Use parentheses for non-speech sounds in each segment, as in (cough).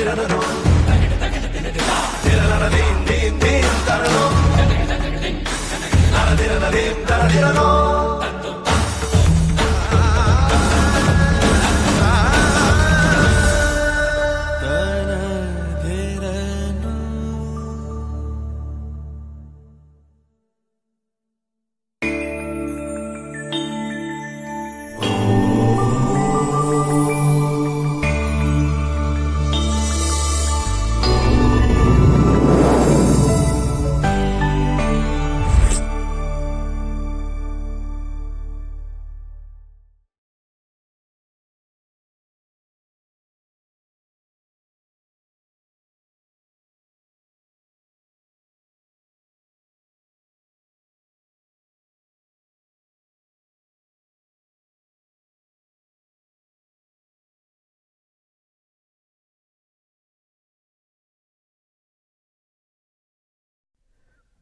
తిరగదు తిరగలదేం దేం దేం Taran తరదిరనదేం తరదిరనో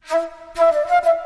Thank you.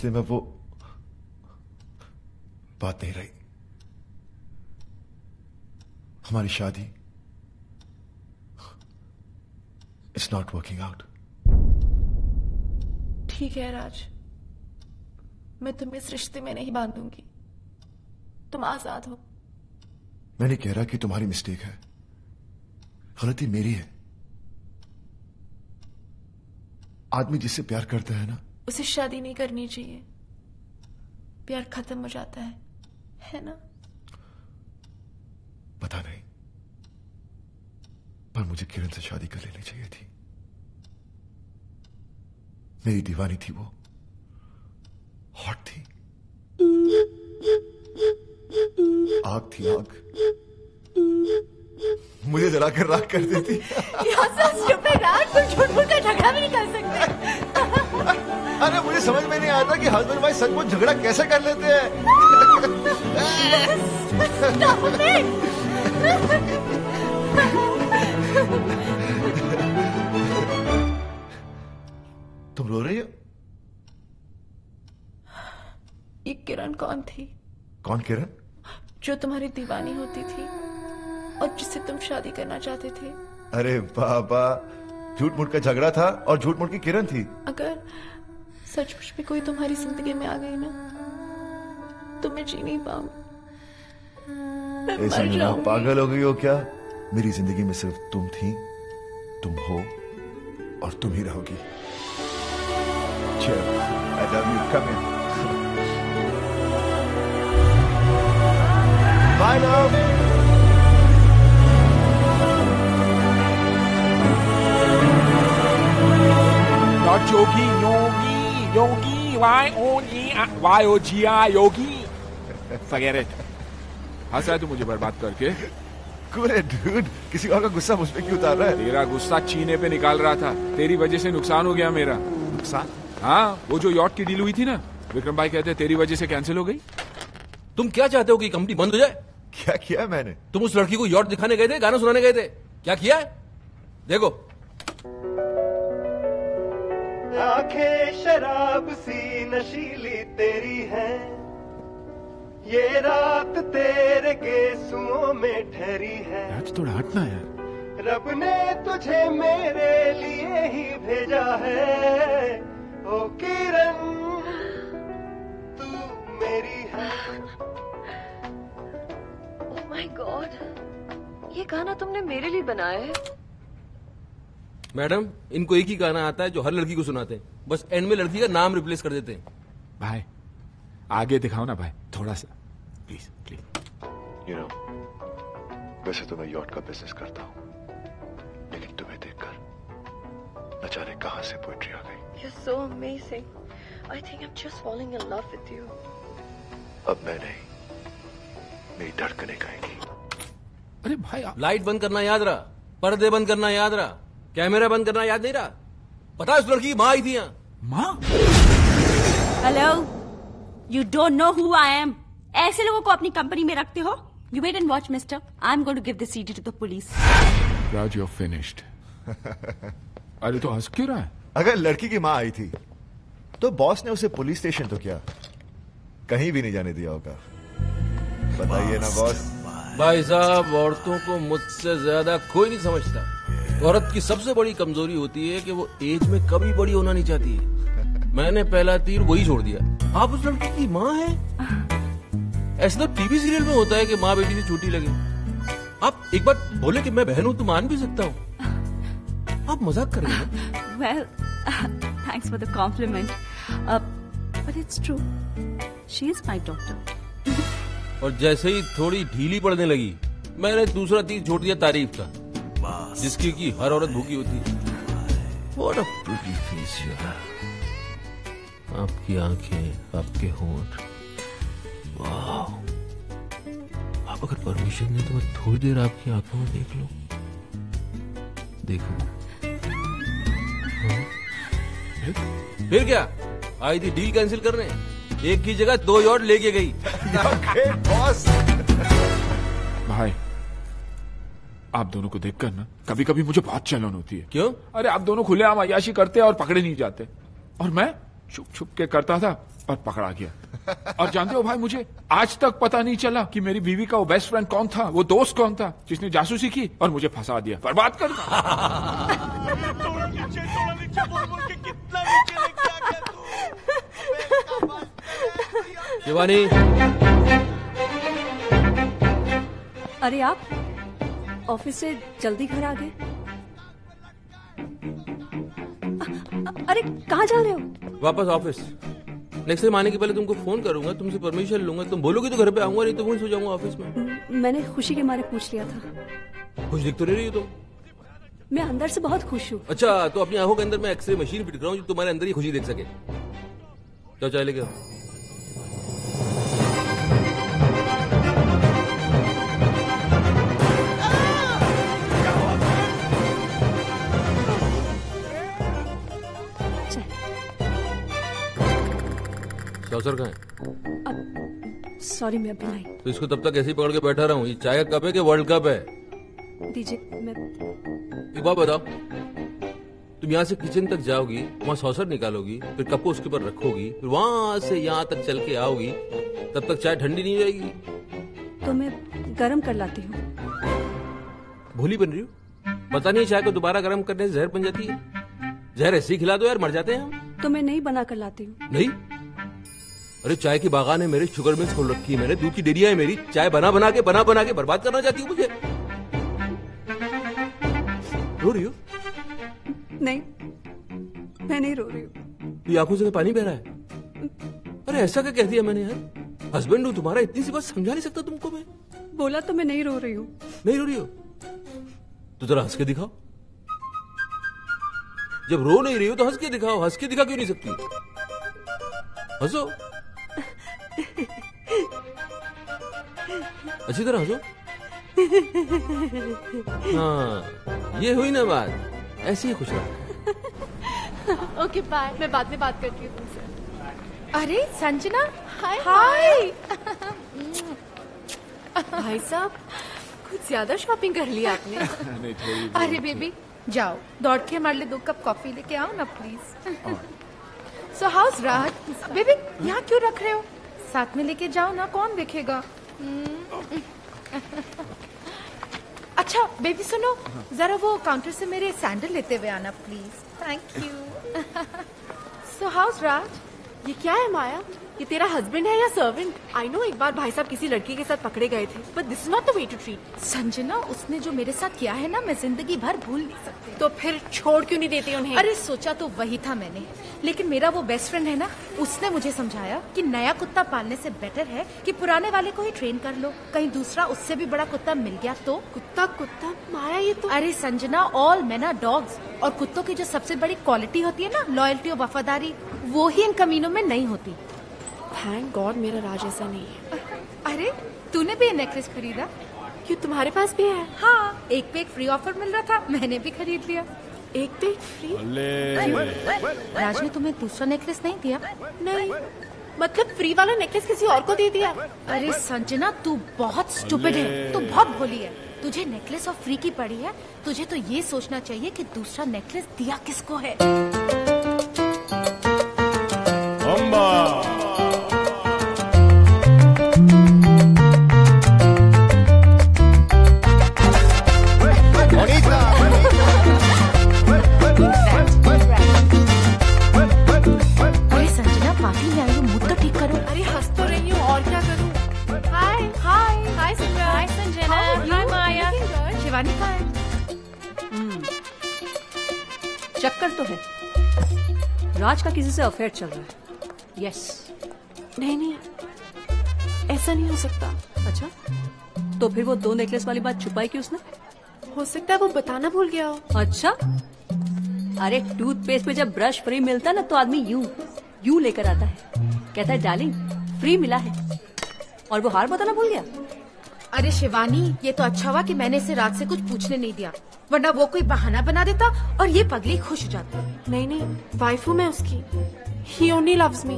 रिश्ते में वो बात नहीं रही। हमारी शादी इट्स नॉट वर्किंग आउट ठीक है राज। मैं तुम्हें इस रिश्ते में नहीं बांधूँगी। तुम आज़ाद हो। मैंने कह रहा कि तुम्हारी मिस्टेक है। गलती मेरी है। आदमी जिससे प्यार करता है ना उसे शादी नहीं करनी चाहिए। प्यार खत्म हो जाता है है ना? पता नहीं पर मुझे किरण से शादी कर लेनी चाहिए थी। मेरी दीवानी थी वो। हॉट थी। आग थी आग। मुझे जलाकर राख कर देती। झूठ मूठ का झगड़ा भी नहीं कर सकते। अरे मुझे समझ में नहीं आता कि हस्बैंड वाइफ सचमुच झगड़ा कैसे कर लेते हैं। तुम रो रही हो? ये किरण कौन थी? कौन किरण? जो तुम्हारी दीवानी होती थी और जिससे तुम शादी करना चाहते थे। अरे बाबा झूठ मूठ का झगड़ा था और झूठ मूठ की किरण थी। अगर सचमुच में कोई तुम्हारी ज़िंदगी में आ गई ना तो मैं जी नहीं पाऊँगी ऐसा मर पागल हो गई हो क्या? मेरी ज़िंदगी में सिर्फ़ तुम थी तुम हो और तुम ही रहोगी। I love you come in bye love Not yogi, yogi, yogi, Y-O-G, Y-O-G-I, yogi. Forget it. हंस रहा है तू मुझे बर्बाद करके। कूल डूड किसी और का गुस्सा मुझ पे क्यों उतार रहा है? तेरा गुस्सा चीने पे निकाल रहा था। तेरी वजह से नुकसान हो गया मेरा। नुकसान? हाँ वो जो यॉट की डील हुई थी ना विक्रम भाई कहते हैं, तेरी वजह से कैंसिल हो गई। तुम क्या चाहते हो कि कंपनी बंद हो जाए? क्या किया मैंने? तुम उस लड़की को यॉट दिखाने गए थे गाना सुनाने गए थे। क्या किया है? देखो आँखें शराब सी नशीली तेरी है। ये रात तेरे गेसुओं में ठहरी है। आज थोड़ा हटना यार रब ने तुझे मेरे लिए ही भेजा है। ओ किरण तू मेरी है। ओह माय गॉड ये गाना तुमने मेरे लिए बनाया है? मैडम इनको एक ही गाना आता है जो हर लड़की को सुनाते हैं। बस एंड में लड़की का नाम रिप्लेस कर देते हैं। भाई आगे दिखाओ ना भाई थोड़ा सा। प्लीज़ प्लीज़ यू नो वैसे तो मैं यॉट का बिज़नेस करता हूँ लेकिन तुम्हें देखकर न जाने कहाँ से पोइट्री आ गई? You're so amazing. I think I'm just falling in love with you. अब मैं नहीं मेरी धड़कने गाएँगी। अरे भाई लाइट बंद करना याद रहा पर्दे बंद करना याद रहा। कैमरा बंद करना याद नहीं रहा? पता है उस लड़की की माँ आई थी यहाँ। माँ? Hello you don't know who I am ऐसे लोगों को अपनी कंपनी में रखते हो? You wait and watch mister I am going to give this CD to the police Raj you finished अरे तो हंस क्यों रहा है? अगर लड़की की माँ आई थी तो बॉस ने उसे पुलिस स्टेशन तो क्या। कहीं भी नहीं जाने दिया होगा। बताइए ना बॉस भाई साहब औरतों को मुझसे ज़्यादा कोई नहीं समझता। औरत की सबसे बड़ी कमज़ोरी होती है कि वो एज में कभी बड़ी होना नहीं चाहती है। मैंने पहला तीर वही छोड़ दिया। आप उस लड़की की माँ है? ऐसे तो टीवी सीरियल में होता है कि माँ बेटी से छुट्टी लगे। आप एक बार बोले कि मैं बहन हूँ तो मान भी सकता हूँ। आप मज़ाक कर रहे हो well thanks for the compliment but it's true she is doctor और जैसे ही थोड़ी ढीली पड़ने लगी मैंने दूसरा तीर छोड़ दिया तारीफ़ का। जिसकी की हर औरत भूखी होती है। What a pretty face you have. आपकी आँखें आपके होंठ। आप अगर परमिशन दें तो मैं थोड़ी देर आपकी आँखों में देख लूँ। देखो। हाँ? फिर? क्या? आई थी डील कैंसिल करने। एक की जगह दो यॉट लेके गई। (laughs) बॉस भाई आप दोनों को देखकर ना कभी कभी मुझे बहुत चलन होती है। क्यों? अरे आप दोनों खुलेआम अयाशी करते और पकड़े नहीं जाते। और मैं छुप छुप के करता था और पकड़ा गया। और जानते हो भाई मुझे आज तक पता नहीं चला कि मेरी बीवी का वो बेस्ट फ्रेंड कौन था वो दोस्त कौन था जिसने जासूसी की और मुझे फंसा दिया। बर्बाद कर। (laughs) अरे आप ऑफ़िस से जल्दी घर आ गए। अरे कहाँ जा रहे हो? वापस ऑफ़िस। नेक्स्ट टाइम आने के पहले तुमको फ़ोन करूँगा तुमसे परमिशन लूँगा तुम बोलोगे तो घर पे आऊँगा नहीं तो वहीं सो जाऊँगा ऑफ़िस में। मैंने खुशी के मारे पूछ लिया था। खुश दिख तो नहीं रही हो तुम? मैं अंदर से बहुत खुश हूँ। अच्छा तो अपनी आँखों के अंदर मैं एक्सरे मशीन फिट कराऊं जो तुम्हारे अंदर ही खुशी देख सके। जाओ चाय लेके सौसर कहाँ है। सॉरी मैं अभी लाई तो इसको तब तक ऐसे ही पकड़ के बैठा रहा। हूँ ये चाय का कप है कि वर्ल्ड कप है? दीजिए मैं एक बात बताओ। तुम यहाँ से किचन तक जाओगी वहाँ सौसर निकालोगी फिर कप को उसके ऊपर रखोगी फिर वहाँ से यहाँ तक चल के आओगी तब तक चाय ठंडी नहीं हो जाएगी। तो मैं गर्म कर लाती हूँ। भूली बन रही हो? पता नहीं चाय को दोबारा गर्म करने से जहर बन जाती है। जहर ऐसे ही खिला दो यार मर जाते हैं हम। तो मैं नहीं बना कर लाती हूँ। नहीं? अरे चाय की बागान है मेरे शुगर मिल्स खोल रखी है मैंने दूध की डेरिया है मेरी। चाय बना बना के बना बना के बर्बाद करना चाहती हूँ मुझे? रो रही हो? नहीं मैं नहीं रो रही हूँ। ये आँखों से पानी बह रहा है। अरे ऐसा क्या कह दिया मैंने यार? हस्बैंड हूँ तुम्हारा इतनी सी बात समझा नहीं सकता तुमको मैं। बोला तो मैं नहीं रो रही हूँ। नहीं रो रही हो? तो जरा हंस के दिखाओ। जब रो नहीं रही हो तो हंस के दिखाओ। हंस के दिखा क्यों नहीं सकती? हंसो। अच्छी तरह हंसो हाँ ये हुई ना बात। ऐसे ही खुश रहो। ओके बाय मैं बाद में बात करती हूँ तुमसे। अरे संजना? हाय हाय (laughs) भाई साहब कुछ ज़्यादा शॉपिंग कर ली आपने। (laughs) नहीं थोड़ी अरे बेबी जाओ दौड़ के हमारे लिए दो कप कॉफ़ी लेके आओ ना please so how's Rahat baby यहाँ क्यों रख रहे हो? साथ में लेके जाओ ना, कौन देखेगा? अच्छा बेबी सुनो, जरा वो काउंटर से मेरे सैंडल लेते हुए आना please thank you so how's Raj ये क्या है, माया? ये तेरा हस्बैंड है या सर्वेंट आई नो एक बार भाई साहब किसी लड़की के साथ पकड़े गए थे but this not the way to treat Sanjana उसने जो मेरे साथ किया है ना मैं ज़िंदगी भर भूल नहीं सकती। तो फिर छोड़ क्यों नहीं देती उन्हें? अरे सोचा तो वही था मैंने। लेकिन मेरा वो बेस्ट फ्रेंड है ना उसने मुझे समझाया कि नया कुत्ता पालने से बेटर है कि पुराने वाले को ही ट्रेन कर लो। कहीं दूसरा उससे भी बड़ा कुत्ता मिल गया तो? कुत्ता कुत्ता माया ये तो। अरे Sanjana all man are dogs और कुत्तों की जो सबसे बड़ी क्वालिटी होती है ना लॉयल्टी और वफादारी वो ही इन कमीनों में नहीं होती। थैंक गॉड मेरा राज ऐसा नहीं है। अरे तूने भी नेकलेस खरीदा? क्यों तुम्हारे पास भी है? हाँ। एक पे एक फ्री ऑफ़र मिल रहा था मैंने भी खरीद लिया। एक पे एक फ्री राज ने तुम्हें दूसरा नेकलेस नहीं दिया? नहीं। मतलब फ्री वाला नेकलेस किसी और को दे दिया? अरे संजना तू बहुत स्टूपिड है। तू बहुत भोली है। तुझे नेकलेस और फ्री की पड़ी है। तुझे तो ये सोचना चाहिए कि दूसरा नेकलेस दिया किसको है? का किसी से अफेयर चल रहा है। यस नहीं नहीं। ऐसा नहीं हो सकता। अच्छा? तो फिर वो दो नेकलेस वाली बात छुपाई की उसने? हो सकता है वो बताना भूल गया हो। अच्छा? अरे टूथपेस्ट में जब ब्रश फ्री मिलता ना तो आदमी यू यू लेकर आता है। कहता है डार्लिंग फ्री मिला है। और वो हार बताना भूल गया? अरे शिवानी ये तो अच्छा हुआ कि मैंने इसे रात से कुछ पूछने नहीं दिया। वरना वो कोई बहाना बना देता और ये पगली खुश हो जाती। नहीं नहीं वाइफ हूँ मैं उसकी। ही ओनली लव्स मी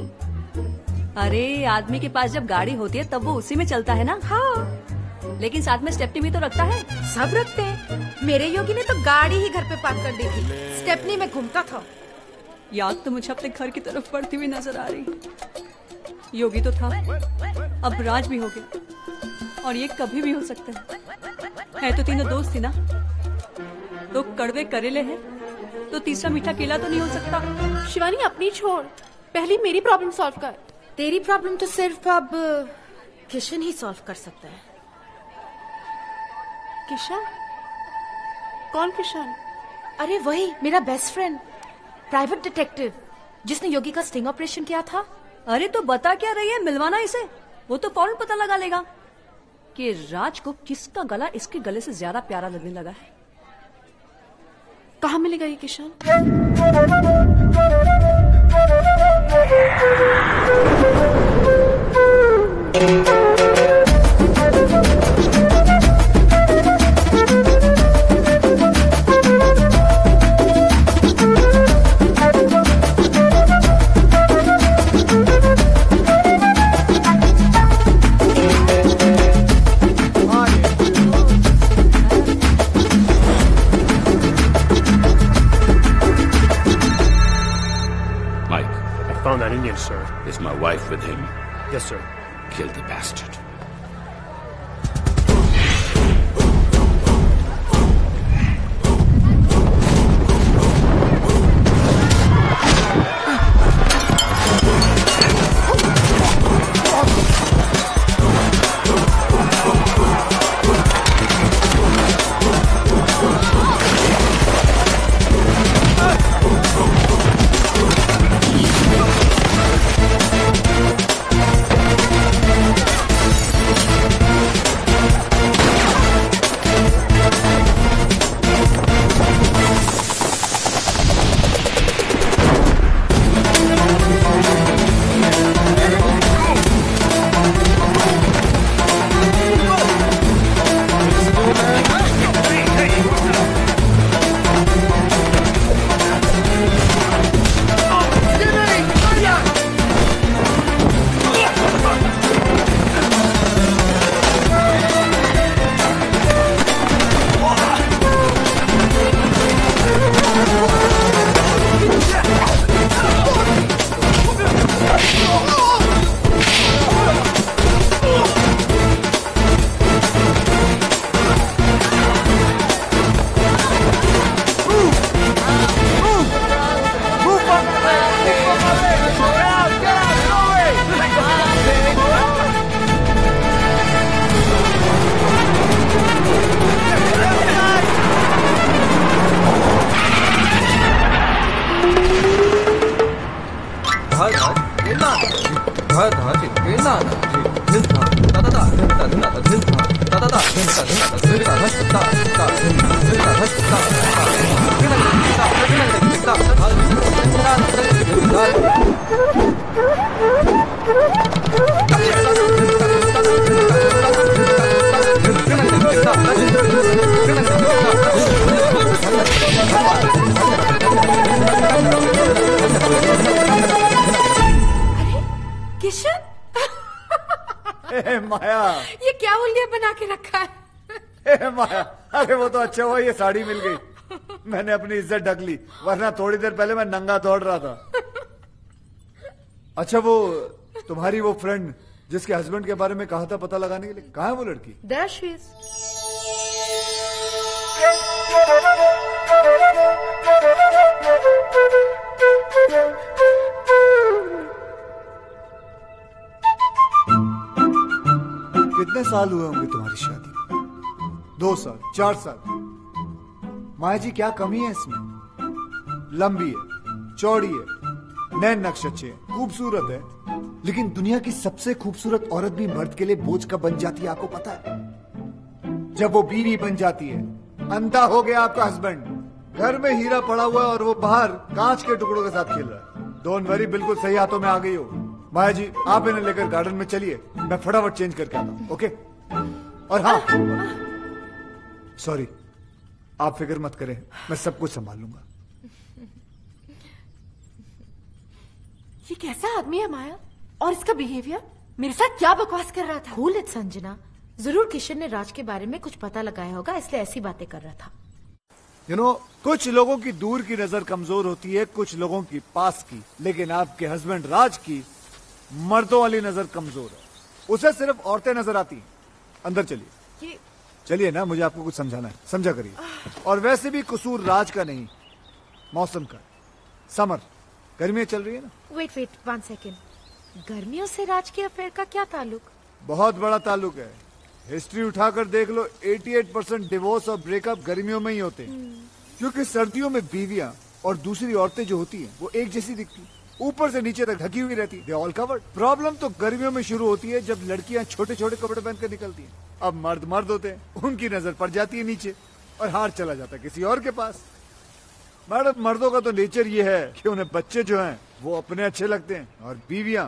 अरे आदमी के पास जब गाड़ी होती है तब वो उसी में चलता है ना? हाँ। लेकिन साथ में स्टेपनी भी तो रखता है। सब रखते हैं। मेरे योगी ने तो गाड़ी ही घर पे पार्क कर दी थी। स्टेपनी में घूमता था। याद तो मुझे अपने घर की तरफ़ बढ़ती हुई नज़र आ रही। योगी तो था। अब राज भी हो गया। और ये कभी भी हो सकता है। है तो तीनों दोस्त थी ना। तो कड़वे करेले हैं तो तीसरा मीठा केला तो नहीं हो सकता। शिवानी अपनी छोड़। पहली मेरी प्रॉब्लम सॉल्व कर। तेरी प्रॉब्लम तो सिर्फ़ अब किशन ही सॉल्व कर सकता है। किशन? कौन किशन? अरे वही मेरा बेस्ट फ्रेंड प्राइवेट डिटेक्टिव जिसने योगी का स्टिंग ऑपरेशन किया था। अरे तो बता क्या रही है मिलवाना इसे। वो तो फ़ौरन पता लगा लेगा। कि राज को किसका गला इसके गले से ज़्यादा प्यारा लगने लगा है कहा मिलेगा ये Kishan Him. Yes sir Ha ha ha! ए, माया। ये क्या उल्लिया बना के रखा है? ए, माया अरे वो तो अच्छा हुआ ये साड़ी मिल गई। मैंने अपनी इज़्ज़त ढक ली वरना थोड़ी देर पहले मैं नंगा दौड़ रहा था। अच्छा वो तुम्हारी वो फ्रेंड जिसके हस्बैंड के बारे में कहा था पता लगाने के लिए कहा है वो लड़की? She कितने साल हुए होंगे तुम्हारी शादी दो साल, चार साल। माया जी क्या कमी है इसमें? लंबी है, चौड़ी है, नैन नक्श अच्छे हैं, खूबसूरत है। लेकिन दुनिया की सबसे खूबसूरत औरत भी मर्द के लिए बोझ कब बन जाती है, आपको पता है? जब वो बीवी बन जाती है, अंधा हो गया आपका हस्बैंड घर में हीरा पड़ा हुआ है और वो बाहर कांच के टुकड़ों के साथ खेल रहा है। डोंट वरी बिल्कुल सही हाथों में आ गई हो। माया जी आप इन्हें लेकर गार्डन में चलिए। मैं फटाफट चेंज करके आता हूँ ओके? और हाँ सॉरी आप फ़िक्र मत करें मैं सब कुछ संभाल लूँगा। ये कैसा आदमी है माया? और इसका बिहेवियर मेरे साथ क्या बकवास कर रहा था? कूल संजना। ज़रूर किशन ने राज के बारे में कुछ पता लगाया होगा इसलिए ऐसी बातें कर रहा था। यू you नो know, कुछ लोगों की दूर की नज़र कमज़ोर होती है कुछ लोगों की पास की। लेकिन आपके हस्बैंड राज की मर्दों वाली नज़र कमज़ोर है। उसे सिर्फ़ औरतें नज़र आती हैं। अंदर चलिए। चलिए ना मुझे आपको कुछ समझाना है। समझा करिए। और वैसे भी कसूर राज का नहीं मौसम का। समर गर्मियाँ चल रही है ना? वेट वेट वन सेकेंड गर्मियों से राज के अफेयर का क्या ताल्लुक? बहुत बड़ा ताल्लुक है। हिस्ट्री उठाकर देख लो 88 परसेंट डिवोर्स और ब्रेकअप गर्मियों में ही होते हैं। क्योंकि सर्दियों में बीवियाँ और दूसरी औरतें जो होती हैं वो एक जैसी दिखती ऊपर से नीचे तक ढकी हुई रहती दे ऑल कवर्ड प्रॉब्लम तो गर्मियों में शुरू होती है जब लड़कियाँ छोटे छोटे कपड़े पहन कर निकलती हैं। अब मर्द मर्द होते हैं उनकी नज़र पड़ जाती है नीचे और हार चला जाता है किसी और के पास। मैडम मर्दों का तो नेचर ये है कि उन्हें बच्चे जो हैं वो अपने अच्छे लगते हैं और बीवियाँ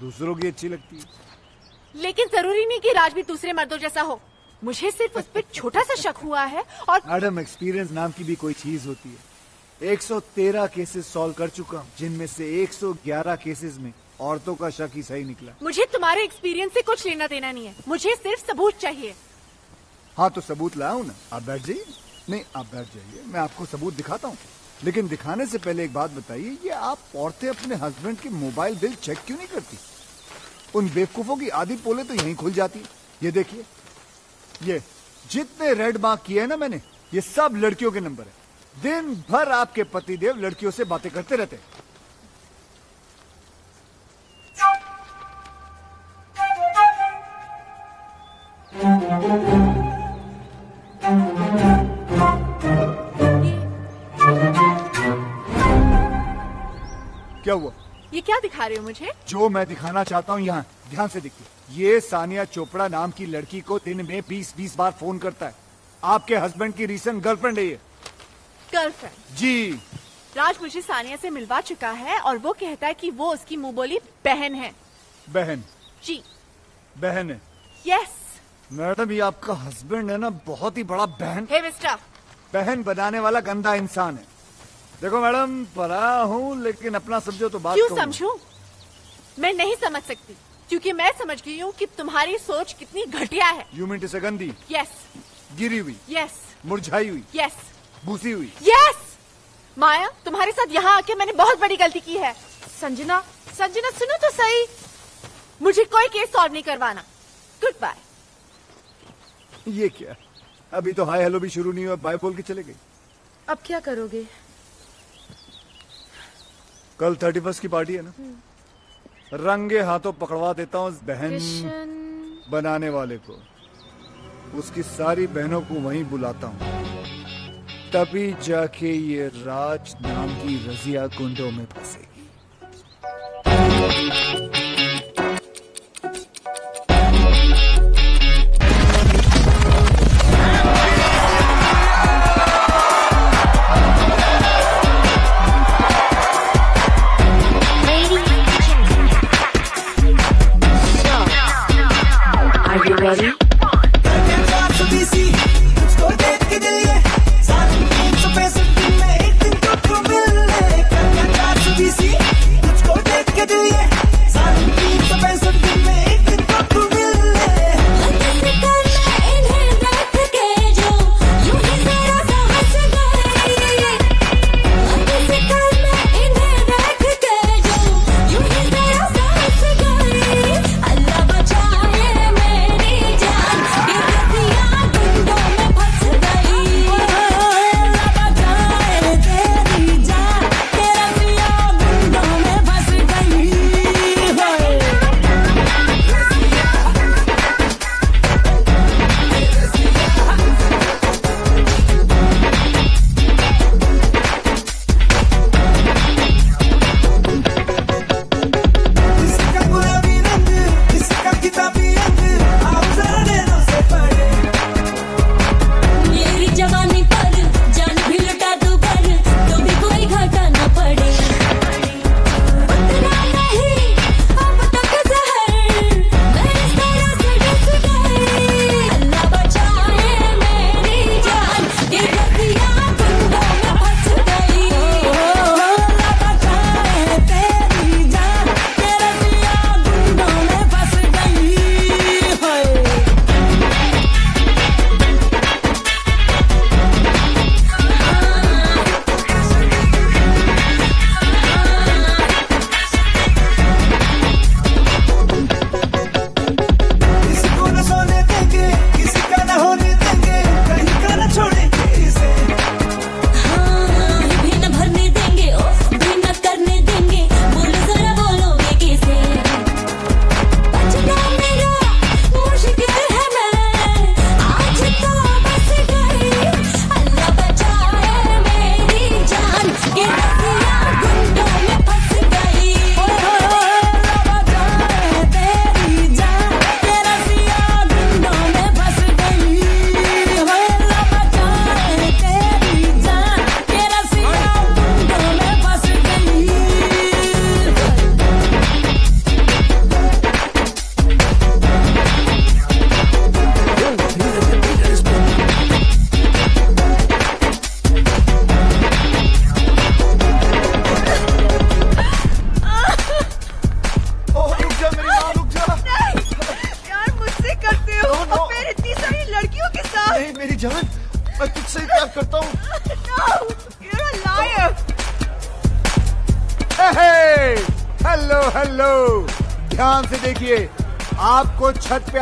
दूसरों की अच्छी लगती है। लेकिन ज़रूरी नहीं कि राज भी दूसरे मर्दों जैसा हो। मुझे सिर्फ़ उस पर छोटा सा शक हुआ है और मैडम एक्सपीरियंस नाम की भी कोई चीज़ होती है। 113 केसेस सॉल्व कर चुका हूँ जिनमें से 111 केसेस में औरतों का शक ही सही निकला। मुझे तुम्हारे एक्सपीरियंस से कुछ लेना देना नहीं है। मुझे सिर्फ़ सबूत चाहिए। हाँ तो सबूत हूँ ना। आप बैठ जाइए। नहीं आप बैठ जाइए। मैं आपको सबूत दिखाता हूँ। लेकिन दिखाने से पहले एक बात बताइए ये आप औरतें अपने हस्बैंड के मोबाइल बिल चेक क्यों नहीं करती? उन बेवकूफों की आधी पोले तो यहीं खुल जाती। ये देखिए। ये जितने रेड मार्क किए हैं ना मैंने ये सब लड़कियों के नंबर है। दिन भर आपके पतिदेव लड़कियों से बातें करते रहते हैं। क्या हुआ? ये क्या दिखा रहे हो मुझे? जो मैं दिखाना चाहता हूँ यहाँ ध्यान से देखिए। ये सानिया चोपड़ा नाम की लड़की को दिन में बीस बीस बार फ़ोन करता है। आपके हस्बैंड की रीसेंट गर्लफ्रेंड है ये। गर्लफ्रेंड जी। राज मुझे सानिया से मिलवा चुका है और वो कहता है कि वो उसकी मुँह बोली बहन है। बहन। जी। बहन है। यस मैडम ये आपका हस्बैंड है ना बहुत ही बड़ा बहन। हे मिस्टर बहन बनाने वाला गंदा इंसान है। देखो मैडम पढ़ा हूँ लेकिन अपना समझो तो बात क्यों समझू? मैं नहीं समझ सकती क्योंकि मैं समझ गई हूँ कि तुम्हारी सोच कितनी घटिया है। यू मीन टू से गंदी? यस गिरी हुई? यस मुरझाई हुई? यस भूसी हुई। यस माया तुम्हारे साथ यहाँ आके मैंने बहुत बड़ी गलती की है। संजना संजना सुनो तो सही। मुझे कोई केस सॉल्व नहीं करवाना। गुड बाय ये क्या? अभी तो हाय हेलो भी शुरू नहीं हुआ बाय बोल के चले गई। अब क्या करोगे? कल थर्टी फ़र्स्ट की पार्टी है ना? रंगे हाथों पकड़वा देता हूँ बहन बनाने वाले को। उसकी सारी बहनों को वहीं बुलाता हूँ। तभी जाके ये राज नाम की रजिया कुंडों में फंसेगी।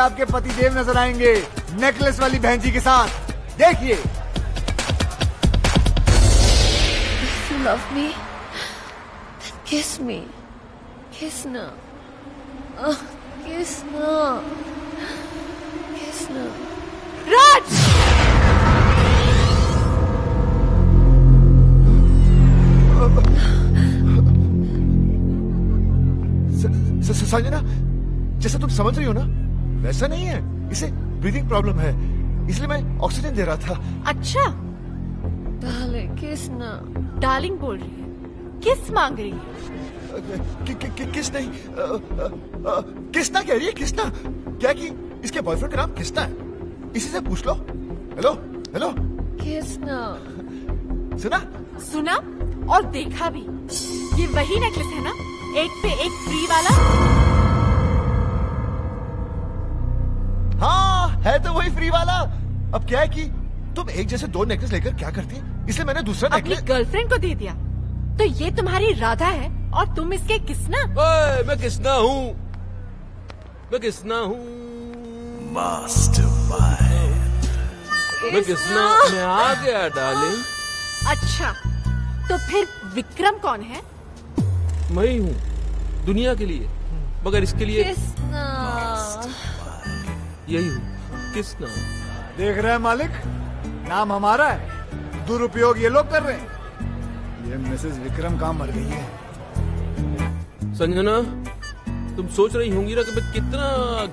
आपको छत पे आपके नज़र आएँगे नेकलेस वाली बहन जी के साथ देखिए love me, then kiss me. Kiss na. Uh, kiss na. Kiss na. राज स- स- संजना जैसा तुम समझ रही हो ना वैसा नहीं है। इसे ब्रीदिंग प्रॉब्लम है। इसलिए मैं ऑक्सीजन दे रहा था। अच्छा। Darling, kiss na. डार्लिंग बोल रही है। किस मांग रही है? कि, कि, कि, किस नहीं? किसना कह रही है? किसना? क्या कि इसके बॉयफ्रेंड का नाम किसना है? इसी से पूछ लो। Hello hello na. सुना? सुना और देखा भी। ये वही नेकलेस है ना? एक पे एक फ्री वाला। हाँ तो वही फ्री वाला। अब क्या है कि तुम एक जैसे दो नेकलेस लेकर क्या करती इसलिए मैंने दूसरा नेकलेस अपनी गर्लफ्रेंड को दे दिया। तो ये तुम्हारी राधा है और तुम इसके किसना? ओए, मैं किसना हूँ? मैं किसना हूँ? मैं किसना मैं आ गया डार्लिंग अच्छा तो फिर विक्रम कौन है? मैं ही हूँ दुनिया के लिए। मगर इसके लिए यही हूँ। किसना? देख रहे हैं मालिक नाम हमारा है। दुरुपयोग ये लोग कर रहे हैं। ये मिसेस विक्रम कहाँ मर गई है? संजना तुम सोच रही होंगी ना कि मैं कितना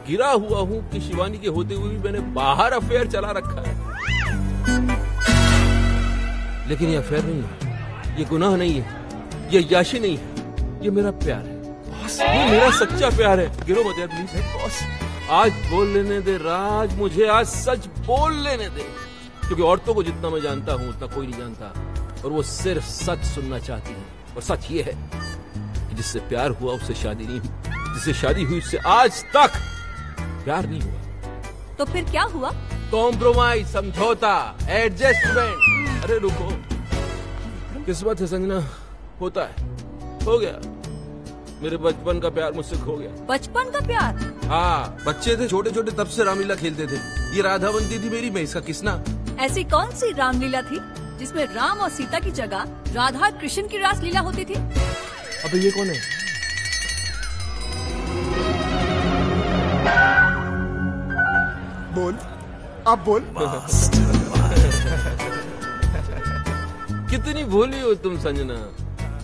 गिरा हुआ हूँ कि शिवानी के होते हुए भी मैंने बाहर अफेयर चला रखा है। लेकिन ये अफेयर नहीं है। ये गुनाह नहीं है। ये याशी नहीं है। ये मेरा प्यार है। ये मेरा सच्चा प्यार है। गिरो मत यार प्लीज़ बॉस। आज बोल लेने दे राज मुझे आज सच बोल लेने दे। क्योंकि औरतों को जितना मैं जानता हूँ उतना कोई नहीं जानता। और वो सिर्फ़ सच सुनना चाहती है। और सच ये है कि जिससे प्यार हुआ उससे शादी नहीं हुई। जिससे शादी हुई उससे आज तक प्यार नहीं हुआ। तो फिर क्या हुआ? कॉम्प्रोमाइज समझौता एडजस्टमेंट अरे रुको। किस्मत है संजना होता है। हो गया। मेरे बचपन का प्यार मुझसे खो गया। बचपन का प्यार? हाँ बच्चे थे छोटे छोटे तब से रामलीला खेलते थे। ये राधा बनती थी मेरी मैं इसका किसना? ऐसी कौन सी रामलीला थी जिसमें राम और सीता की जगह राधा और कृष्ण की रास लीला होती थी? अबे ये कौन है? बोल। अब बोल। (laughs) कितनी भोली हो तुम संजना।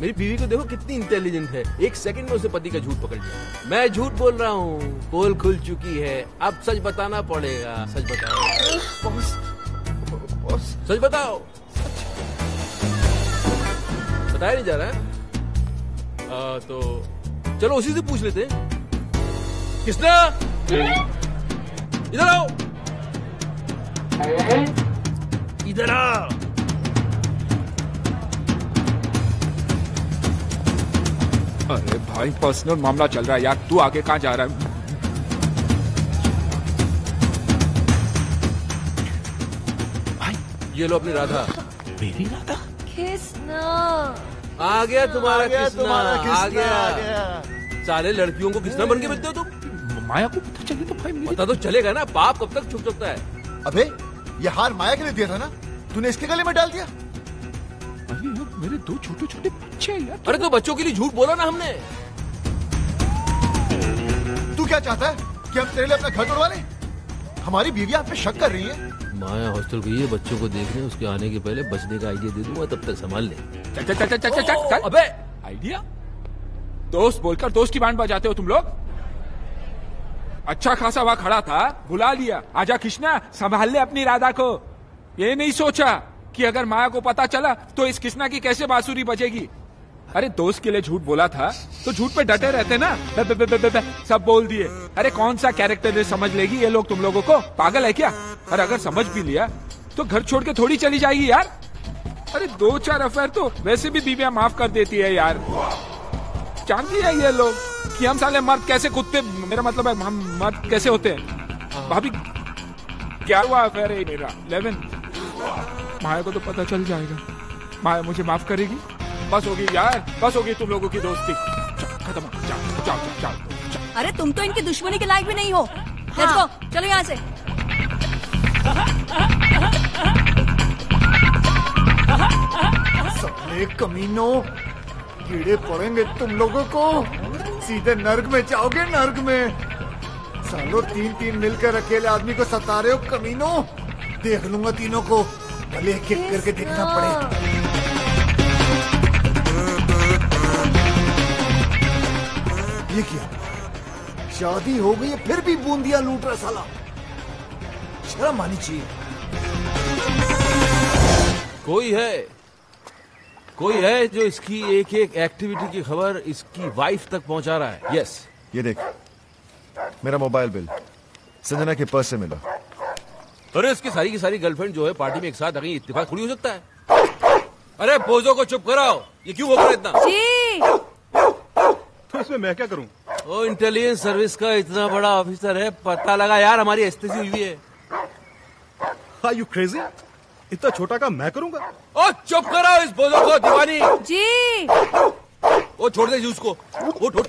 मेरी बीवी को देखो कितनी इंटेलिजेंट है। एक सेकंड में उसे पति का झूठ पकड़ लिया। मैं झूठ बोल रहा हूँ। पोल खुल चुकी है। अब सच बताना पड़ेगा। सच बताओ। सच बताओ। बताया नहीं जा रहा है? आ, तो चलो उसी से पूछ लेते हैं। किसना? इधर आओ। इधर आओ अरे भाई पर्सनल मामला चल रहा है यार। तू आगे कहाँ जा रहा है? भाई ये लो अपनी राधा। मेरी राधा? na. आ गया तुम्हारा आ गया किसना तुम्हारा आ किसना, गया। आ गया। सारे लड़कियों को किसना बन के मिलते हो तुम? माया को पता चले तो भाई पता तो चलेगा ना पाप कब तक छुप सकता है? अबे ये हार माया के लिए दिया था ना? तूने इसके गले में डाल दिया? अरे यार मेरे दो छोटे छोटे बच्चे हैं यार। अरे तो बच्चों के लिए झूठ बोला ना हमने। तू क्या चाहता है कि हम तेरे लिए अपना घर तोड़वा लें? हमारी बीवियाँ आप पे शक कर रही है। माया हॉस्टल गई है बच्चों को देखने उसके आने के पहले बचने का आइडिया दे दूँगा तब तक संभाल ले। अबे! आइडिया? दोस्त बोलकर दोस्त की बैंड बजाते हो तुम लोग? अच्छा खासा वहाँ खड़ा था बुला लिया। आजा कृष्णा संभाल ले अपनी राधा को। ये नहीं सोचा। कि अगर माया को पता चला तो इस कृष्णा की कैसे बांसुरी बजेगी? अरे दोस्त के लिए झूठ बोला था तो झूठ पे डटे रहते ना? बे, बे, बे, बे, बे, बे, सब बोल दिए। अरे कौन सा कैरेक्टर समझ लेगी ये लोग तुम लोगों को? पागल है क्या? और अगर समझ भी लिया तो घर छोड़ के थोड़ी चली जाएगी यार। अरे दो चार अफेयर तो वैसे भी बीवियाँ माफ़ कर देती है यार। जानती है ये लोग कि हम साले मर्द कैसे कुत्ते मेरा मतलब है हम मर्द कैसे होते हैं? भाभी क्या हुआ अफेयर है मेरा? इलेवन माया को तो पता चल जाएगा। माया मुझे माफ़ करेगी? बस होगी यार बस होगी तुम लोगों की दोस्ती। खत्म जाओ जाओ जाओ जाओ, जाओ अरे तुम तो इनकी दुश्मनी के लायक भी नहीं हो। लेट्स गो चलो यहाँ से। साले कमीनो कीड़े पड़ेंगे तुम लोगों को। सीधे नर्क में जाओगे नर्क में। सालो तीन तीन मिलकर अकेले आदमी को सता रहे हो कमीनो। देख लूँगा तीनों को। भले एक एक करके देखना पड़े। ये क्या? शादी हो गई है फिर भी बूंदिया लूट रहा साला। शर्म आनी चाहिए। कोई है? कोई है जो इसकी एक एक एक्टिविटी की खबर इसकी वाइफ तक पहुँचा रहा है? यस ये देख मेरा मोबाइल बिल संजना के पर्स से मिला। अरे इसकी सारी की सारी गर्लफ्रेंड जो है पार्टी में एक साथ आ गई इत्तेफाक थोड़ी हो सकता है। अरे पोजो को चुप कराओ ये क्यों बोल रहा इतना? जी। तो इसमें मैं क्या करूँ? ओ इंटेलिजेंस सर्विस का इतना बड़ा ऑफिसर है पता लगा यार हमारी एस्तेसी हुई है। आर यू क्रेजी इतना छोटा काम मैं करूँगा? ओ चुप कराओ इस बोझो को दीवानी। जी। वो छोड़ दे उसको। उठ उठ।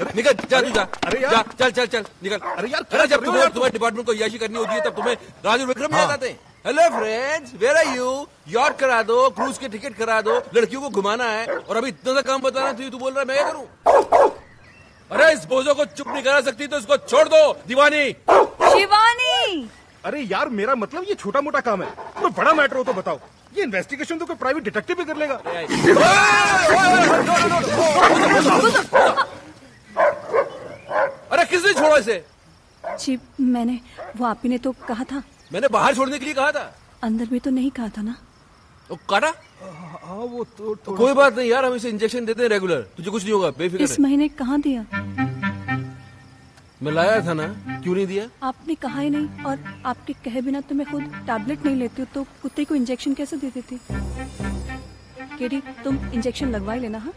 निकल जा तू जा अरे यार। चल चल चल निकल अरे यार, अरे जब हो तुम्हें तुम्हारे डिपार्टमेंट को याशी करनी होती है तब तुम्हें राजू विक्रम याद आते हैं hello friends where are you York करा दो क्रूज के टिकट करा दो लड़कियों को घुमाना है और अभी इतना सा काम बताना तो तू बोल रहा है मैं क्या करूँ अरे इस बोझो को चुप नहीं करा सकती तो इसको छोड़ दो दीवानी शिवानी अरे यार मेरा मतलब ये छोटा मोटा काम है कोई बड़ा मैटर हो तो बताओ ये इन्वेस्टिगेशन तो कोई प्राइवेट डिटेक्टिव भी कर लेगा अरे किसने छोड़ा इसे? जी मैंने वो आप ही ने तो कहा था। मैंने बाहर छोड़ने के लिए कहा था। अंदर में तो नहीं कहा था ना। वो काटा हाँ वो तो तो कोई बात नहीं यार हम इसे इंजेक्शन देते हैं रेगुलर तुझे कुछ नहीं होगा बेफिक्र इस महीने कहाँ दिया? मैं लाया था ना क्यों नहीं दिया? आपने कहा ही नहीं और आपके कहे बिना तो मैं खुद टैबलेट नहीं लेती हूँ तो कुत्ते को इंजेक्शन कैसे दे देती? केडी तुम इंजेक्शन लगवा ही लेना हाँ?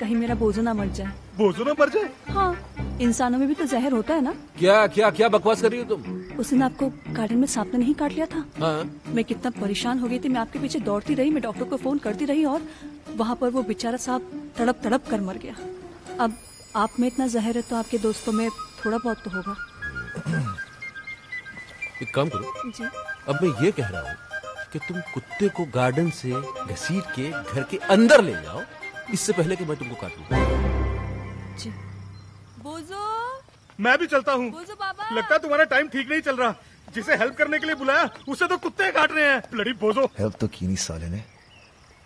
कहीं मेरा बोझो ना मर जाए। बोझो ना मर जाए? हाँ इंसानों में भी तो जहर होता है ना। क्या क्या क्या बकवास कर रही हो तुम? उस दिन आपको गार्डन में सांप ने नहीं काट लिया था? हाँ। मैं कितना परेशान हो गई थी मैं आपके पीछे दौड़ती रही मैं डॉक्टर को फ़ोन करती रही और वहाँ पर वो बेचारा सांप तड़प तड़प कर मर गया। अब आप में इतना जहर है तो आपके दोस्तों में थोड़ा बहुत तो होगा। एक काम करो। जी। अब मैं ये कह रहा हूँ कि तुम कुत्ते को गार्डन से घसीट के घर के अंदर ले जाओ। इससे पहले कि मैं तुमको काटूं जी बोझो मैं भी चलता हूँ लगता तुम्हारा टाइम ठीक नहीं चल रहा जिसे हेल्प करने के लिए बुलाया उसे तो कुत्ते काट रहे हैं ब्लडी बोझो हेल्प तो की नहीं साले ने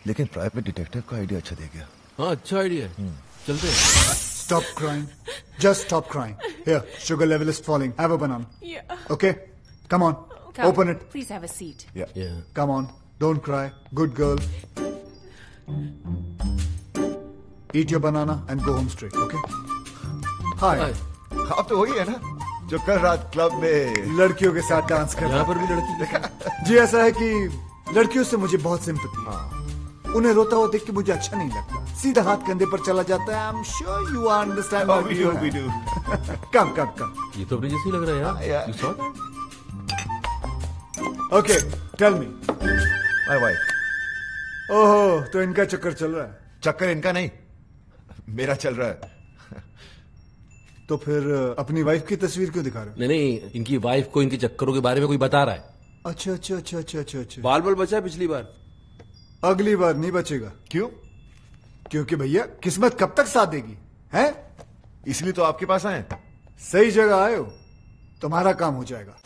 लेकिन प्राइवेट डिटेक्टिव का आइडिया अच्छा दे गया हाँ अच्छा आइडिया है चलते हैं Stop crying. Just stop crying. Here, sugar level is falling. Have a banana. Yeah. Okay? Come on. Open it. Please have a seat. Yeah. Yeah. Come on. Don't cry. Good girl. Eat your banana and go home straight, okay? Hi. आप तो वही है ना जो कल रात club में लड़कियों के साथ डांस कर यहाँ पर भी लड़की (laughs) जी ऐसा है कि लड़कियों से मुझे बहुत सिंपति है। उन्हें रोता हुआ देख के मुझे अच्छा नहीं लगता। सीधा हाथ कंधे पर चला जाता है। I am sure you understand Oh, we do, we do. Come come come ये तो अपने जैसे लग रहा है यार। Saw that? Okay tell me my wife ओहो तो इनका चक्कर चल रहा है। चक्कर इनका नहीं। मेरा चल रहा है। तो फिर अपनी वाइफ की तस्वीर क्यों दिखा रहे नहीं नहीं इनकी वाइफ को इनके चक्करों के बारे में कोई बता रहा है। अच्छा अच्छा अच्छा अच्छा अच्छा अच्छा। बाल बाल बचा है पिछली बार? अगली बार नहीं बचेगा। क्यों? क्योंकि भैया किस्मत कब तक साथ देगी है? इसलिए तो आपके पास आए सही जगह आए हो तुम्हारा काम हो जाएगा।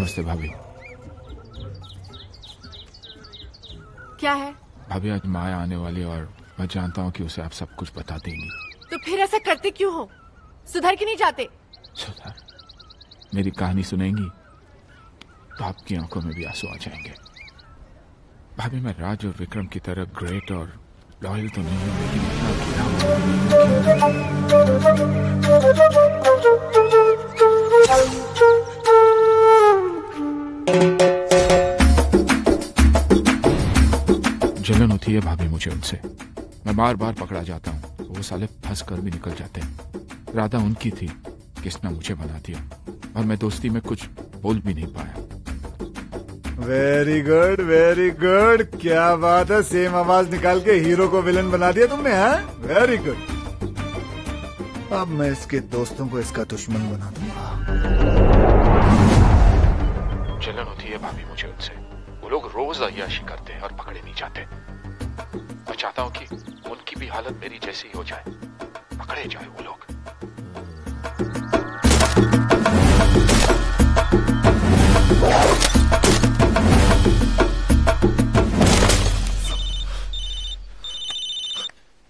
नमस्ते भाभी। क्या है? भाभी आज माया आने वाली और मैं जानता हूँ कि उसे आप सब कुछ बता देंगी। तो फिर ऐसा करते क्यों हो? सुधर के नहीं जाते? सुधर? मेरी कहानी सुनेंगी तो आपकी आँखों में भी आँसू आ जाएँगे। भाभी मैं राज और विक्रम की तरह ग्रेट और लॉयल तो नहीं हूँ लेकिन इतना होती है भाभी मुझे उनसे। मैं बार बार पकड़ा जाता हूँ तो वो साले फंस कर भी निकल जाते हैं। राधा उनकी थी किसने मुझे बना दिया और मैं दोस्ती में कुछ बोल भी नहीं पाया। वेरी गुड वेरी गुड क्या बात है? सेम आवाज़ निकाल के हीरो को विलन बना दिया तुमने हैं? वेरी गुड अब मैं इसके दोस्तों को इसका दुश्मन बना दूँगा। जलन होती है भाभी मुझे उनसे। वो लोग रोज अयाशी करते हैं और पकड़े नहीं जाते। चाहता हूँ कि उनकी भी हालत मेरी जैसी ही हो जाए। पकड़े जाए वो लोग।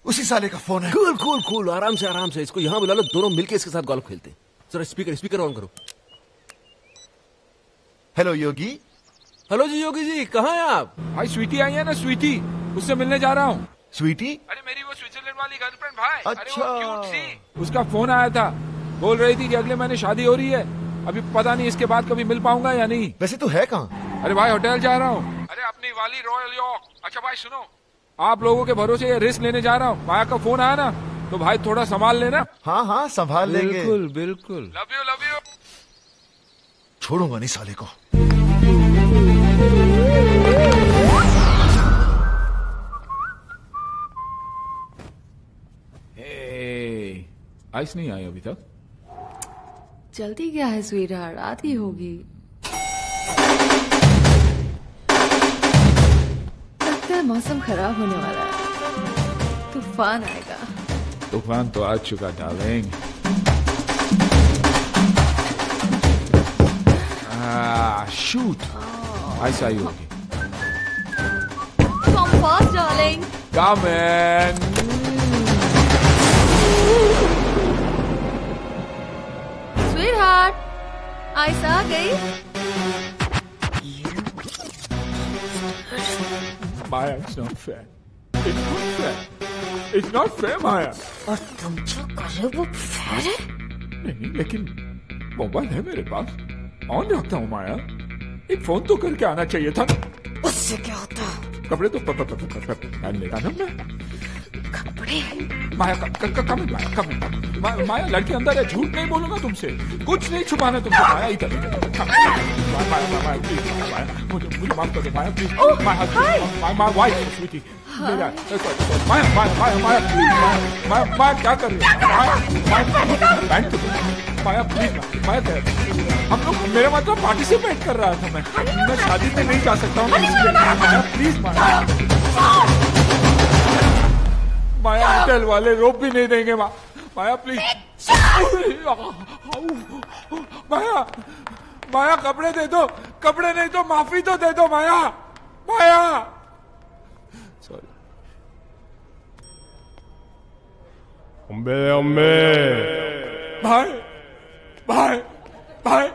उसी साले का फ़ोन है। Cool cool cool. आराम से आराम से। इसको यहाँ बुला लो दोनों मिलके इसके साथ गोल्फ खेलते हैं। जरा स्पीकर स्पीकर ऑन करो। हेलो योगी। हेलो जी योगी जी कहाँ हैं आप? भाई स्वीटी आई है ना स्वीटी? उससे मिलने जा रहा हूँ। स्वीटी? अरे मेरी वो स्विट्जरलैंड वाली गर्लफ्रेंड भाई। अच्छा। अरे वो क्यूट सी। उसका फ़ोन आया था। बोल रही थी कि अगले महीने शादी हो रही है। अभी पता नहीं इसके बाद कभी मिल पाऊँगा या नहीं। वैसे तू है कहाँ? अरे भाई होटल जा रहा हूँ। अरे अपनी वाली रॉयल यॉर्क अच्छा भाई सुनो। आप लोगों के भरोसे ये रिस्क लेने जा रहा हूँ। माया का फ़ोन आया ना तो भाई थोड़ा संभाल लेना। हाँ हाँ संभाल लेंगे। बिल्कुल बिल्कुल। लव यू लव यू छोड़ूँगा नहीं साले को। आइस नहीं आई अभी तक। जल्दी क्या है स्वीट हार्ट आती होगी। लगता है मौसम खराब होने वाला है। तूफ़ान आएगा। तूफ़ान तो आ चुका डार्लिंग शूट आइस आई होगी। Come fast, darling. Come in. Sweetheart, ice आ गई Maya, it's not fair. It's not fair. It's not fair, Maya. और तुम जो कर रहे हो वो फेयर है नहीं लेकिन मोबाइल है मेरे पास ऑन रखता हूँ माया एक फ़ोन तो करके आना चाहिए था ना उससे क्या होता कपड़े तो पहन लेता ना मैं कपड़े माया कम माया कम मा- माया लड़की अंदर है झूठ नहीं बोलूँगा तुमसे कुछ नहीं छुपाना तुमसे माया इधर। माया माया माया माया माया मुझे मुझे माफ़ कर दो Maya please Maya Maya Maya wife sweetie Maya Maya Maya Maya please Maya Maya Maya क्या कर रही है माया माया बैंड तो। माया प्लीज़ माया क्या हम लोग मेरे मतलब पार्टिसिपेट कर रहा था मैं मैं शादी में नहीं जा सकता हूँ माया प्लीज़ माया माया होटल वाले रोप भी नहीं देंगे मा, माया प्लीज़ माया माया कपड़े दे दो। कपड़े नहीं तो माफ़ी तो दे दो माया। माया। सॉरी अम्बे अम्बे भाई भाई भाई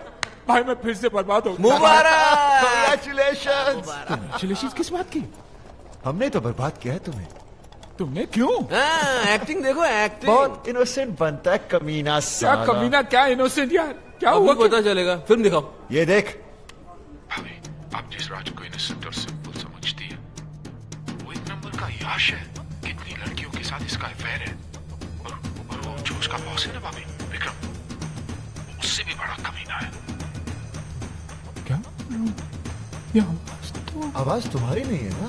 भाई मैं फिर से बर्बाद हो Congratulations! Congratulations किस बात की? हमने तो बर्बाद किया है तुम्हें। तुमने क्यों? एक्टिंग देखो एक्टिंग बहुत इनोसेंट बनता है कमीना क्या साला। कमीना क्या इनोसेंट यार? क्या अभी हुआ पता चलेगा। फ़िल्म दिखाओ। ये देख। भाभी आप जिस राज को इनोसेंट और सिंपल समझती है वो एक नंबर का याश है। कितनी लड़कियों के साथ इसका अफेयर है। और, और वो जो उसका बॉस है ना भाभी विक्रम उससे भी बड़ा कमीना है। क्या? ये आवाज़ तो आवाज़ तुम्हारी नहीं है ना?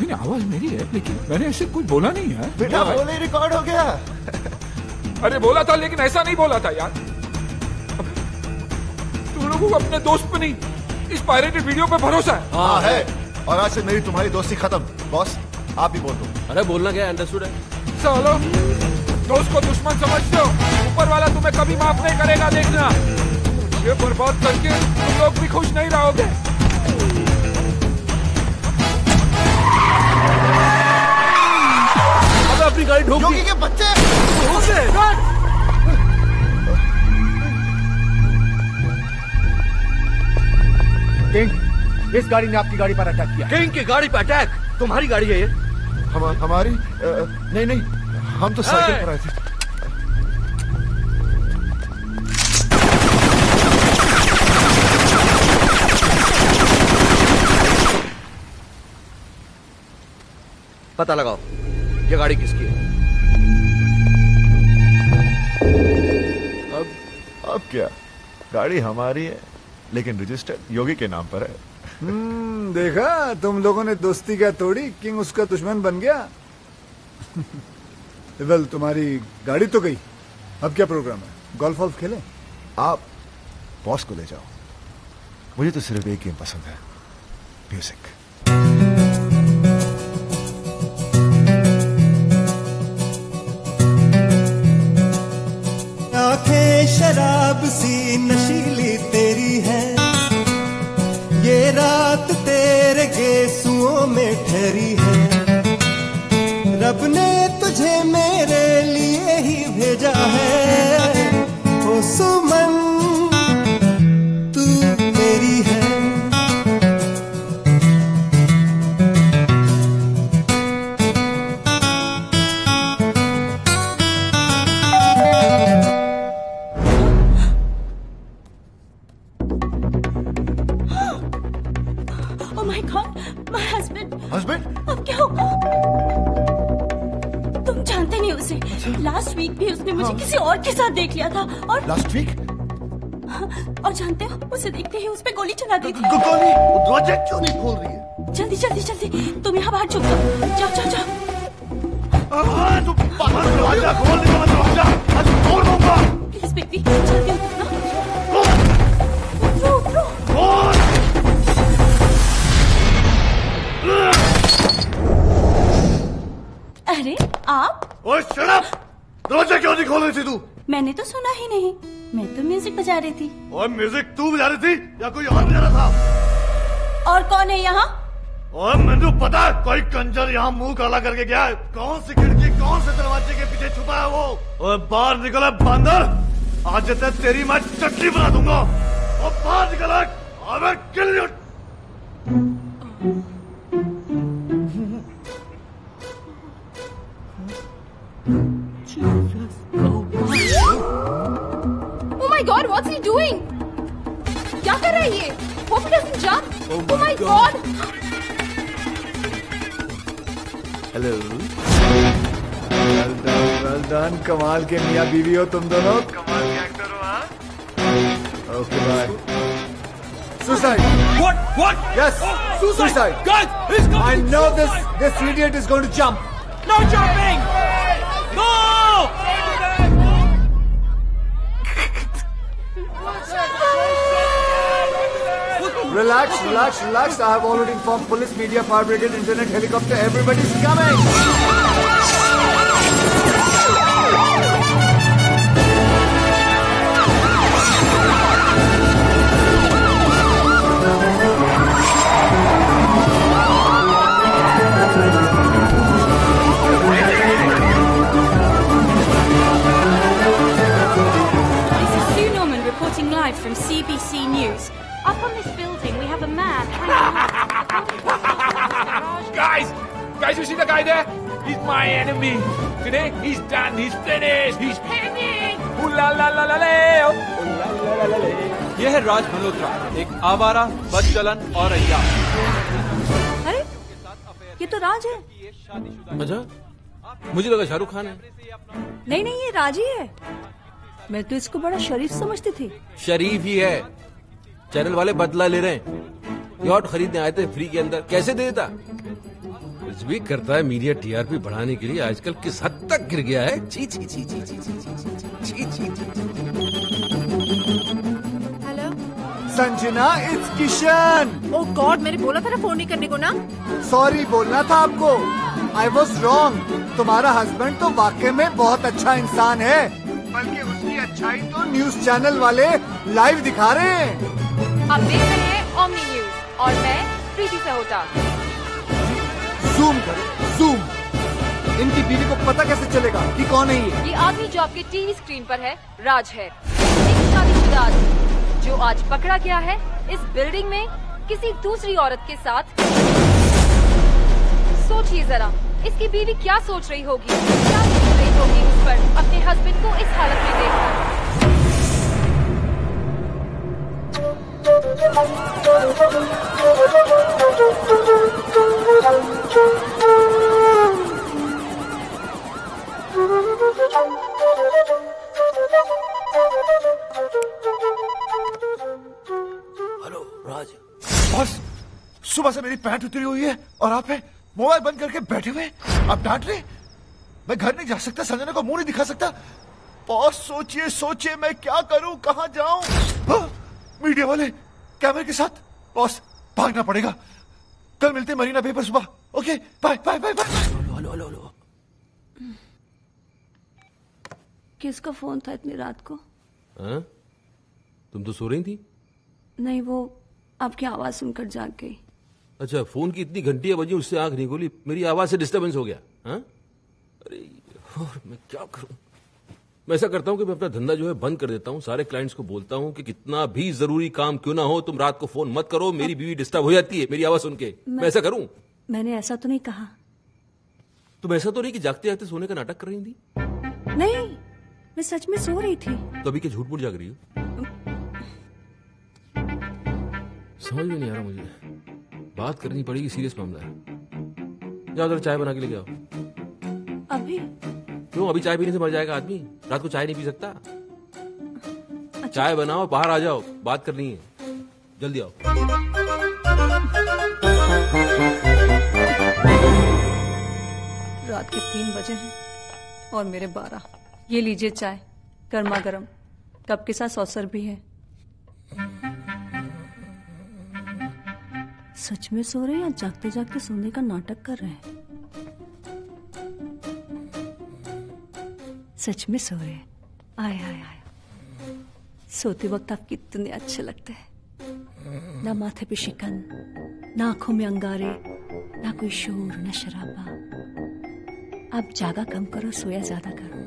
नहीं आवाज़ मेरी है लेकिन मैंने ऐसे कुछ बोला नहीं है। बेटा बोले रिकॉर्ड हो गया। (laughs) अरे बोला था लेकिन ऐसा नहीं बोला था यार। तुम लोगों को अपने दोस्त पे नहीं इस पायरेटेड वीडियो पे भरोसा है। हाँ है और आज से मेरी तुम्हारी दोस्ती खत्म। बॉस आप भी बोल दो। अरे बोलना क्या अंडरस्टूड है। चलो दोस्त को दुश्मन समझते हो। ऊपर वाला तुम्हें कभी माफ़ नहीं करेगा देखना। ये बर्बाद करके तुम लोग भी खुश नहीं रहोगे। गाड़ी ढोक योगी के बच्चे। किंग इस गाड़ी ने आपकी गाड़ी पर अटैक किया। किंग की गाड़ी पर अटैक तुम्हारी गाड़ी है ये? हम हमारी? अ, नहीं नहीं हम तो साइकिल पर आए थे। पता लगाओ ये गाड़ी किसकी है? अब क्या? गाड़ी हमारी है लेकिन रजिस्टर योगी के नाम पर है। हम्म देखा? तुम लोगों ने दोस्ती क्या तोड़ी? किंग उसका दुश्मन बन गया? (laughs) वेल तुम्हारी गाड़ी तो गई। अब क्या प्रोग्राम है? गोल्फ वॉल्फ खेले? आप बॉस को ले जाओ। मुझे तो सिर्फ़ एक गेम पसंद है। म्यूज़िक आँखें शराब सी नशीली तेरी है। ये रात तेरे गेसुओं में ठहरी है। रब ने तुझे मेरे लिए ही भेजा है। ओ साथ देख लिया था और लास्ट वीक और जानते हो उसे देखते ही उस पे गोली चला दी थी। गोली? दरवाज़ा क्यों नहीं खोल रही है? जल्दी जल्दी जल्दी तुम यहाँ बाहर छुप जाओ जाओ जाओ। जाओ दरवाज़ा खोल दरवाज़ा तोड़ दूँगा। प्लीज़ बेबी जल्दी उतरो उतरो उतरो अरे आप? ओए अप दरवाज़ा क्यों नहीं खोल रही थी तू? मैंने तो सुना ही नहीं। मैं तो म्यूज़िक बजा रही थी। और म्यूज़िक तू बजा रही थी या कोई और बजा रहा था? और कौन है यहाँ? और मैंने पता है कोई कंजर यहाँ मुँह काला करके गया है। कौन सी खिड़की कौन से दरवाजे के पीछे छुपा है वो? और बाहर निकला बंदर। आज तक तेरी मैं चटनी बना दूँगा। और बाहर निकला अबे किल my god, what's he doing? क्या कर रहा है ये? Hope he doesn't jump. Oh my god. Hello well done well done कमाल के मियाँ बीवी हो तुम दोनों कमाल के एक्टर हो हाँ okay bye suicide What? What? Yes, suicide. Guys, he's going I know this this idiot is going to jump. No jumping! Relax, relax, relax. I have already informed police, media, fire brigade, internet, helicopter. Everybody's coming. This is Sue Norman reporting live from CBC News. Up on this building, we have a man. Guys! Guys, you see the guy there? He's my enemy. Today, he's done. He's finished. He's hanging. Ooh la la la la la. Ooh la la la la la. यह है राज मल्होत्रा एक आवारा बदचलन और अय्या अरे ये तो राज है अच्छा मुझे लगा शाहरुख खान है नहीं नहीं ये राज ही है मैं तो इसको बड़ा शरीफ समझती थी शरीफ ही है चैनल वाले बदला ले रहे हैं यॉट खरीदने आए थे फ्री के अंदर कैसे दे देता कुछ भी करता है मीडिया टीआरपी बढ़ाने के लिए आजकल किस हद तक गिर गया है छी छी छी छी छी छी छी छी hello Sanjana it's Kishan oh god मैंने बोला था ना फ़ोन नहीं करने को ना सॉरी बोलना था आपको आई वॉज़ रॉन्ग तुम्हारा हस्बैंड तो वाकई में बहुत अच्छा इंसान है बल्कि उसकी अच्छाई तो न्यूज़ चैनल वाले लाइव दिखा रहे हैं। आप देख रहे हैं ओमनी न्यूज़ और मैं प्रीति सहोटा जूम करो जूम इनकी बीवी को पता कैसे चलेगा कि कौन है ये? ये आदमी जो आपके टीवी स्क्रीन पर है राज है। एक शादीशुदा आदमी जो आज पकड़ा गया है इस बिल्डिंग में किसी दूसरी औरत के साथ। सोचिए जरा इसकी बीवी क्या सोच रही होगी? क्या होगी उस पर। अपने हस्बैंड को इस हालत में देखकर हेलो राज। बॉस पैंट उतरी हुई है और आप है। मोबाइल बंद करके बैठे हुए आप डांट रहे मैं घर नहीं जा सकता संजना को मुँह नहीं दिखा सकता। बॉस सोचिए सोचिए मैं क्या करूँ कहाँ जाऊँ? हाँ, मीडिया वाले कैमरे के साथ। बॉस भागना पड़ेगा। कल मिलते मरीना पेपर सुबह। Okay bye bye bye bye hello hello hello किसका फ़ोन था इतनी रात को? हाँ? तुम तो सो रही थी? नहीं वो आपकी आवाज़ सुनकर जाग गई। अच्छा फ़ोन की इतनी घंटियाँ बजी उससे आँख नहीं खोली। मेरी आवाज़ से डिस्टरबेंस हो गया। हाँ? अरे और मैं क्या करूँ? मैं ऐसा करता हूँ कि मैं अपना धंधा जो है बंद कर देता हूँ सारे क्लाइंट्स को बोलता हूँ कि कितना भी ज़रूरी काम क्यों ना हो तुम रात को फ़ोन मत करो मेरी बीवी डिस्टर्ब हो जाती है मेरी आवाज़ सुन के। मैं, मैं- ऐसा करूँ? मैंने ऐसा तो नहीं कहा। तुम ऐसा तो नहीं कि जागते जागते सोने का नाटक कर रही थी? नहीं मैं सच में सो रही थी। तो अभी क्या झूठ मूठ जाग रही हो? समझ में नहीं आ रहा मुझे। बात करनी पड़ेगी सीरियस मामला है। जाओ चाय बना के लेके आओ। अभी? क्यों? अभी चाय पीने से मर जाएगा आदमी। रात को चाय नहीं पी सकता। अच्छा। चाय बनाओ बाहर आ जाओ। बात करनी है। जल्दी आओ। रात के तीन बजे हैं और मेरे बारह। ये लीजिए चाय गर्मा गर्म। कप के साथ सौसर भी है। सच में सो रहे हैं या जागते जागते सोने का नाटक कर रहे हैं? सच में सो रहे आए आए आए। सोते वक्त आप कितने अच्छे लगते हैं। ना माथे पे शिकन, ना आँखों में अंगारे, ना कोई शोर, ना शराबा। आप जागा कम करो, सोया ज़्यादा करो,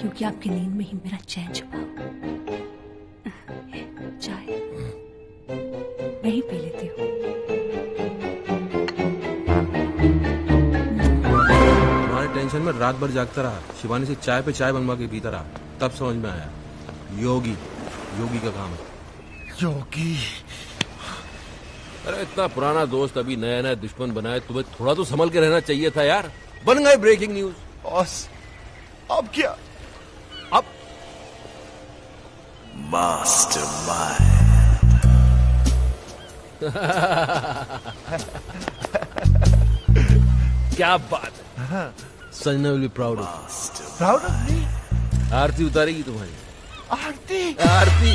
क्योंकि आपकी नींद में ही मेरा चैन छुपा हो। चाय। मैं ही पी लेती हूँ। में रात भर जागता रहा। शिवानी से चाय पे चाय बनवा के पीता रहा। तब समझ में आया योगी योगी का काम है। योगी? अरे इतना पुराना दोस्त अभी नया नया दुश्मन बनाए तुम्हें थोड़ा तो संभल के रहना चाहिए था यार। बन गए ब्रेकिंग न्यूज़ बॉस अब क्या? अब (laughs) क्या बात है। Sanjana will be proud of proud of me आरती उतारेगी तुम्हारी। आरती? आरती।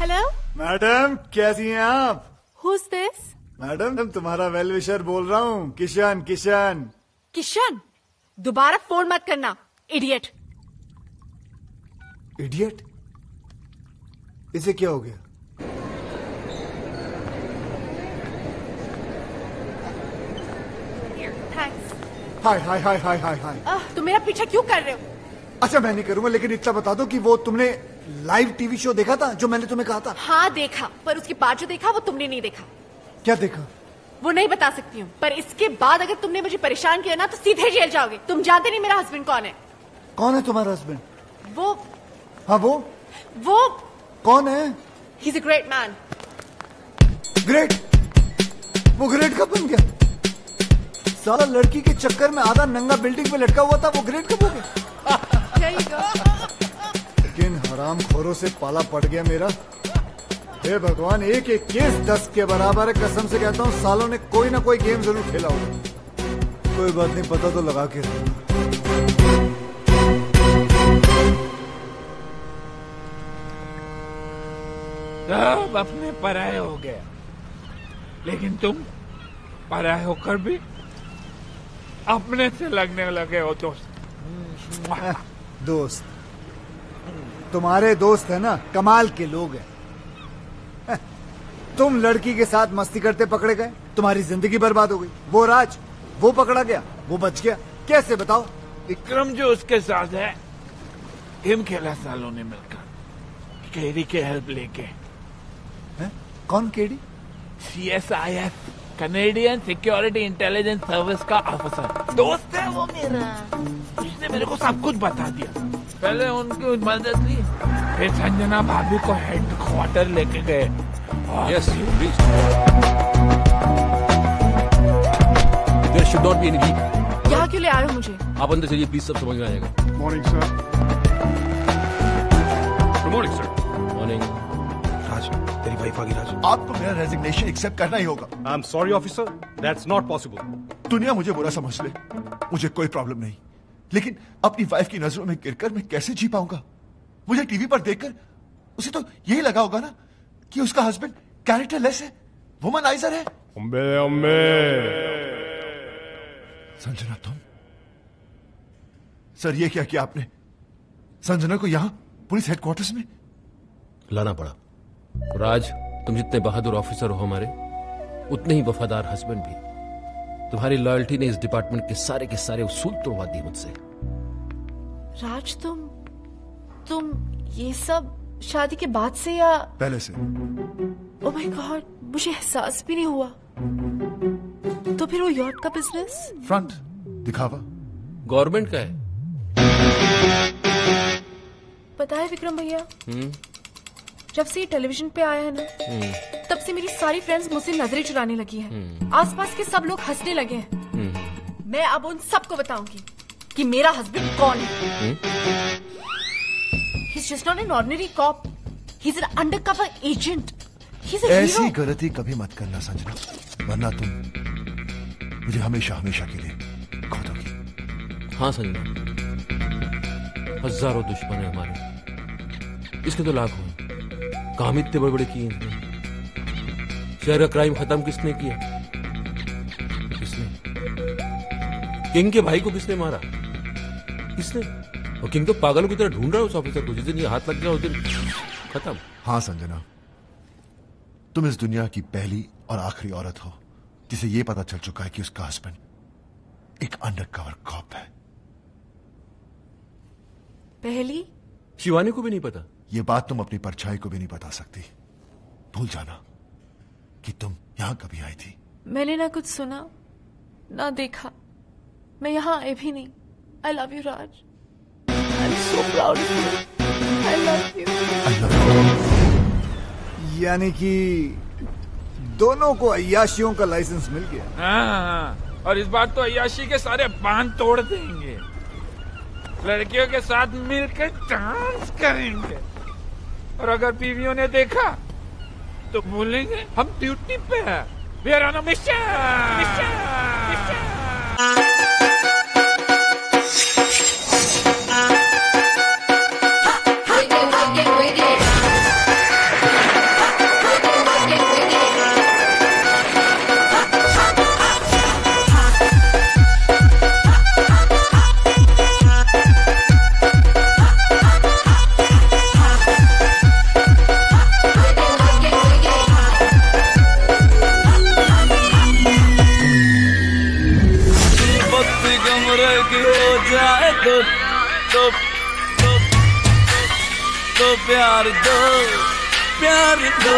हेलो मैडम कैसी हैं आप? हुज दिस मैडम तुम्हारा वेल विशर बोल रहा हूँ। किशन किशन। किशन दोबारा फ़ोन मत करना इडियट इडियट इसे क्या हो गया थैंक्स हाय हाय हाय हाय हाय हाय। तुम मेरा पीछा क्यों कर रहे हो? अच्छा मैं नहीं करूँगा लेकिन इतना बता दो कि वो तुमने लाइव टीवी शो देखा था जो मैंने तुम्हें कहा था? हाँ देखा पर उसके बाद जो देखा वो तुमने नहीं देखा। क्या देखा? वो नहीं बता सकती हूँ पर इसके बाद अगर तुमने मुझे परेशान किया ना तो सीधे जेल जाओगे। तुम जानते नहीं मेरा हस्बैंड कौन है। कौन है तुम्हारा हस्बैंड वो हाँ वो? वो कौन है? He is a great man great वो ग्रेट कब बन गया? साला लड़की के चक्कर में आधा नंगा बिल्डिंग में लटका हुआ था, वो ग्रेट कब हो गया? लेकिन हराम खोरों से पाला पड़ गया मेरा। हे भगवान, एक एक केस दस के बराबर है, कसम से कहता हूँ, सालों ने कोई ना कोई गेम ज़रूर खेला होगा। कोई बात नहीं, पता तो लगा के अपने पराये हो गया। लेकिन तुम पराये होकर भी अपने से लगने लगे हो दोस्त (laughs) दोस्त। तुम्हारे दोस्त है ना कमाल के लोग हैं। (laughs) तुम लड़की के साथ मस्ती करते पकड़े गए तुम्हारी ज़िंदगी बर्बाद हो गई। वो राज वो पकड़ा गया वो बच गया। कैसे बताओ? विक्रम जो उसके साथ है हिम खेला सालों ने मिलकर। केडी के हेल्प लेके। कौन KD C S I S Canadian security intelligence service का ऑफिसर दोस्त है वो मेरा। उसने मेरे को सब कुछ बता दिया। पहले उनकी मदद ली फिर संजना भाभी को हेड क्वार्टर लेके गए। not be any यहाँ क्यों ले आए हो मुझे? आप अंदर चलिए प्लीज़ सब समझ में आएगा। Morning sir good morning sir morning wife आ आपको मेरा रेजिग्नेशन एक्सेप्ट करना ही होगा। I am sorry officer that's not possible दुनिया मुझे बुरा समझ ले। मुझे कोई प्रॉब्लम नहीं। लेकिन अपनी वाइफ की नज़रों में गिरकर मैं कैसे जी पाऊँगा? मुझे टीवी पर देखकर उसे तो यही लगा होगा ना कि उसका हस्बैंड कैरेक्टरलेस है वुमनाइजर है। अम्बे अम्बे। संजना तुम? सर ये क्या किया आपने? संजना को यहाँ पुलिस हेडक्वार्टर्स में? लाना पड़ा। राज तुम जितने बहादुर ऑफिसर हो हमारे उतने ही वफादार हस्बैंड भी। तुम्हारी लॉयल्टी ने इस डिपार्टमेंट के सारे के सारे उसूल तोड़वा दिए मुझसे। राज तुम तुम ये सब शादी के बाद से या पहले से। ओ माय गॉड मुझे एहसास भी नहीं हुआ। तो फिर वो यॉट का बिज़नेस फ्रंट दिखावा। गवर्नमेंट का है। पता है विक्रम भैया? हम्म, जब से ये टेलीविज़न पे आया है ना हम्म, तब से मेरी सारी फ्रेंड्स मुझसे नज़रें चुराने लगी हैं। हम्म, आसपास के सब लोग हंसने लगे हैं। हम्म, मैं अब उन सबको बताऊँगी कि मेरा हस्बैंड कौन है। He's just not an ordinary cop. He's an undercover agent. He's a ऐसी hero. गलती कभी मत करना संजना। वरना तुम मुझे हमेशा हमेशा के लिए खो दोगी हाँ संजना। हज़ारों दुश्मन है हमारे। इसके तो लाखों। हैं काम इतने बड़े बड़े किए इसने शहर का क्राइम खत्म किसने किया? किसने? किंग के भाई को किसने मारा? किसने? और किंग तो पागलों की तरह ढूंढ रहा है उस ऑफिसर को जिस दिन ये हाथ लग गया उस दिन। खत्म। हाँ संजना। तुम इस दुनिया की पहली और आखिरी औरत हो जिसे ये पता चल चुका है कि उसका हस्बैंड एक अंडरकवर कॉप है। पहली? शिवानी को भी नहीं पता। ये बात तुम अपनी परछाई को भी नहीं बता सकती। भूल जाना कि तुम यहाँ कभी आई थी। मैंने ना कुछ सुना ना देखा। मैं यहाँ आए भी नहीं। I love you Raj I am so proud of you I love you यानी कि दोनों को अयाशियों का लाइसेंस मिल गया। हाँ, और इस बार तो अयाशी के सारे बाँध तोड़ देंगे। लड़कियों के साथ मिलकर डांस करेंगे। और अगर बीवियों ने देखा तो बोलेंगे, हम ड्यूटी पे हैं। वी आर ऑन अ बत्ती प्यार दो प्यार दो।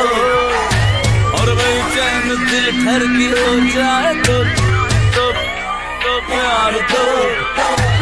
और वही चैन दिल ठर की हो जाए तो तो तो प्यार दो।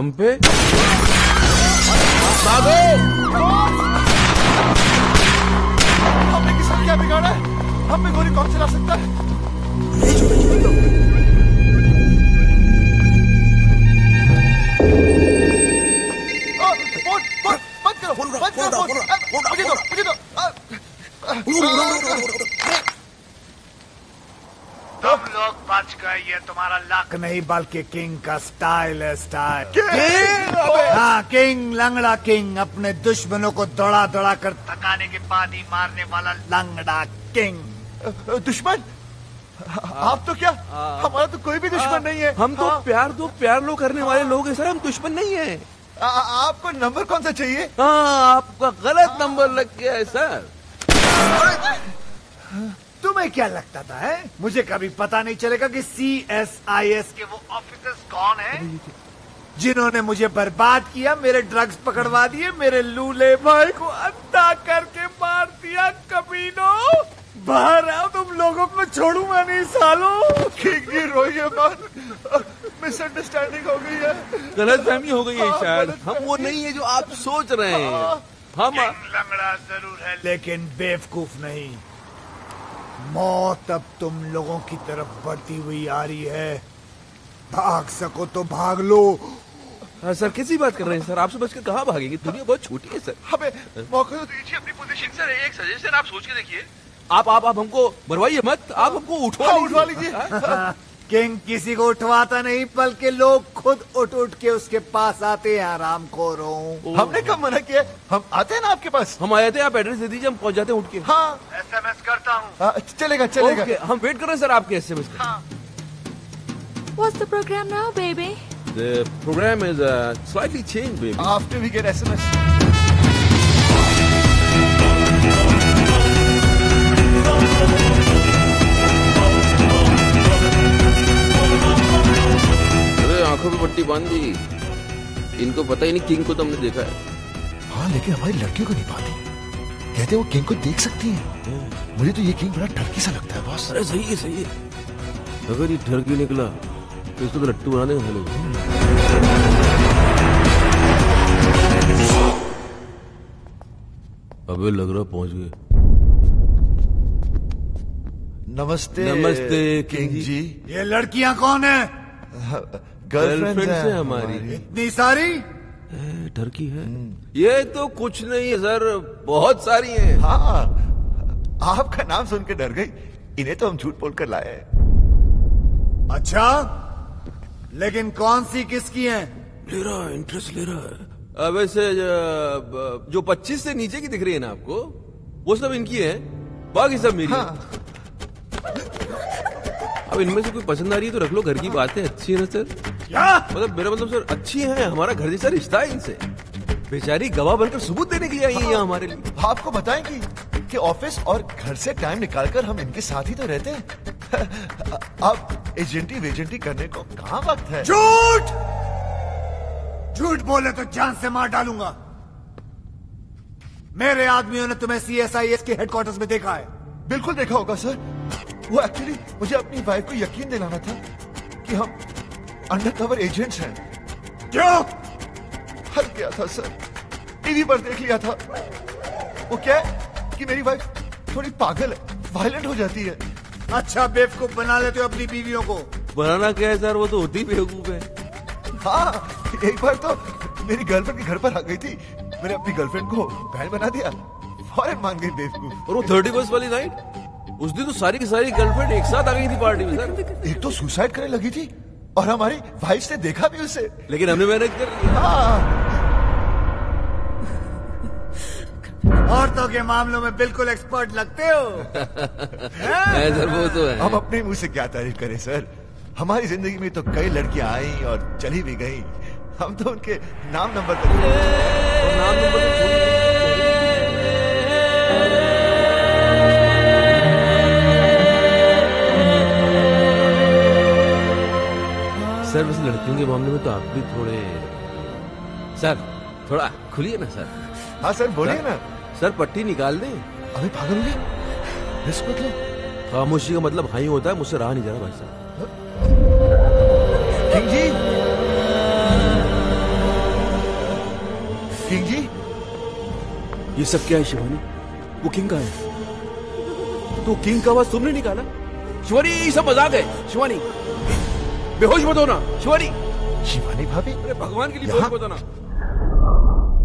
चला रहा बल्कि किंग का स्टाइल है स्टाइल किंग! हाँ किंग लंगड़ा किंग अपने दुश्मनों को दौड़ा दौड़ा कर थकाने के बाद ही मारने वाला लंगड़ा किंग दुश्मन आप तो क्या हमारा तो कोई भी दुश्मन नहीं है हम तो। प्यार दो प्यार लो करने वाले लोग हैं सर हम दुश्मन नहीं है आपको नंबर कौन सा चाहिए हाँ आपका गलत नंबर लग गया है सर तुम्हें क्या लगता था है? मुझे कभी पता नहीं चलेगा कि सी एस आई एस के वो ऑफिसर्स कौन है। जिन्होंने मुझे बर्बाद किया मेरे ड्रग्स पकड़वा दिए मेरे लूले भाई को अंधा करके मार दिया कमीनो बाहर आओ तुम लोगों को छोड़ूँगा नहीं सालों। जी रोइए मत मिसअंडरस्टैंडिंग हो गई है। गलत फहमी हो गई है हाँ, शायद। हम वो नहीं है जो आप सोच रहे हैं। हम लंगड़ा ज़रूर है लेकिन बेवकूफ़ नहीं। मौत अब तुम लोगों की तरफ़ बढ़ती हुई आ रही है। भाग सको तो भाग लो। हाँ, सर किसी बात कर रहे हैं सर? आपसे बचकर कहाँ भागेंगे? दुनिया बहुत छोटी है सर। हमें मौका तो दीजिए अपनी पोजीशन सर। एक सजेशन आप सोच के देखिए। आप आप आप हमको मरवाइए मत। आप हमको उठवा हाँ, उठवा लीजिए। हाँ? किंग किसी को उठवाता नहीं बल्कि लोग खुद उठ उठ के उसके पास आते हैं आराम खोरों हमने कब मना किया? हम आते हैं ना आपके पास? हम आए थे आप एड्रेस दे दीजिए हम पहुँच जाते हैं उठ के। हाँ। एसएमएस करता हूँ। हाँ, चलेगा चलेगा। ओके हम वेट कर रहे हैं सर आपके एसएमएस का। What's the program now, baby? The program is uh, slightly changed, baby. After we get SMS. अरे आँखों पे पट्टी बाँध दी। इनको पता ही नहीं किंग को तो हमने देखा है। हाँ लेकिन हमारी लड़कियों को नहीं पाती। कहते वो किंग को देख सकती है। मुझे तो ये किंग बड़ा टर्की सा लगता है बॉस। अरे सही है सही है। अगर ये ठरकी निकला तो इसको तो लट्टू बनाने हैं। लोग अबे लग रहा पहुँच गए। नमस्ते नमस्ते, किंग किंग जी। ये लड़कियाँ कौन है गर्लफ्रेंड्स से हैं हमारी। इतनी सारी? डर की है। ये तो कुछ नहीं है सर। बहुत सारी हैं। हाँ आपका नाम सुन के डर गई। इन्हें तो हम झूठ बोलकर लाए अच्छा? लेकिन कौन सी किसकी है? ले रहा है इंटरेस्ट ले रहा है। अब वैसे जो 25 से नीचे की दिख रही है ना आपको वो सब इनकी है। बाकी सब मेरी है। अब इनमें से कोई पसंद आ रही है तो रख लो घर की बातें अच्छी है ना सर। क्या? मतलब मेरा मतलब सर अच्छी है हमारा घर जैसा रिश्ता है इनसे। बेचारी गवाह बनकर सबूत देने के लिए आई है यहाँ हमारे लिए। आपको बताएँगी कि ऑफ़िस और घर से टाइम निकालकर हम इनके साथ ही तो रहते हैं। (laughs) अब एजेंटी वेजेंटी करने को कहाँ वक्त है? झूठ! झूठ बोले तो जान से मार डालूँगा। मेरे आदमियों ने तुम्हें सी एस आई एस के हेडक्वार्टर्स में देखा है। बिल्कुल देखा होगा सर। वो एक्चुअली मुझे अपनी वाइफ को यकीन दिलाना था कि हम अंडर कवर एजेंट्स हैं। क्यों? हर गया था सर टीवी पर देख लिया था। वो क्या है कि मेरी वाइफ थोड़ी पागल है वायलेंट हो जाती है। अच्छा बेवकूफ़ बना लेते हो अपनी बीवियों को। बनाना क्या है सर वो तो होती बेवकूफ़ है। हाँ एक बार तो मेरी गर्लफ्रेंड के घर पर आ गई थी। मैंने अपनी गर्लफ्रेंड को बहन बना दिया। फॉरन मान गई बेवकूफ़। और वो थर्टी फ़र्स्ट वाली नाइट उस दिन तो सारी की सारी गर्लफ्रेंड एक साथ आ गई थी पार्टी में सर। एक तो सुसाइड करने लगी थी और हमारी वाइफ ने देखा भी उसे। लेकिन हमने मैनेज कर लिया। हाँ। औरतों के मामलों में बिल्कुल एक्सपर्ट लगते हो। (laughs) है सर वो तो है। हम अपने मुँह से क्या तारीफ़ करें सर? हमारी ज़िंदगी में तो कई लड़कियाँ आई और चली भी गई। हम तो उनके नाम नंबर तक और नाम नंबर सर वैसे लड़कियों के मामले में तो आप भी थोड़े सर थोड़ा खुलिए ना सर। हाँ सर बोलिए ना। सर पट्टी निकाल दें। अभी पागल हो रिस्क मत खामोशी का मतलब हाई होता है मुझसे रहा नहीं जा रहा भाई साहब। किंग जी। किंग जी। ये सब क्या है शिवानी? वो किंग का है? तो किंग का आवाज़ तुमने निकाला? शिवानी ये सब मज़ाक है। शिवानी बेहोश मत होना। शिवानी। शिवानी भाभी? अरे भगवान के लिए बेहोश मत होना।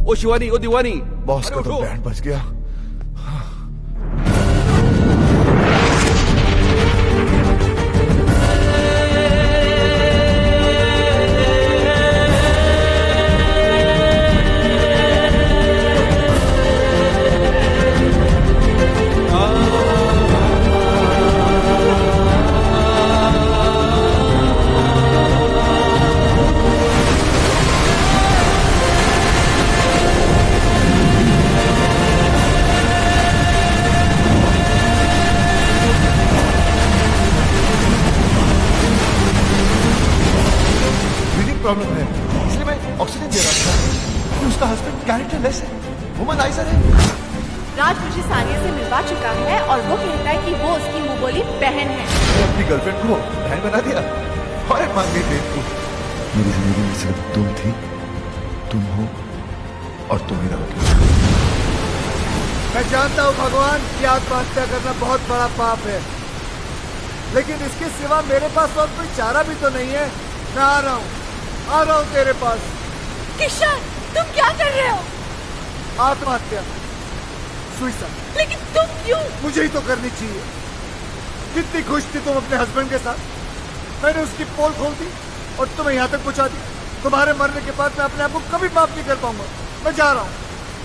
ओ शिवानी ओ दीवानी। बॉस का तो बैंड बज गया। आत्महत्या करना बहुत बड़ा पाप है। लेकिन इसके सिवा मेरे पास और कोई चारा भी तो नहीं है। मैं आ रहा हूँ। आ रहा हूँ तेरे पास। किशन तुम क्या कर रहे हो? आत्महत्या। सुइसाइड लेकिन तुम क्यों? मुझे ही तो करनी चाहिए। कितनी खुश थी तुम अपने हस्बैंड के साथ। मैंने उसकी पोल खोल दी और तुम्हें यहाँ तक पहुँचा दी। तुम्हारे मरने के बाद मैं अपने आप को कभी माफ़ नहीं कर पाऊँगा। मैं जा रहा हूँ।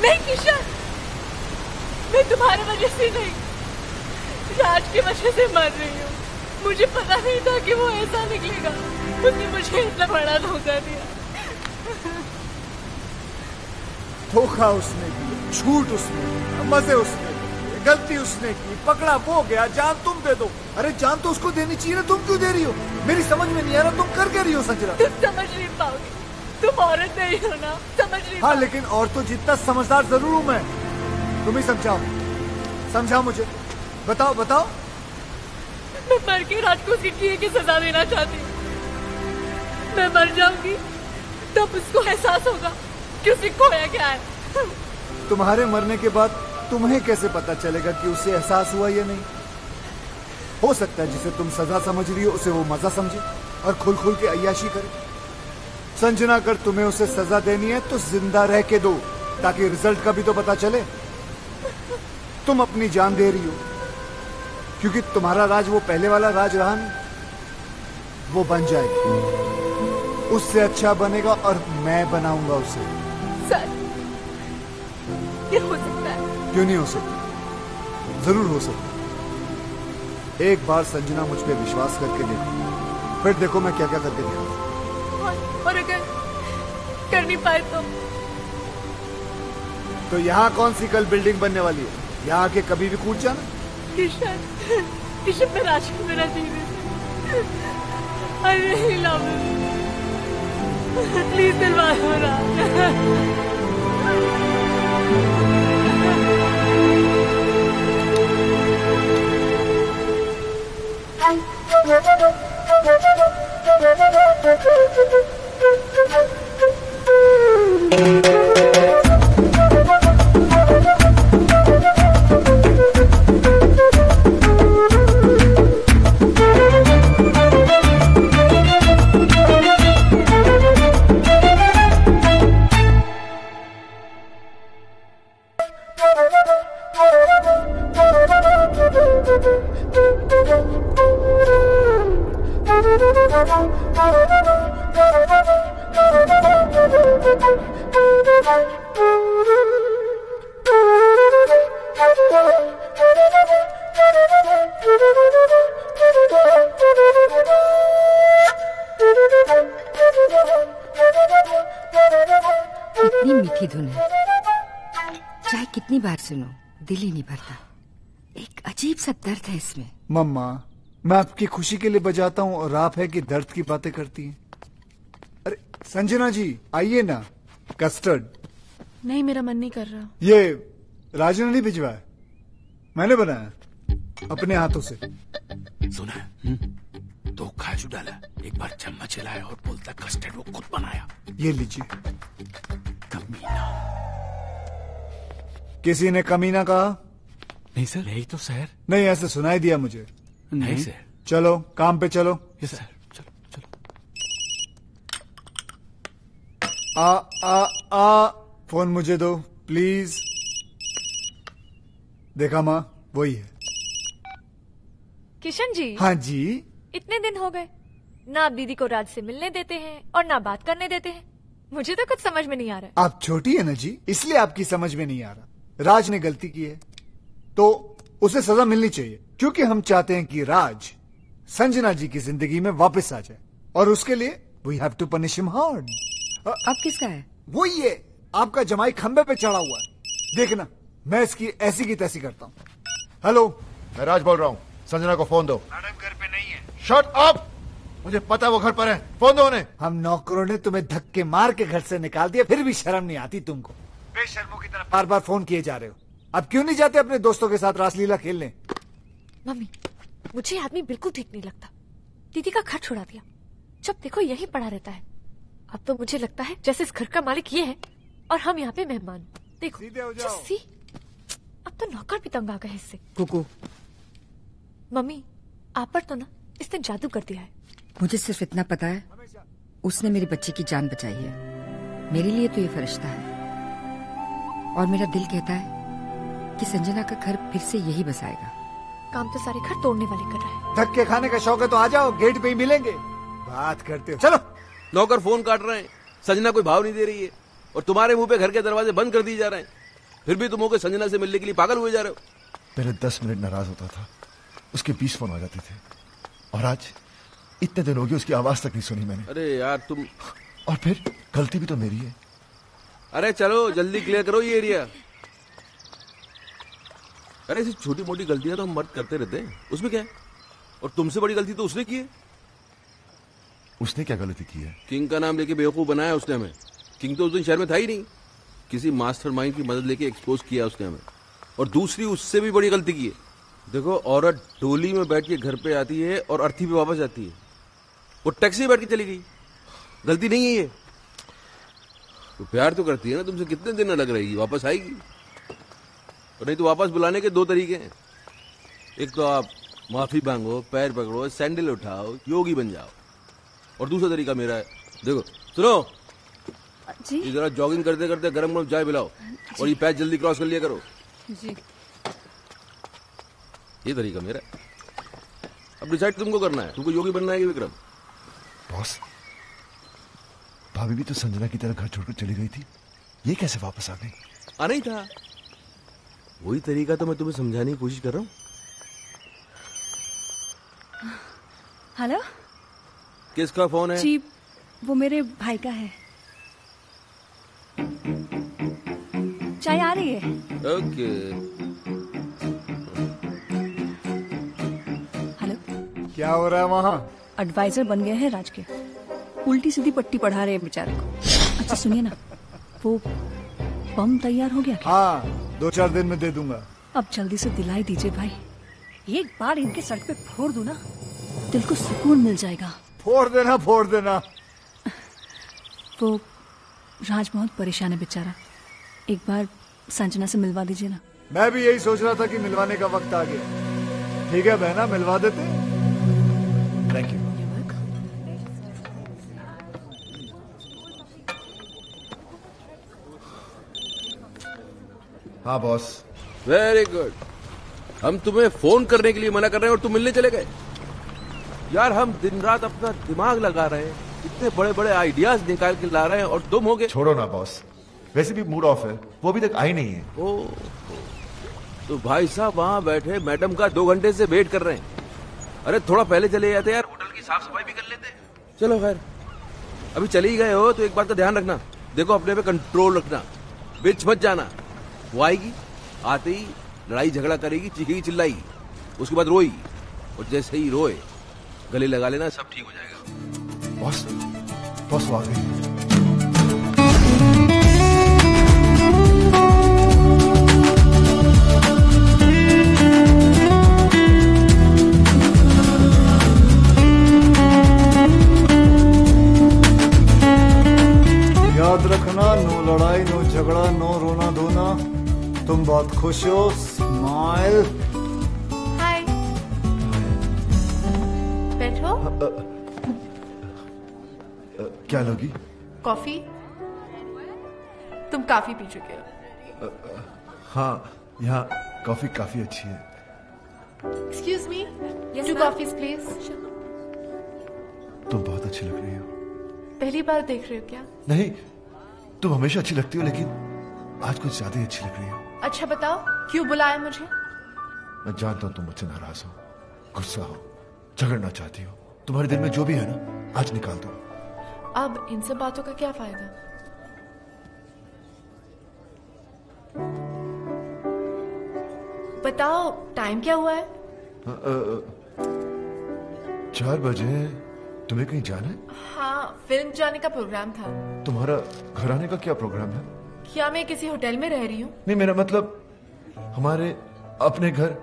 नहीं किशन। मैं तुम्हारे वजह से नहीं राज की वजह से मर रही हूँ। मुझे पता नहीं था कि वो ऐसा निकलेगा। उसने मुझे इतना बड़ा धोखा दिया। धोखा उसने दिया झूठ उसने दिया मज़े उसने दिए गलती उसने की पकड़ा वो गया जान तुम दे दो। अरे जान तो उसको देनी चाहिए ना तुम क्यों दे रही हो? मेरी समझ में नहीं आ रहा तुम कर क्या रही हो संजना तुम समझ नहीं पाओगे। तुम औरत नहीं हो ना समझ नहीं हाँ लेकिन और तो जितना समझदार ज़रूर हूँ मैं तुम ही समझाओ। समझाओ मुझे। बताओ बताओ। मैं मर के राज को उसके किए की सजा देना चाहती। हूँ मैं मर जाऊँगी तब उसको एहसास होगा कि उसे खोया क्या है। तुम्हारे मरने के बाद तुम्हें कैसे पता चलेगा कि उसे एहसास हुआ या नहीं? हो सकता है जिसे तुम सजा समझ रही हो उसे वो मज़ा समझे और खुल खुल के अयाशी करे। संजना अगर तुम्हें उसे सजा देनी है तो ज़िंदा रह के दो ताकि रिज़ल्ट का भी तो पता चले। तुम अपनी जान दे रही हो। क्योंकि तुम्हारा राज वो पहले वाला राज रहा नहीं वो बन जाएगा। उससे अच्छा बनेगा और मैं बनाऊँगा उसे। सर ये हो सकता है। क्यों नहीं हो सकता? ज़रूर हो सकता एक बार संजना मुझ पर विश्वास करके देखो। फिर देखो मैं क्या क्या करके और, और अगर कर नहीं पाए तो? तो यहाँ कौन सी कल बिल्डिंग बनने वाली है? यहाँ आके कभी भी कूद जाना? किशन किशन मेरा जी नहीं आई रियली लव प्लीज़ दिलवा दो राज। कितनी सुनो दिल ही नहीं भरता। एक अजीब सा दर्द है इसमें। मम्मा मैं आपकी खुशी के लिए बजाता हूँ और आप है कि दर्द की बातें करती हैं। अरे संजना जी आइए ना। कस्टर्ड। नहीं मेरा मन नहीं कर रहा। ये राजू ने नहीं भिजवाया? मैंने बनाया। अपने हाथों से। सुना है? दो काजू डाला एक बार चम्मच हिलाया और बोलता कस्टर्ड वो खुद बनाया। ये लीजिए। किसी ने कमीना कहा? नहीं सर। यही तो सर। नहीं ऐसे सुनाई दिया मुझे। नहीं सर। चलो काम पे चलो। Yes sir. चलो चलो। आ आ आ फ़ोन मुझे दो प्लीज़। देखा माँ वही है। किशन जी। हाँ जी। इतने दिन हो गए। ना आप दीदी को राज से मिलने देते हैं और ना बात करने देते हैं। मुझे तो कुछ समझ में नहीं आ रहा है। आप छोटी है ना जी इसलिए आपकी समझ में नहीं आ रहा। राज ने गलती की है तो उसे सजा मिलनी चाहिए क्योंकि हम चाहते हैं कि राज संजना जी की ज़िंदगी में वापस आ जाए और उसके लिए we have to punish him hard अब किसका है? वो ये आपका जमाई खंबे पे चढ़ा हुआ है। देखना मैं इसकी ऐसी की तैसी करता हूँ। हेलो मैं राज बोल रहा हूँ। संजना को फ़ोन दो। मैडम घर पे नहीं है। शट अप मुझे पता वो घर पर है। फ़ोन दो उन्हें। हम नौकरों ने तुम्हें धक्के मार के घर से निकाल दिया फिर भी शर्म नहीं आती तुमको। बेशर्मों की तरह बार बार फ़ोन किए जा रहे हो। अब क्यों नहीं जाते अपने दोस्तों के साथ रासलीला खेलने? मम्मी मुझे आदमी बिल्कुल ठीक नहीं लगता। दीदी का घर छुड़ा दिया। जब देखो यही पड़ा रहता है। अब तो मुझे लगता है जैसे इस घर का मालिक ये है और हम यहाँ पे मेहमान। देखो just see, अब तो नौकर भी तंग आ गए इससे। कुकू। मम्मी आप पर तो ना इसने जादू कर दिया है। मुझे सिर्फ़ इतना पता है उसने मेरी बच्ची की जान बचाई है। मेरे लिए तो ये फरिश्ता है। और मेरा दिल कहता है कि संजना का घर फिर से यही बसाएगा। काम तो सारे घर तोड़ने वाले कर रहा है। धक्के खाने का शौक है तो आ जाओ गेट पे ही मिलेंगे। बात करते हो। चलो। नौकर फ़ोन काट रहे हैं। संजना कोई भाव नहीं दे रही है। और तुम्हारे मुँह पे घर के दरवाजे बंद कर दिए जा रहे हैं। फिर भी तुम होकर संजना से मिलने के लिए पागल हुए जा रहे हो। पहले दस मिनट नाराज़ होता था। उसके बीस फ़ोन आ जाते थे। और आज इतने दिन हो गए उसकी आवाज़ तक नहीं सुनी मैंने। अरे यार तुम और फिर गलती भी तो मेरी है। अरे चलो जल्दी क्लियर करो ये एरिया अरे ऐसी छोटी मोटी गलतियाँ तो हम मर्द करते रहते हैं। उसमें क्या है? और तुमसे बड़ी गलती तो उसने की है। उसने क्या गलती की है? किंग का नाम लेके बेवकूफ़ बनाया उसने हमें। किंग तो उस दिन शहर में था ही नहीं। किसी मास्टरमाइंड की मदद लेके एक्सपोज किया उसने हमें। और दूसरी उससे भी बड़ी गलती की है। देखो औरत डोली में बैठ के घर पे आती है और अर्थी पे वापस आती है। वो टैक्सी बैठ के चली गई। गलती नहीं है ये। तो प्यार तो करती है ना तुमसे कितने दिन अलग रहेगी? वापस आएगी? और नहीं तो वापस बुलाने के दो तरीके हैं। एक तो आप माफ़ी मांगो पैर पकड़ो सैंडल उठाओ योगी बन जाओ। और दूसरा तरीका मेरा है देखो सुनो। जी? ये जरा जॉगिंग करते करते गरम गरम चाय पिलाओ। और ये पैच जल्दी क्रॉस कर लिया करो। जी। ये तरीका मेरा अब डिसाइड तुमको करना है। तुमको योगी बनना है कि विक्रम? बॉस भाभी भी तो संजना की तरह घर छोड़कर चली गई थी। ये कैसे वापस आ गई? आना ही था। वही तरीका तो मैं तुम्हें समझाने की कोशिश कर रहा हूँ। हेलो? किसका फ़ोन है? जी वो मेरे भाई का है। चाय आ रही है? ओके। हेलो? क्या हो रहा है वहाँ? एडवाइजर बन गए हैं राज के। उल्टी सीधी पट्टी पढ़ा रहे हैं बेचारे को। अच्छा सुनिए ना वो बम तैयार हो गया क्या? हाँ दो चार दिन में दे दूँगा। अब जल्दी से दिलाई दीजिए भाई। एक बार इनके सड़क पे फोड़ दू ना दिल को सुकून मिल जाएगा। फोड़ देना फोड़ देना। वो राज बहुत परेशान है बेचारा। एक बार संजना से मिलवा दीजिए ना। मैं भी यही सोच रहा था कि मिलवाने का वक्त आ गया। ठीक है बहना मिलवा देते थैंक यू हाँ बॉस वेरी गुड हम तुम्हें फ़ोन करने के लिए मना कर रहे हैं और तुम मिलने चले गए। यार हम दिन रात अपना दिमाग लगा रहे हैं इतने बड़े बड़े आइडियाज़ निकाल के ला रहे हैं और तुम हो गए। छोड़ो ना बॉस वैसे भी मूड ऑफ़ है वो अभी तक आई नहीं है। ओ तो भाई साहब वहाँ बैठे मैडम का दो घंटे से वेट कर रहे हैं। अरे थोड़ा पहले चले जाते यार होटल की साफ़ सफ़ाई भी कर लेते। चलो खैर अभी चले ही गए हो तो एक बात का ध्यान रखना। देखो अपने पे कंट्रोल रखना। बिच मत जाना। वो आएगी आते ही लड़ाई झगड़ा करेगी चीखेगी चिल्लाएगी, उसके बाद रोई और जैसे ही रोए, गले लगा लेना, सब ठीक हो जाएगा। बस बस आ याद रखना, नो लड़ाई, नो झगड़ा, नो रोना धोना। तुम बहुत खुश हो स्माइल हाय बैठो। क्या लोगी? कॉफ़ी। तुम काफ़ी पी चुके हो। हाँ यहाँ कॉफ़ी काफ़ी अच्छी है। Excuse me two. Coffees please तुम बहुत अच्छी लग रही हो। पहली बार देख रहे हो क्या? नहीं तुम हमेशा अच्छी लगती हो लेकिन आज कुछ ज़्यादा ही अच्छी लग रही हो। अच्छा बताओ क्यों बुलाया मुझे? मैं जानता हूँ तुम मुझसे नाराज़ हो गुस्सा हो झगड़ना चाहती हो। तुम्हारे दिल में जो भी है ना आज निकाल दो। अब इन सब बातों का क्या फ़ायदा? बताओ टाइम क्या हुआ है? चार बजे तुम्हें कहीं जाना है? हाँ फ़िल्म जाने का प्रोग्राम था। तुम्हारा घर आने का क्या प्रोग्राम है? क्या मैं किसी होटल में रह रही हूँ? नहीं मेरा मतलब हमारे अपने घर।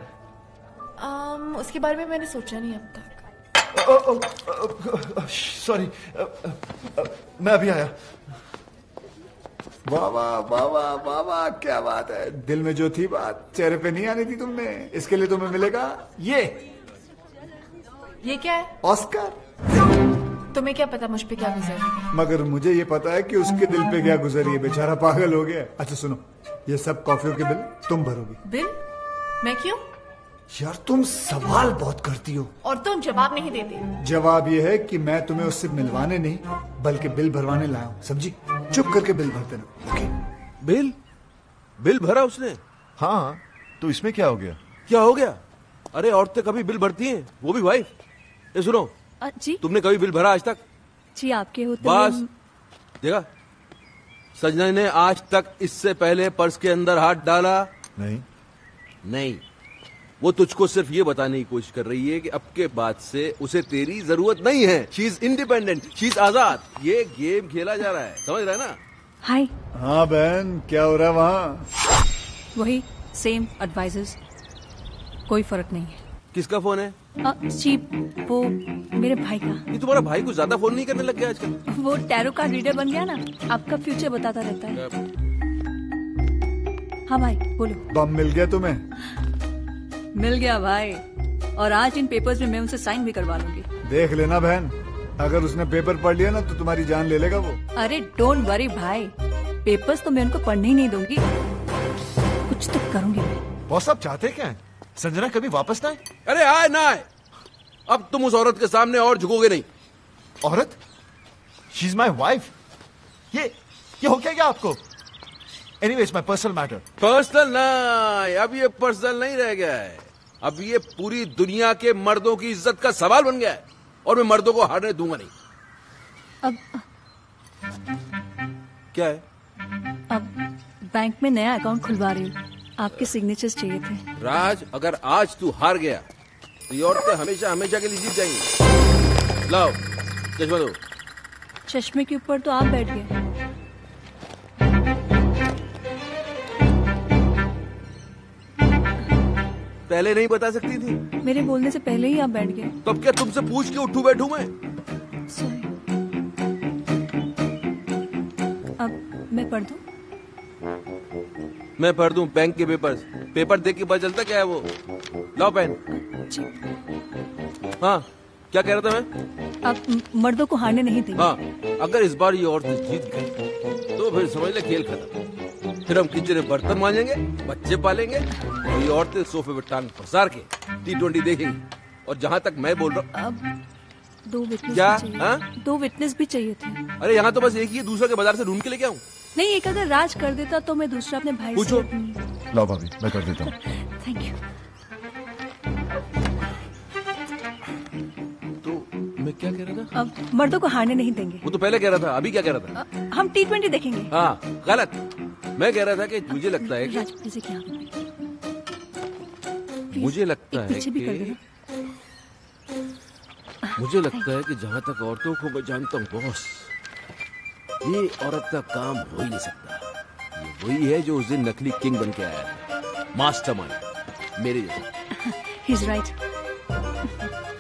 अम, उसके बारे में मैंने सोचा नहीं अब तक। सॉरी मैं अभी आया। वाह वाह वाह क्या बात है। दिल में जो थी बात चेहरे पे नहीं आनी थी तुमने। इसके लिए तुम्हें मिलेगा ये। ये क्या है? ऑस्कर। तुम्हें क्या पता मुझ पे क्या गुजर मगर मुझे ये पता है कि उसके दिल पे क्या गुजरी है बेचारा पागल हो गया। अच्छा सुनो ये सब कॉफियों के बिल तुम भरोगी। बिल? मैं क्यों? यार तुम सवाल बहुत करती हो। और तुम जवाब नहीं देते। जवाब ये है कि मैं तुम्हें उससे मिलवाने नहीं बल्कि बिल भरवाने लाया हूँ। समझी? चुप करके बिल भर देना बिल? बिल भरा उसने? हाँ तो इसमें क्या हो गया? क्या हो गया? अरे औरतें कभी बिल भरती हैं? वो भी वाइफ ये सुनो अ, जी। तुमने कभी बिल भरा आज तक? जी आपके होते बस। देखा? संजना ने आज तक इससे पहले पर्स के अंदर हाथ डाला। नहीं। नहीं। वो तुझको सिर्फ़ ये बताने की कोशिश कर रही है कि अब के बाद से उसे तेरी ज़रूरत नहीं है। She is independent she is आज़ाद। ये गेम खेला जा रहा है। समझ रहा है ना? हाय। हाँ बहन क्या हो रहा है वहाँ? वही सेम एडवाइजर्स कोई फ़र्क नहीं है। किसका फ़ोन है? जी वो मेरे भाई का। ये तुम्हारा भाई कुछ ज़्यादा फ़ोन नहीं करने लग गया आजकल? वो टैरो का रीडर बन गया ना आपका फ्यूचर बताता रहता है। हाँ भाई बोलो। बम मिल गया तुम्हें? मिल गया भाई। और आज इन पेपर्स में मैं उनसे साइन भी करवा लूँगी। देख लेना बहन अगर उसने पेपर पढ़ लिया ना तो तुम्हारी जान ले लेगा वो। अरे डोंट वरी भाई। पेपर्स तो मैं उनको पढ़ने ही नहीं दूँगी। कुछ तो करूँगी मैं। बॉस आप चाहते क्या है? संजना कभी वापस ना आए? अरे आए ना आए। अब तुम उस औरत के सामने और झुकोगे नहीं। औरत? शी इज़ माई वाइफ ये ये हो क्या क्या आपको? Anyways my personal matter personal ना अब ये पर्सनल नहीं रह गया है। अब ये पूरी दुनिया के मर्दों की इज़्ज़त का सवाल बन गया है। और मैं मर्दों को हारने दूँगा नहीं। अब क्या है? अब बैंक में नया अकाउंट खुलवा रही हूँ। आपके सिग्नेचर्स चाहिए थे। राज अगर आज तू हार गया तो ये औरतें हमेशा हमेशा के लिए जीत जाएँगी। लाओ चश्मा दो। चश्मे के ऊपर तो आप बैठ गए। पहले नहीं बता सकती थी? मेरे बोलने से पहले ही आप बैठ गए। तो अब क्या तुमसे पूछ के उठू बैठू मैं? अब मैं पढ़ दूँ? मैं भर दूँ बैंक के पेपर्स पेपर देख के पता चलता क्या है वो? लाओ पेन हाँ क्या कह रहा था मैं? अब मर्दों को हारने नहीं देंगे। हाँ अगर इस बार ये औरतें जीत गई तो फिर समझ ले खेल खत्म। फिर हम किचन में बर्तन मांजेंगे बच्चे पालेंगे और ये औरतें सोफे पे टांग पसार के टी ट्वेंटी देखेंगी। और जहाँ तक मैं बोल रहा हूँ दो विटनेस क्या? भी चाहिए। हाँ? दो विटनेस भी चाहिए थे। अरे यहाँ तो बस एक ही है दूसरा के बाज़ार से ढूंढ के लेके आऊँ। नहीं एक अगर राज कर देता तो मैं दूसरा अपने भाई पूछो। से लाओ भाभी मैं कर देता हूँ। थैंक यू मैं क्या कह रहा था? अब मर्दों को हारने नहीं देंगे। वो तो पहले कह रहा था अभी क्या कह रहा था? अ, हम टी ट्वेंटी देखेंगे। हाँ गलत। मैं कह रहा था कि मुझे लगता है कि राज क्या मुझे लगता है पीछे भी कर कि मुझे लगता है कि जहाँ तक औरतों को मैं जानता हूँ बॉस। ये औरत का काम हो ही नहीं सकता। ये वही है जो उस दिन नकली किंग बन के आया था। मास्टरमाइंड मेरे जैसा। (laughs) इज़ राइट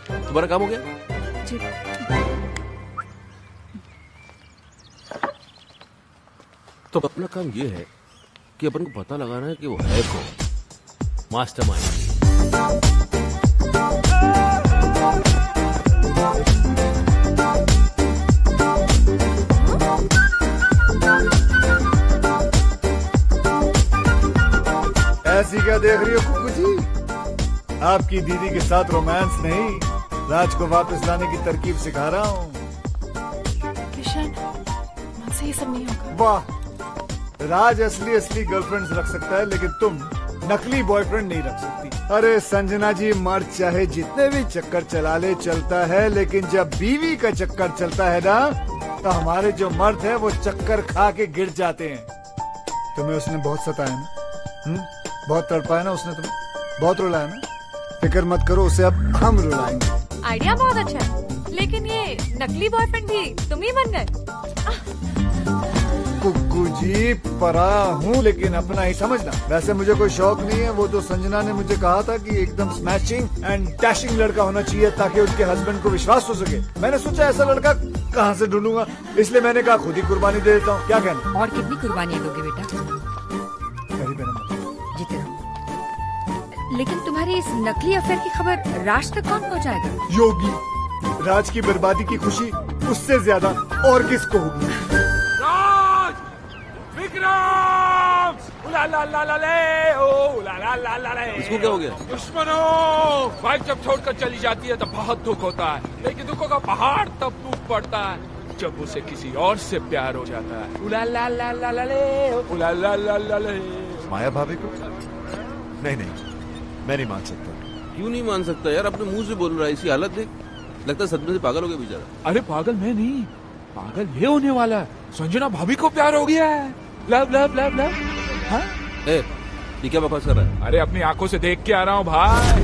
तुम्हारा काम हो गया? जी। तो अपना काम ये है कि अपन को पता लगाना है कि वो है कौन? Master mastermind. आपकी दीदी के साथ रोमांस नहीं। राज को वापस लाने की तरकीब सिखा रहा हूँ। किशन मुझसे ये सब नहीं होगा। वाह। राज असली असली गर्लफ्रेंड्स रख सकता है लेकिन तुम नकली बॉयफ्रेंड नहीं रख सकती। अरे संजना जी मर्द चाहे जितने भी चक्कर चला ले चलता है लेकिन जब बीवी का चक्कर चलता है ना तो हमारे जो मर्द है वो चक्कर खा के गिर जाते हैं। तुम्हें उसने बहुत सताया ना? हम्म? बहुत तड़पाया ना उसने तुम्हें? बहुत रुलाया ना? फ़िक्र मत करो उसे अब हम रुलाएँगे। आइडिया बहुत अच्छा है लेकिन ये नकली बॉयफ्रेंड भी तुम ही बन गए। कुकू जी परा हूँ लेकिन अपना ही समझना। वैसे मुझे कोई शौक नहीं है वो तो संजना ने मुझे कहा था कि एकदम स्मैशिंग एंड डैशिंग लड़का होना चाहिए ताकि उसके हस्बैंड को विश्वास हो सके। मैंने सोचा ऐसा लड़का कहाँ से ढूंढूँगा? इसलिए मैंने कहा खुद ही कुर्बानी दे देता हूँ। क्या कहना? और कितनी कुर्बानी दोगे बेटा? लेकिन तुम्हारी इस नकली अफेयर की खबर राज तक कौन पहुंचाएगा? योगी राज की बर्बादी की खुशी उससे ज़्यादा और किसको होगी? राज! विक्रम! उला ला ला ला ले ओ उला ला ला ला ले इसको क्या हो गया? दुश्मनों! वाइफ जब छोड़कर चली जाती है तो बहुत दुख होता है। लेकिन दुखों का पहाड़ तब टूट पड़ता है जब उसे किसी और से प्यार हो जाता है। उला ला ला ला ला ले उला ला ला ला ले माया भाभी को? नहीं नहीं। मैं नहीं मान सकता। क्यों नहीं मान सकता यार? अपने मुँह से बोल रहा है इसी हालत देख लगता है सदमे से पागल हो गया बेचारा। अरे पागल मैं नहीं। पागल ये होने वाला है। संजना भाभी को प्यार हो गया है। Love love love love. हाँ? ए, ये क्या बकवास कर रहा है? अरे अपनी आँखों से देख के आ रहा हूँ भाई।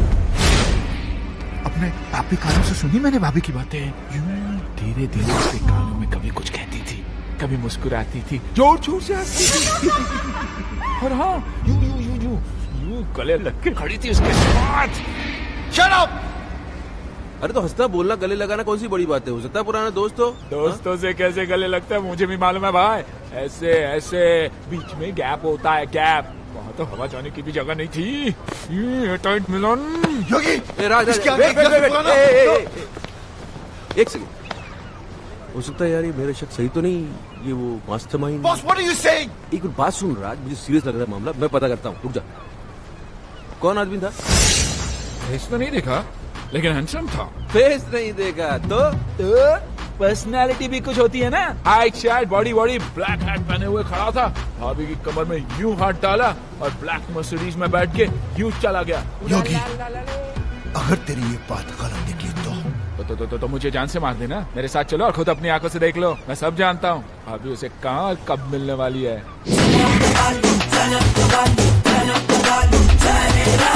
अपने भाभी कानों से सुनी मैंने भाभी की बातें। यूँ धीरे धीरे उसके कानों में कभी कुछ कहती थी कभी मुस्कुराती थी ज़ोर ज़ोर से हंसती थी। (laughs) और हाँ यूँ यूँ यूँ यूँ यूँ गले लग के खड़ी थी उसके साथ। Shut up! अरे तो हंसना बोलना गले लगाना कौन सी बड़ी बात है? हो सकता है पुराना दोस्त हो दोस्तों से कैसे गले लगता है मुझे भी मालूम है भाई। ऐसे ऐसे बीच में गैप होता है गैप। वहाँ तो हवा जाने की भी जगह नहीं थी। ये टाइट मिलन। योगी एक सेकंड हो सकता है यार ये मेरा शक सही तो नहीं ये वो mastermind Boss, what are you saying? एक बात सुन राज मुझे सीरियस लग रहा है मामला मैं पता करता हूँ रुक जा। कौन आदमी था फेस तो नहीं देखा लेकिन हैंडसम था फेस नहीं देखा तो तो पर्सनालिटी भी कुछ होती है ना हाइट शाइट बॉडी बॉडी ब्लैक हैट पहने हुए खड़ा था भाभी की कमर में यूँ हाथ डाला और ब्लैक मर्सिडीज में बैठ के यूँ चला गया योगी अगर तेरी ये बात गलत निकली तो तो, तो, तो, तो, तो मुझे जान से मार देना मेरे साथ चलो और खुद अपनी आँखों से देख लो मैं सब जानता हूँ भाभी उसे कहाँ और कब मिलने वाली है Turn it up.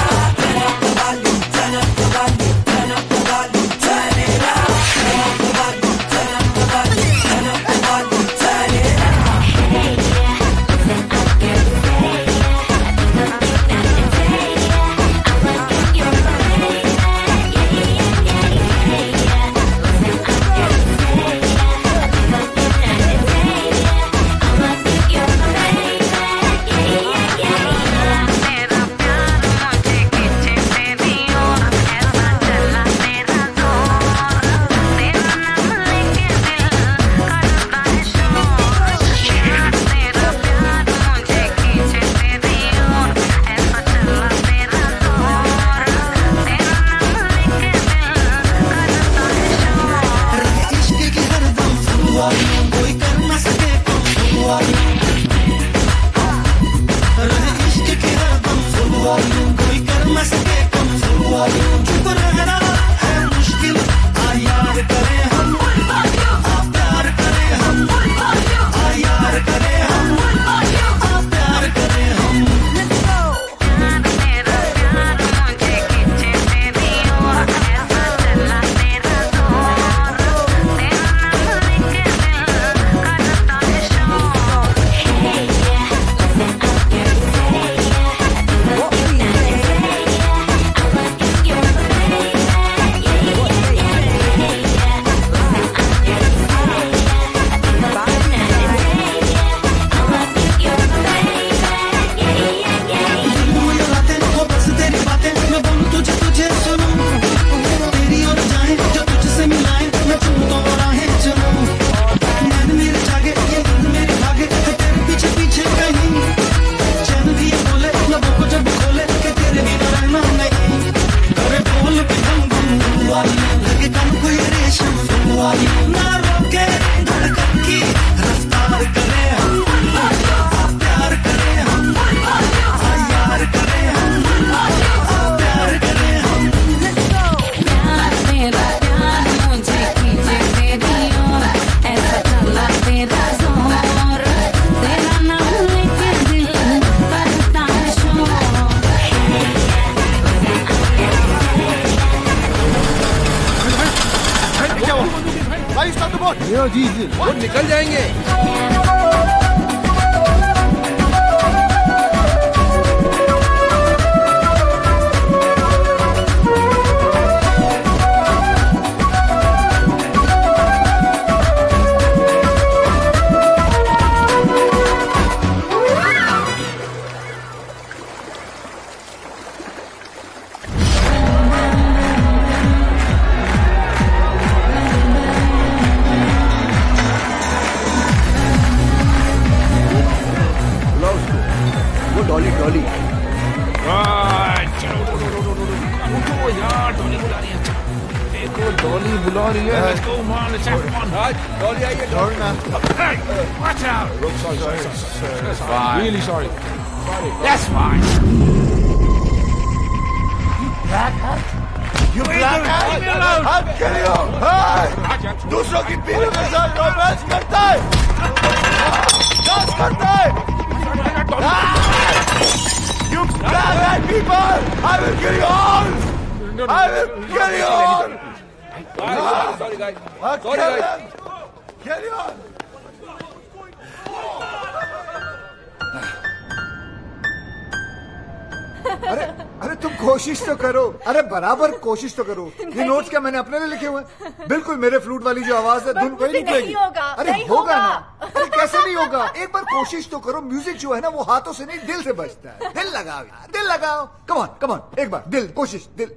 तो करो। (laughs) ये नोट्स क्या मैंने अपने लिए लिखे हुए हैं? बिल्कुल मेरे फ्लूट वाली जो आवाज़ है धुन कोई निकलेगी नहीं होगा, अरे नहीं होगा होगा। ना। अरे कैसे नहीं होगा? एक बार कोशिश तो करो म्यूज़िक जो है ना वो हाथों से नहीं दिल से बजता है। दिल लगाओ यार दिल लगाओ। कमान कमान एक बार दिल कोशिश दिल।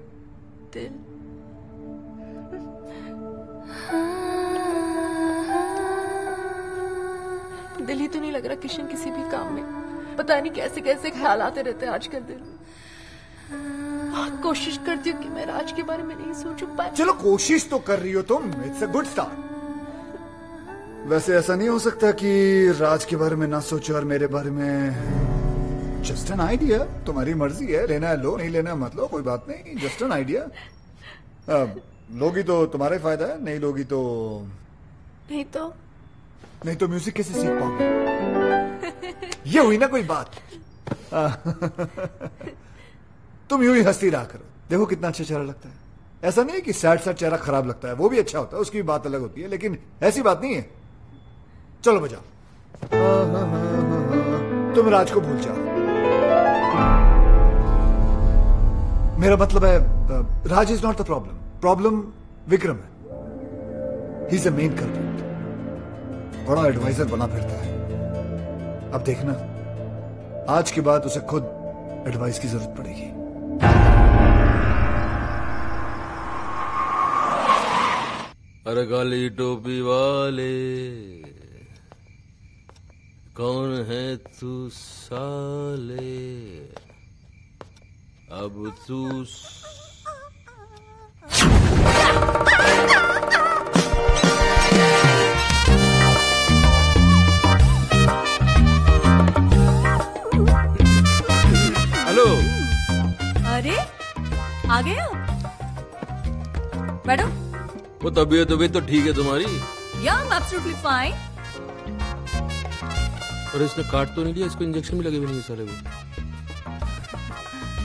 दिल। दिल ही तो नहीं लग रहा किशन किसी भी काम में। पता नहीं कैसे कैसे ख्याल आते रहते हैं आजकल दिल में बहुत कोशिश करती हूँ कि बारे में नहीं सोचूं पर चलो कोशिश तो कर रही हो तुम। इट्स अ गुड स्टार्ट वैसे ऐसा नहीं हो सकता कि राज के बारे में ना सोचो और मेरे बारे में जस्ट एन आइडिया तुम्हारी मर्ज़ी है। लेना है लो नहीं लेना मत लो कोई बात नहीं। जस्ट एन आइडिया लोगी तो तुम्हारा ही फ़ायदा है नहीं लोगी तो नहीं तो नहीं तो म्यूज़िक कैसे सीख पाओगे ये हुई ना कोई बात। (laughs) तुम यूँ ही हंसती रहा करो। देखो कितना अच्छा चेहरा लगता है। ऐसा नहीं है कि सैड सैड चेहरा खराब लगता है, वो भी अच्छा होता है, उसकी भी बात अलग होती है, लेकिन ऐसी बात नहीं है। चलो बजाओ। तुम राज को भूल जाओ। मेरा मतलब है Raj is not the problem problem Vikram है। He is a main culprit बड़ा एडवाइजर बना फिरता है। अब देखना, आज के बाद उसे खुद एडवाइस की ज़रूरत पड़ेगी। अरे काली टोपी वाले। कौन है तू साले? अब तू हेलो। अरे आ गए आप? बैठो वो तबीयत तबीयत तो ठीक है तुम्हारी? या एब्सोल्युटली फाइन और इसने काट तो नहीं लिया इसको इंजेक्शन भी लगे हुए नहीं है साले को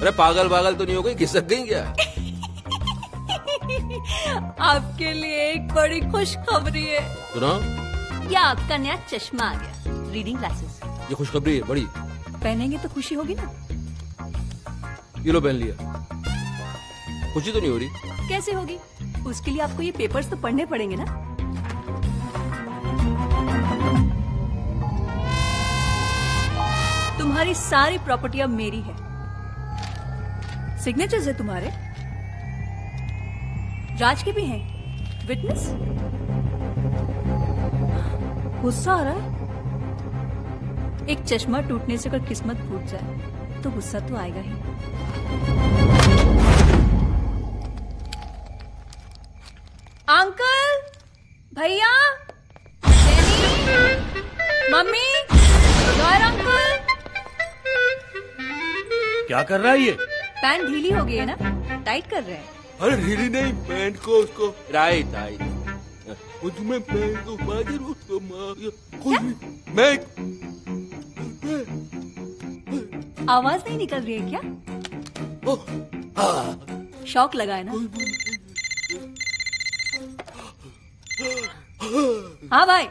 अरे पागल पागल तो नहीं हो गई? घिसक गई क्या? (laughs) आपके लिए एक बड़ी खुशखबरी है। सुनाओ या आपका नया चश्मा आ गया। रीडिंग ग्लासेस ये खुशखबरी है बड़ी। पहनेंगे तो खुशी होगी ना? ये लो पहन लिया। खुशी तो नहीं हो रही। कैसे होगी? उसके लिए आपको ये पेपर्स तो पढ़ने पड़ेंगे ना? तुम्हारी सारी प्रॉपर्टी अब मेरी है। सिग्नेचर्स है तुम्हारे? राज के भी हैं? विटनेस गुस्सा आ रहा है? एक चश्मा टूटने से अगर किस्मत फूट जाए तो गुस्सा तो आएगा ही। अंकल? भैया? मम्मी? गौर अंकल? क्या कर रहा है ये? पैंट ढीली हो गई है ना? टाइट कर रहे हैं। अरे ढीली नहीं पैंट को उसको राइट राइट उसमें पैंट को मार उसको मार खुद मैं आवाज़ नहीं निकल रही है क्या? शौक लगा है ना? हाँ भाई।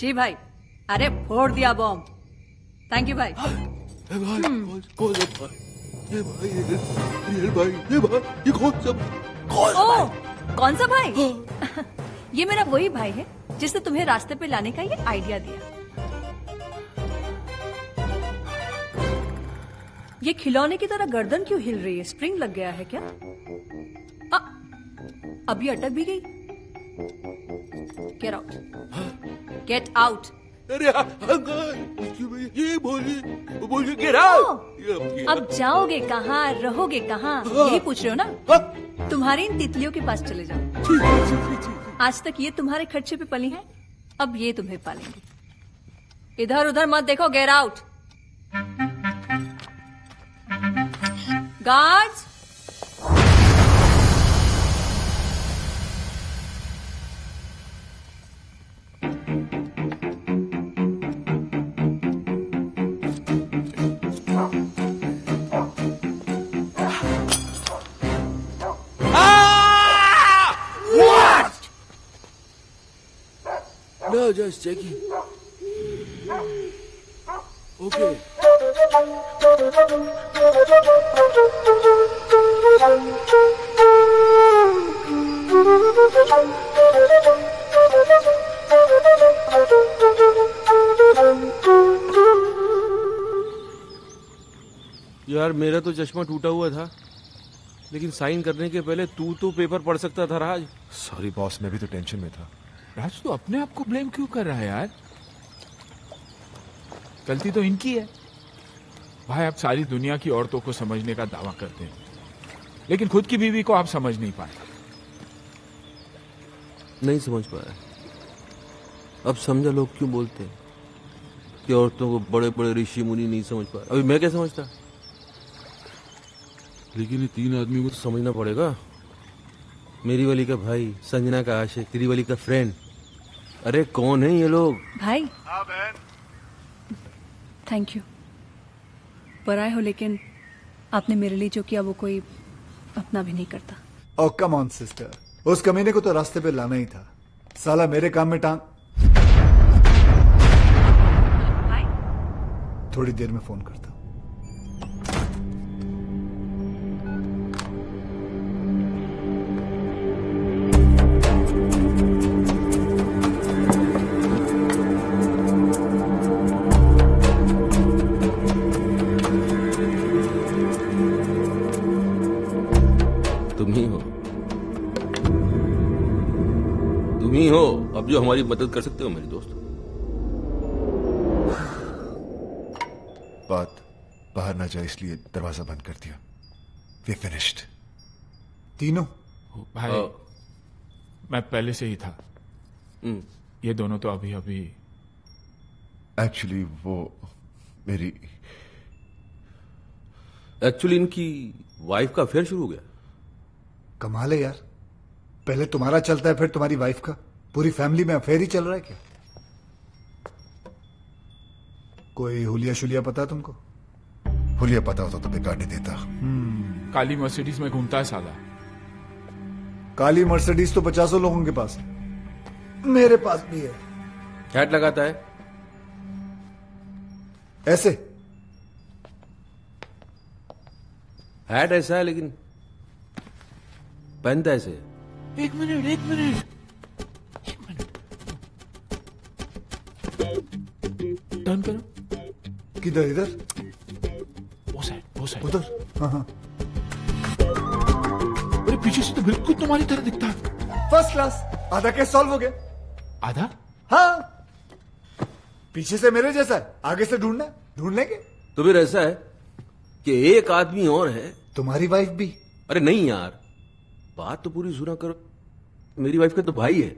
जी भाई। अरे फोड़ दिया बॉम्ब थैंक यू भाई। भाई ये ये भाई ये कौन सा कौन सा ओ भाई? कौन सा भाई? (laughs) ये मेरा वही भाई है जिसने तुम्हें रास्ते पे लाने का ये आइडिया दिया। ये खिलौने की तरह गर्दन क्यों हिल रही है? स्प्रिंग लग गया है क्या? आ, अभी अटक भी गई। गेट आउट गेट आउट अरे अंकल ये बोलिए बोलिए get out. अब जाओगे कहाँ रहोगे कहाँ? यही पूछ रहे हो ना? तुम्हारी इन तितलियों के पास चले जाओ। आज तक ये तुम्हारे खर्चे पे पली हैं अब ये तुम्हें पालेंगे। इधर उधर मत देखो get out guards No, just checking. Okay. यार मेरा तो चश्मा टूटा हुआ था लेकिन साइन करने के पहले तू तो पेपर पढ़ सकता था राज सॉरी बॉस मैं भी तो टेंशन में था राज तू अपने आप को ब्लेम क्यों कर रहा है यार? गलती तो इनकी है। भाई आप सारी दुनिया की औरतों को समझने का दावा करते हैं। लेकिन खुद की बीवी को आप समझ नहीं पाए। नहीं समझ पाया अब समझा लोग क्यों बोलते हैं कि औरतों को बड़े बड़े ऋषि मुनि नहीं समझ पाए? अभी मैं क्या समझता? लेकिन ये तीन आदमी को तो समझना पड़ेगा। मेरी वाली का भाई संजना का आशिक तेरी वाली का फ्रेंड अरे कौन है ये लोग? भाई। थैंक यू पर आए हो लेकिन आपने मेरे लिए जो किया वो कोई अपना भी नहीं करता। ओ कम ऑन सिस्टर उस कमीने को तो रास्ते पे लाना ही था। साला मेरे काम में टांग। थोड़ी देर में फ़ोन करता। जो हमारी मदद कर सकते हो मेरे दोस्त। बात बाहर ना जाए इसलिए दरवाज़ा बंद कर दिया। वी फिनिश्ड तीनों? भाई आ, मैं पहले से ही था। ये दोनों तो अभी अभी एक्चुअली वो मेरी एक्चुअली इनकी वाइफ का अफेयर शुरू हो गया। कमाल है यार। पहले तुम्हारा चलता है फिर तुम्हारी वाइफ का। पूरी फैमिली में अफेयर ही चल रहा है क्या? कोई हुलिया शुलिया पता है तुमको? हुलिया पता होता तो बेकार नहीं देता। काली मर्सिडीज में घूमता है साला। काली मर्सिडीज तो पचासों लोगों के पास है। मेरे पास भी है। हैट लगाता है। ऐसे? हैट ऐसा है लेकिन पहनता ऐसे एक मिनट एक मिनट। टर्न करो किधर इधर? वो साइड वो साइड। उधर? हाँ हाँ। अरे पीछे से तो बिल्कुल तुम्हारी तरह दिखता है। फ़र्स्ट क्लास आधा केस सॉल्व हो गया। आधा? हाँ। पीछे से मेरे जैसा है। आगे से ढूंढना? ढूंढ लेंगे। तो फिर ऐसा है कि एक आदमी और है। तुम्हारी वाइफ भी। अरे नहीं यार। बात तो पूरी सुना करो। मेरी वाइफ का तो भाई है।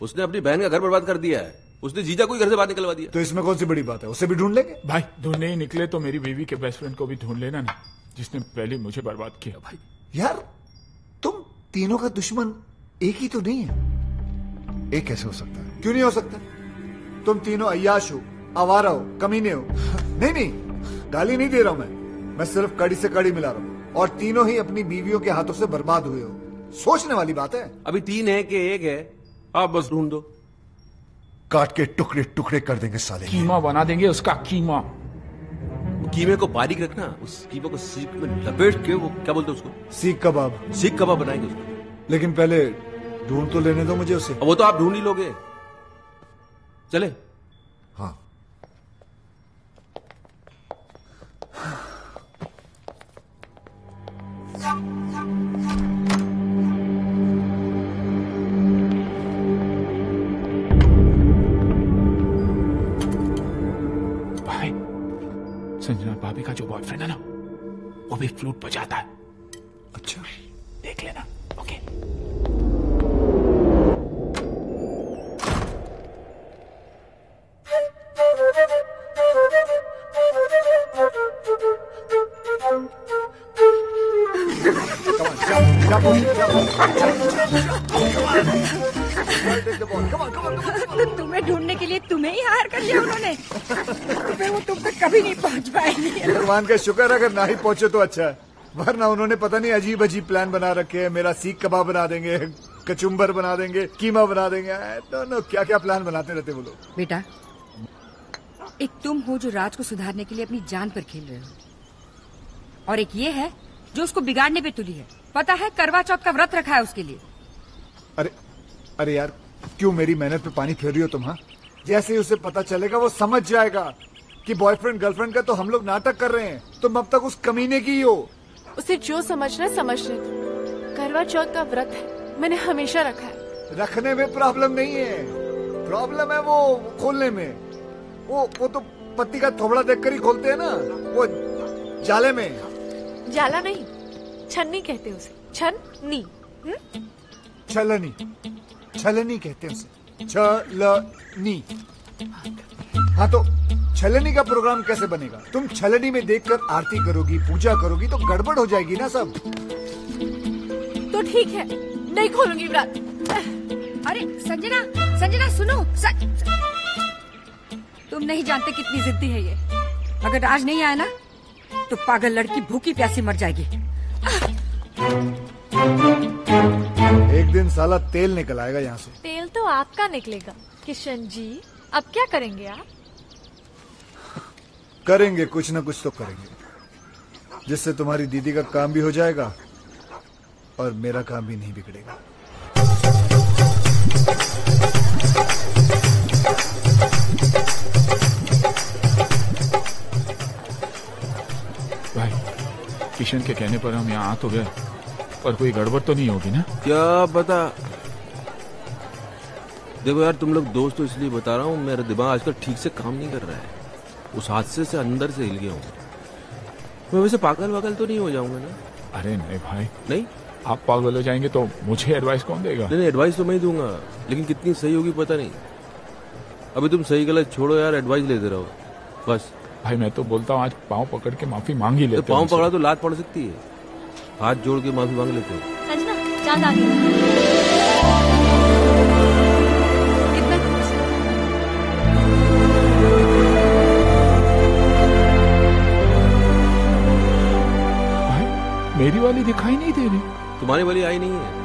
उसने अपनी बहन का घर बर्बाद कर दिया है। उसने जीजा को घर से बाहर निकलवा दिया। तो इसमें कौन सी बड़ी बात है? उसे भी ढूंढ लेंगे? भाई ढूँढने ही निकले तो मेरी बीवी के बेस्ट फ्रेंड को भी ढूंढ लेना ना जिसने पहले मुझे बर्बाद किया। भाई। यार तुम तीनों का दुश्मन एक ही तो नहीं है। एक कैसे हो सकता है? क्यों नहीं हो सकता? तुम तीनों अयाश हो आवारा हो कमीने हो। (laughs) नहीं नहीं गाली नहीं दे रहा हूँ मैं। मैं सिर्फ़ कड़ी से कड़ी मिला रहा हूँ। और तीनों ही अपनी बीवियों के हाथों से बर्बाद हुए हो। सोचने वाली बात है। अभी तीन है कि एक है? आप बस ढूंढ दो। काट के टुकड़े टुकड़े कर देंगे साले। कीमा बना देंगे उसका कीमा। कीमे को बारीक रखना उस कीमे को सीख में लपेट के वो क्या बोलते उसको? सीख कबाब। सीख कबाब बनाएँगे उसको। लेकिन पहले ढूंढ तो लेने दो मुझे उसे। अब वो तो आप ढूंढ ही लोगे। चले। हाँ। भाई का जो बॉयफ्रेंड है ना वो भी फ्लूट बजाता है। अच्छा। देख लेना ओके तुम्हें ढूँढने के लिए तुम्हें ही हायर कर लिया उन्होंने। कभी नहीं पहुँच पाएँगे। भगवान का शुक्र है अगर ना ही पहुँचे तो अच्छा है। वरना उन्होंने पता नहीं अजीब अजीब प्लान बना रखे हैं। मेरा सीख कबाब बना देंगे कचुम्बर बना देंगे कीमा बना देंगे। दोनों क्या क्या प्लान बनाते रहते वो लोग। बेटा एक तुम हो जो राज को सुधारने के लिए अपनी जान पर खेल रहे हो। और एक ये है जो उसको बिगाड़ने पे तुली है। पता है करवा चौथ का व्रत रखा है उसके लिए। अरे अरे यार क्यों मेरी मेहनत पे पानी फेर रही हो तुम हाँ? जैसे ही उसे पता चलेगा वो समझ जाएगा। कि बॉयफ्रेंड गर्लफ्रेंड का तो हम लोग नाटक कर रहे हैं। तुम अब तक उस कमीने की हो उसे जो समझना है समझ तू। करवा चौथ का व्रत है। मैंने हमेशा रखा है। रखने में प्रॉब्लम नहीं है। प्रॉब्लम है वो खोलने में। वो वो तो पत्ती का थोबड़ा देखकर ही खोलते हैं ना। वो जाले में। जाला नहीं। छन्नी कहते उसे। छन्नी हम्म? छलनी। छलनी कहते हैं उसे। छलनी। हाँ तो छलनी का प्रोग्राम कैसे बनेगा? तुम छलनी में देखकर आरती करोगी पूजा करोगी तो गड़बड़ हो जाएगी ना सब? तो ठीक है नहीं खोलूँगी व्रत। अरे संजना संजना सुनो सं... तुम नहीं जानते कितनी जिद्दी है ये। अगर राज नहीं आया ना तो पागल लड़की भूखी प्यासी मर जाएगी। एक दिन साला तेल निकल आएगा यहाँ से। तेल तो आपका निकलेगा। किशन जी अब क्या करेंगे आप? करेंगे कुछ ना कुछ तो करेंगे। जिससे तुम्हारी दीदी का काम भी हो जाएगा और मेरा काम भी नहीं बिगड़ेगा। भाई किशन के कहने पर हम यहाँ आ तो गए पर कोई गड़बड़ तो नहीं होगी ना? क्या बता देखो यार तुम लोग दोस्त तो इसलिए बता रहा हूँ मेरा दिमाग आजकल ठीक से काम नहीं कर रहा है। उस हादसे से अंदर से हिल गया हूँ। मैं वैसे पागल वागल तो नहीं हो जाऊँगा ना? अरे नहीं भाई। नहीं? आप पागल हो जाएँगे तो मुझे एडवाइस कौन देगा? नहीं नहीं एडवाइस तो मैं ही दूँगा लेकिन कितनी सही होगी पता नहीं। अभी तुम सही गलत छोड़ो यार एडवाइस लेते रहो बस। भाई मैं तो बोलता हूँ आज पाँव पकड़ के माफ़ी मांग ही तो लेते पाँव पकड़ा तो लात पड़ सकती है। हाथ जोड़ के माफ़ी मांग लेते हो। संजना चाँद आ गया मेरी वाली दिखाई नहीं दे रही। तुम्हारी वाली आई नहीं है।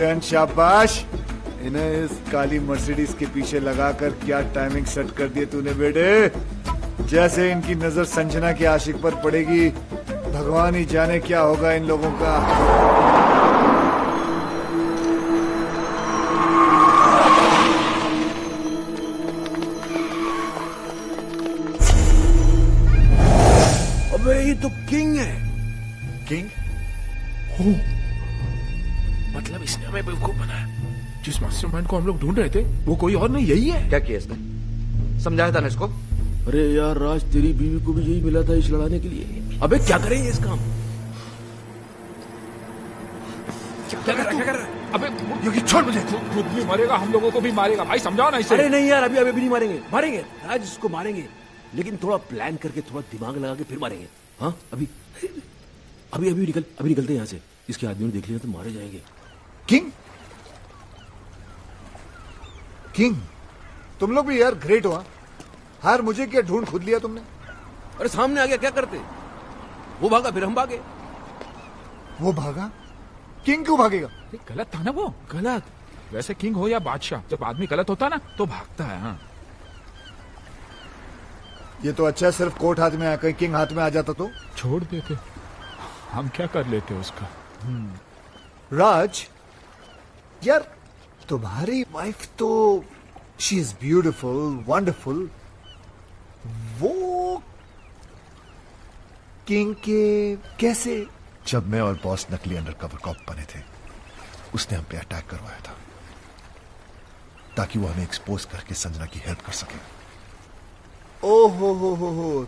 किशन शाबाश। इन्हें इस काली मर्सिडीज के पीछे लगाकर क्या टाइमिंग सेट कर दिए तूने बेटे? जैसे इनकी नज़र संजना के आशिक पर पड़ेगी, भगवान ही जाने क्या होगा इन लोगों का। जिस को हम लोग ढूंढ रहे थे वो कोई और नहीं यही है। क्या किया इसने? समझाया था ना इसको? अरे यार राज तेरी बीवी को भी यही मिला था इस लड़ाने के लिए। अबे क्या करेंगे इस काम क्या कर रहा क्या कर रहा अबे योगी छोड़ मुझे। खुद खुद भी मरेगा हम लोगों को भी मारेगा। भाई समझाओ ना इसे। अरे नहीं यार अभी अभी भी नहीं मारेंगे। मारेंगे राज इसको मारेंगे। लेकिन थोड़ा प्लान करके थोड़ा दिमाग लगा के फिर मारेंगे। हाँ अभी अभी अभी निकल अभी निकलते हैं यहाँ से। इसके आदमी ने देख लिया तो मारे जाएँगे। किंग? किंग। तुम लोग भी यार ग्रेट हो हाँ? हार मुझे क्या ढूंढ खुद लिया तुमने? अरे सामने आ गया क्या करते? वो भागा फिर हम भागे। वो भागा? किंग क्यों भागेगा? गलत था ना वो? गलत। वैसे किंग हो या बादशाह जब आदमी गलत होता ना तो भागता है हाँ। ये तो अच्छा है सिर्फ़ कोर्ट हाथ में आ कहीं किंग हाथ में आ जाता तो। छोड़ देते। हम क्या कर लेते उसका? राज यार तुम्हारी वाइफ तो शी इज़ ब्यूटिफुल वंडरफुल वो किंग के कैसे? जब मैं और बॉस नकली अंडरकवर कॉप बने थे उसने हम पे अटैक करवाया था ताकि वो हमें एक्सपोज करके संजना की हेल्प कर सके। ओ हो हो हो हो।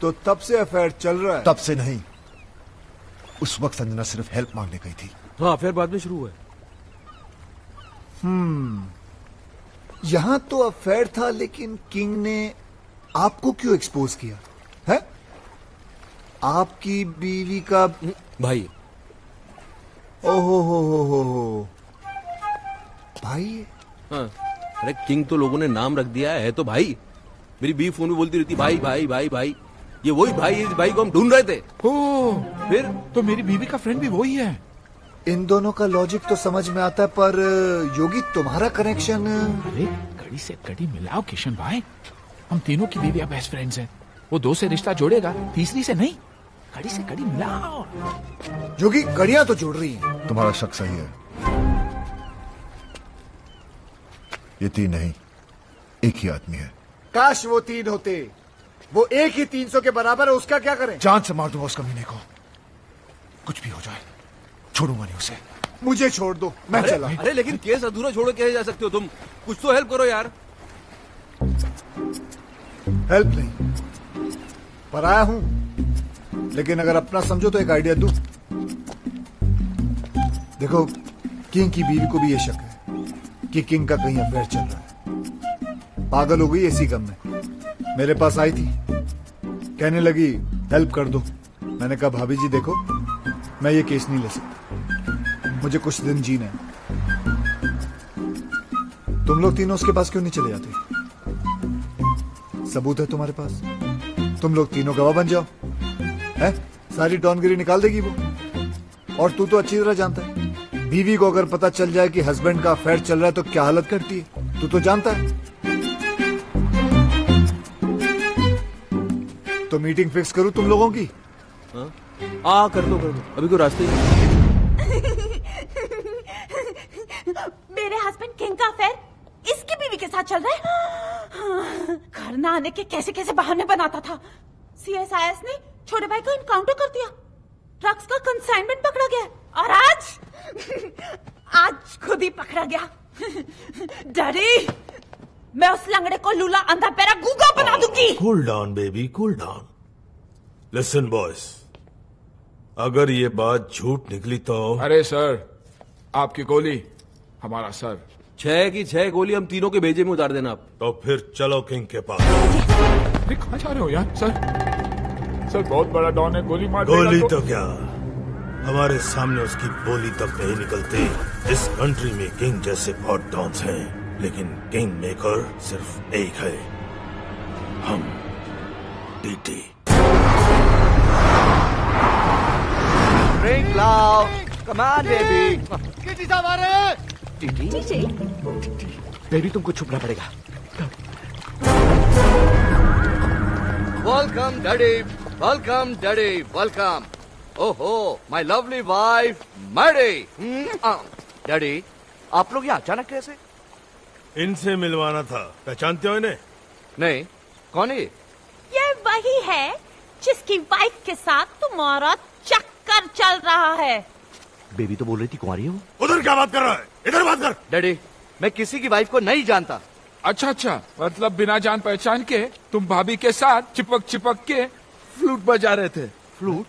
तो तब से अफेयर चल रहा है। तब से नहीं। उस वक्त संजना सिर्फ़ हेल्प मांगने गई थी। हाँ फिर बाद में शुरू हुआ है। हम्म। यहाँ तो अफेयर था लेकिन किंग ने आपको क्यों एक्सपोज किया? है? आपकी बीवी का भाई। ओहो हो हो हो हो। भाई। हाँ। अरे किंग तो लोगों ने नाम रख दिया है तो भाई। मेरी बीवी फ़ोन में बोलती रहती भाई भाई भाई भाई ये वही भाई इस भाई को हम ढूंढ रहे थे। ओ फिर? तो मेरी बीवी का फ्रेंड भी वही है। इन दोनों का लॉजिक तो समझ में आता है पर योगी तुम्हारा कनेक्शन अरे कड़ी से कड़ी मिलाओ किशन भाई। हम तीनों की बीवियाँ बेस्ट फ्रेंड्स हैं। वो दो से रिश्ता जोड़ेगा तीसरी से नहीं। कड़ी से कड़ी मिलाओ। योगी कड़ियाँ तो जोड़ रही हैं। तुम्हारा शक सही है। ये तीन नहीं एक ही आदमी है। काश वो तीन होते। वो एक ही तीन सौ के बराबर है उसका क्या करें? जान से मार दूँगा उस कमीने को। कुछ भी हो जाए। छोड़ूँगा नहीं उसे। मुझे छोड़ दो मैं अरे, चला। अरे लेकिन केस अधूरा छोड़ो कैसे जा सकते हो तुम। कुछ तो हेल्प करो यार। हेल्प नहीं। पर आया हूँ लेकिन अगर अपना समझो तो एक आइडिया दू। देखो किंग की बीवी को भी ये शक है कि किंग का कहीं अफेयर चल रहा है। पागल हो गई इसी गम में। मेरे पास आई थी। कहने लगी हेल्प कर दो। मैंने कहा भाभी जी देखो मैं ये केस नहीं ले सकता। मुझे कुछ दिन जीना। है तुम लोग तीनों उसके पास क्यों नहीं चले जाते? सबूत है तुम्हारे पास। तुम लोग तीनों गवाह बन जाओ। है? सारी डॉनगिरी निकाल देगी वो। और तू तो अच्छी तरह जानता है। बीवी को अगर पता चल जाए कि हस्बैंड का अफेयर चल रहा है तो क्या हालत करती है? तू तो जानता है। तो मीटिंग फिक्स करूँ तुम लोगों की? हाँ? आ कर दो कर दो अभी कोई रास्ते ही नहीं। मेरे हस्बैंड किंग का अफेयर इसकी बीवी के साथ चल रहे है? घर न आने के कैसे कैसे बहाने बनाता था। सीएसआईएस ने छोटे भाई को इनकाउंटर कर दिया। ड्रग्स का कंसाइनमेंट पकड़ा गया। और आज? आज खुद ही पकड़ा गया। डरी। मैं उस लंगड़े को लूला अंधा पैरा गूँगा बना दूँगी। Cool down baby cool down listen boys अगर ये बात झूठ निकली तो अरे सर आपकी गोली हमारा सर। छह की छह गोली हम तीनों के भेजे में उतार देना आप। तो फिर चलो किंग के पास। कहाँ जा रहे हो यार? सर सर बहुत बड़ा डॉन है गोली मार गोली तो। क्या? हमारे सामने उसकी बोली तक नहीं निकलती। इस कंट्री में किंग जैसे बहुत डॉन्स हैं लेकिन किंग मेकर सिर्फ़ एक है। हम baby. किसी साहब आ रहे हैं? टीटी बेबी तुमको छुपना पड़ेगा। Welcome daddy welcome daddy welcome ओहो my lovely wife Maddy daddy आप लोग यहाँ अचानक कैसे? इनसे मिलवाना था। पहचानते हो इन्हें? नहीं कौन है ये? वही है जिसकी वाइफ के साथ तुम्हारा चक्कर चल रहा है। बेबी तो बोल रही थी कुंवारी है उधर क्या बात कर रहा है? इधर बात कर। डैडी मैं किसी की वाइफ को नहीं जानता। अच्छा अच्छा मतलब बिना जान पहचान के तुम भाभी के साथ चिपक चिपक के फ्लूट बजा रहे थे। फ्लूट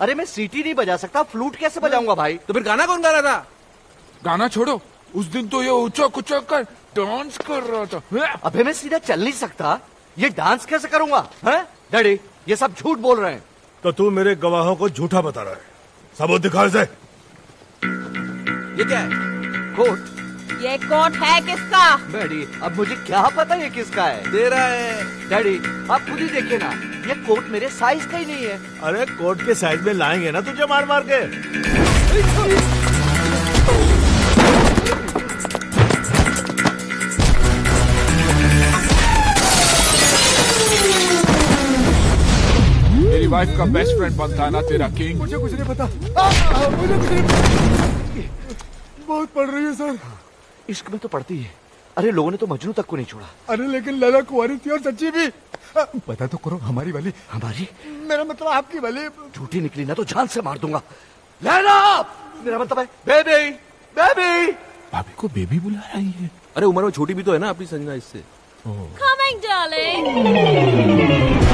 अरे मैं सीटी नहीं बजा सकता फ्लूट कैसे बजाऊँगा भाई? तो फिर गाना कौन गा रहा था? गाना छोड़ो उस दिन तो ये उचक उचक कर डांस कर रहा था। अबे मैं सीधा चल नहीं सकता ये डांस कैसे करूँगा हैं? डैडी ये सब झूठ बोल रहे हैं। तो तू मेरे गवाहों को झूठा बता रहा है। सबूत दिखा इसे ये क्या है? कोट? ये कोट है किसका? डैडी अब मुझे क्या पता ये किसका है? तेरा है। डैडी आप खुद ही देखिए ना ये कोट मेरे साइज़ का ही नहीं है। अरे कोट के साइज़ में लाएँगे ना तुझे मार मार के। मेरी वाइफ का बेस्ट फ्रेंड बनता है ना तेरा किंग मुझे कुछ नहीं पता। आ, आ, मुझे कुछ नहीं पता। बहुत पड़ रही है सर। इश्क में तो पड़ती है। अरे लोगों ने तो मजनू तक को नहीं छोड़ा। अरे लेकिन लैला कुंवारी थी और सच्ची भी। पता तो करो हमारी वाली। हमारी? मेरा मतलब आपकी वाली। झूठी निकली ना तो जान से मार दूँगा। लैला मेरा मतलब है बेबी बेबी! भाभी को बेबी बुला रही है। अरे उम्र में छोटी भी तो है ना अपनी संजना इससे Coming, darling. डार्लिंग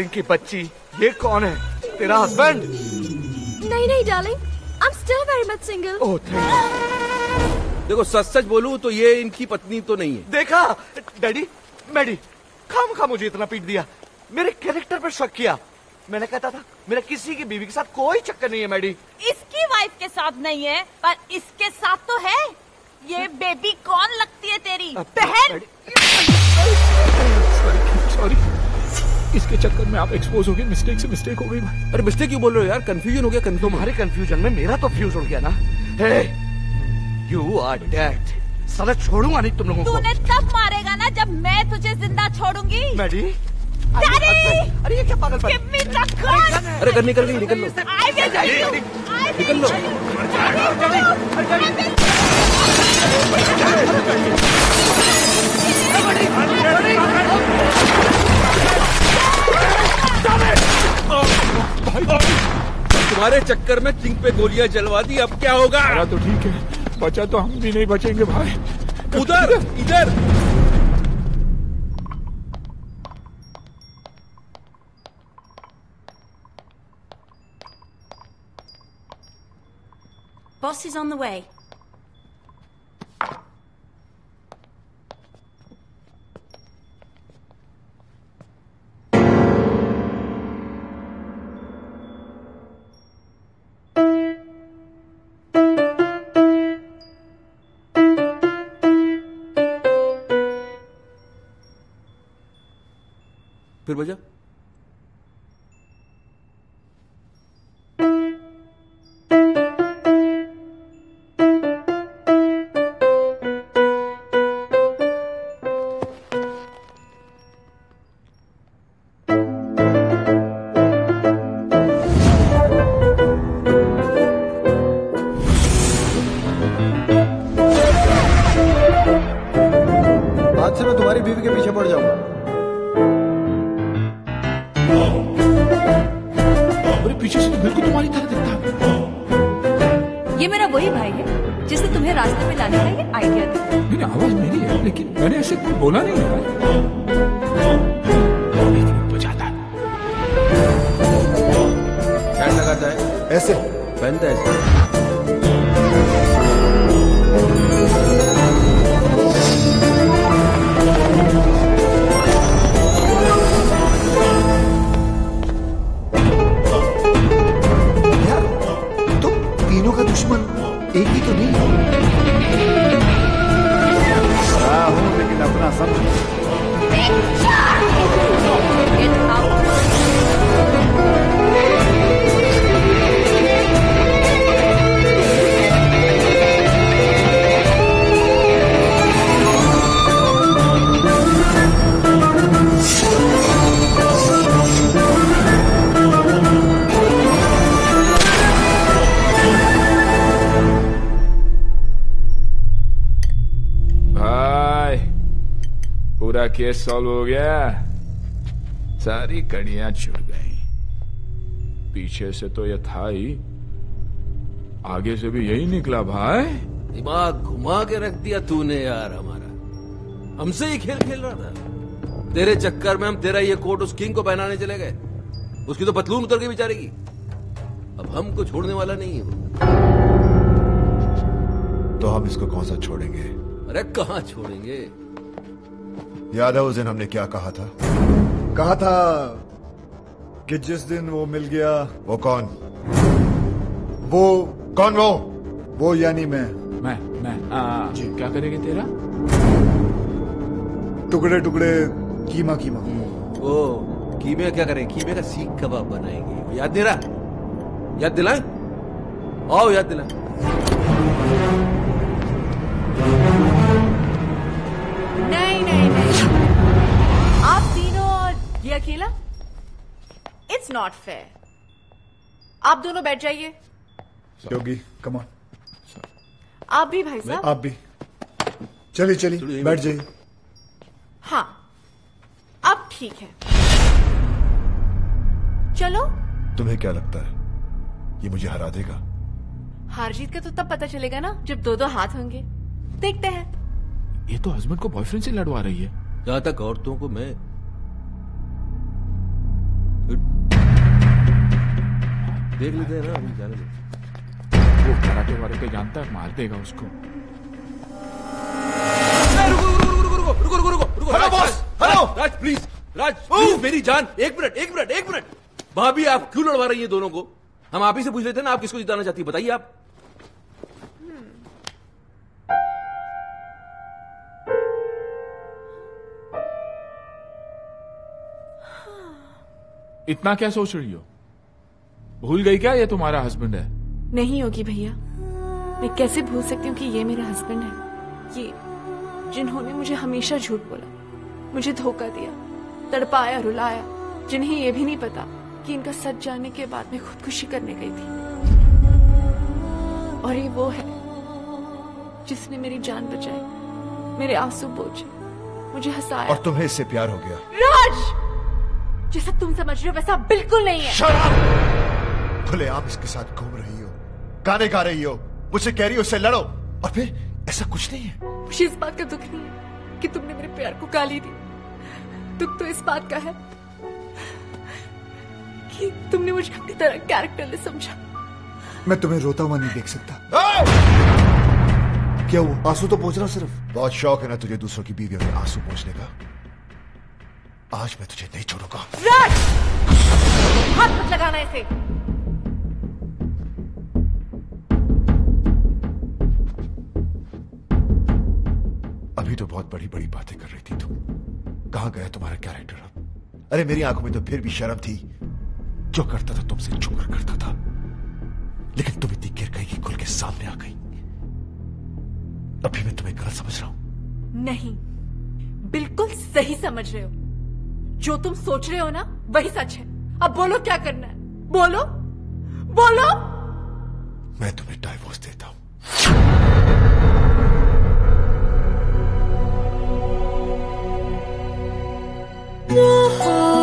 डार्लिंग की बच्ची ये कौन है? तेरा हस्बैंड नहीं नहीं darling I am still very much single oh thank देखो सच सच बोलूँ तो ये इनकी पत्नी तो नहीं है। देखा? डैडी मैडी खाम खा मुझे इतना पीट दिया। मेरे कैरेक्टर पर शक किया। मैंने कहता था मेरा किसी की बीवी के साथ कोई चक्कर नहीं है मैडी। इसकी वाइफ के साथ नहीं है पर इसके साथ तो है। ये बेबी कौन लगती है तेरी? बहन? सॉरी इसके चक्कर में आप एक्सपोज हो गए मिस्टेक से मिस्टेक हो गई भाई। अरे मिस्टेक क्यों बोल रहे हो यार? कंफ्यूजन हो गया कंफ्यूज तुम्हारे कंफ्यूजन में मेरा तो फ्यूज उड़ गया ना। यू आर डेड साला छोड़ूँगा नहीं तुम लोगों को। तूने तब मारेगा ना जब मैं तुझे ज़िंदा छोड़ूँगी। मैडी। अरे ये क्या पागल अरे कर निकल गई निकल लो। आई विल किल तुम्हारे चक्कर में किंग पे गोलियाँ जलवा दी अब क्या होगा? तो ठीक है। बचा तो हम भी नहीं बचेंगे भाई। उधर इधर। Boss is on the way. फिर बजा। केस सॉल्व हो गया। सारी कड़ियाँ छुट गई। पीछे से तो यह था ही। आगे से भी यही निकला भाई। दिमाग घुमा के रख दिया तूने यार हमारा। हमसे ही खेल खेल रहा था। तेरे चक्कर में हम तेरा ये कोट उस किंग को पहनाने चले गए। उसकी तो पतलून उतर गई बेचारे की अब हमको छोड़ने वाला नहीं है। वो तो हम इसको कौन सा छोड़ेंगे? अरे कहाँ छोड़ेंगे? याद है उस दिन हमने क्या कहा था? कहा था कि जिस दिन वो मिल गया वो कौन? वो कौन वो? वो यानी मैं। मैं मैं। आ, जी। क्या करेंगे तेरा? टुकड़े टुकड़े कीमा कीमा। ओ कीमे क्या करें कीमे का सीख कबाब बनाएँगे। याद नहीं रहा याद दिलाएँ आओ याद दिलाएँ नहीं नहीं ये अकेला? इट्स नॉट फेयर आप दोनों बैठ जाइए। योगी कम ऑन आप भी भाई साहब? आप भी। चलिए चलिए बैठ जाइए। हाँ अब ठीक है। चलो। तुम्हें क्या लगता है? ये मुझे हरा देगा। हार जीत का तो तब पता चलेगा ना जब दो दो हाथ होंगे। देखते हैं। ये तो हस्बैंड को बॉयफ्रेंड से लड़वा रही है। जहाँ तक औरतों को मैं देख लेते हैं ना अभी जाने दो वो कराटे वाले के जानता है मार देगा उसको। रुको रुको रुको रुको रुको hello, boss, hello. Raj please Raj please मेरी जान एक मिनट एक मिनट एक मिनट। भाभी आप क्यों लड़वा रही हैं दोनों को? हम आप ही से पूछ लेते हैं ना आप किसको जिताना चाहती है बताइए आप। इतना क्या सोच रही हो? भूल गई क्या ये तुम्हारा हस्बैंड है? नहीं होगी भैया। मैं कैसे भूल सकती हूँ कि ये मेरा हस्बैंड है? ये जिन्होंने मुझे हमेशा झूठ बोला मुझे धोखा दिया तड़पाया रुलाया जिन्हें ये भी नहीं पता कि इनका सच जानने के बाद मैं खुदकुशी करने गई थी। और ये वो है जिसने मेरी जान बचाई मेरे आँसू बोझे मुझे हंसाया। और तुम्हें इससे प्यार हो गया। राज! जैसा तुम समझ रहे हो वैसा बिल्कुल नहीं है। खुले आप इसके साथ घूम रही हो गाने गा रही हो मुझसे कह रही हो उससे लड़ो और फिर ऐसा कुछ नहीं है। मुझे इस बात का दुख नहीं है कि तुमने मेरे प्यार को गाली दी। दुख तो इस बात का है कि तुमने मुझे अपनी तरह कैरेक्टरलेस समझा। मैं तुम्हें रोता हुआ नहीं देख सकता। क्या वो आँसू तो पोछ रहा सिर्फ़? बहुत शौक है ना तुझे दूसरों की बीवियों में आँसू पोछने का। आज मैं तुझे नहीं छोड़ूँगा। राज हाथ मत लगाना इसे। बहुत बड़ी बड़ी बातें कर रही थी तुम। कहाँ गया तुम्हारा कैरेक्टर अब? अरे मेरी आँखों में तो फिर भी शर्म थी। जो करता था तुमसे छुप कर करता था। लेकिन तुम इतनी गिर गई कि खुल के सामने आ गई। अभी मैं तुम्हें गलत समझ रहा हूँ। नहीं। बिल्कुल सही समझ रहे हो। जो तुम सोच रहे हो ना वही सच है। अब बोलो क्या करना है? बोलो। बोलो। मैं तुम्हें डाइवोर्स देता हूँ। 我好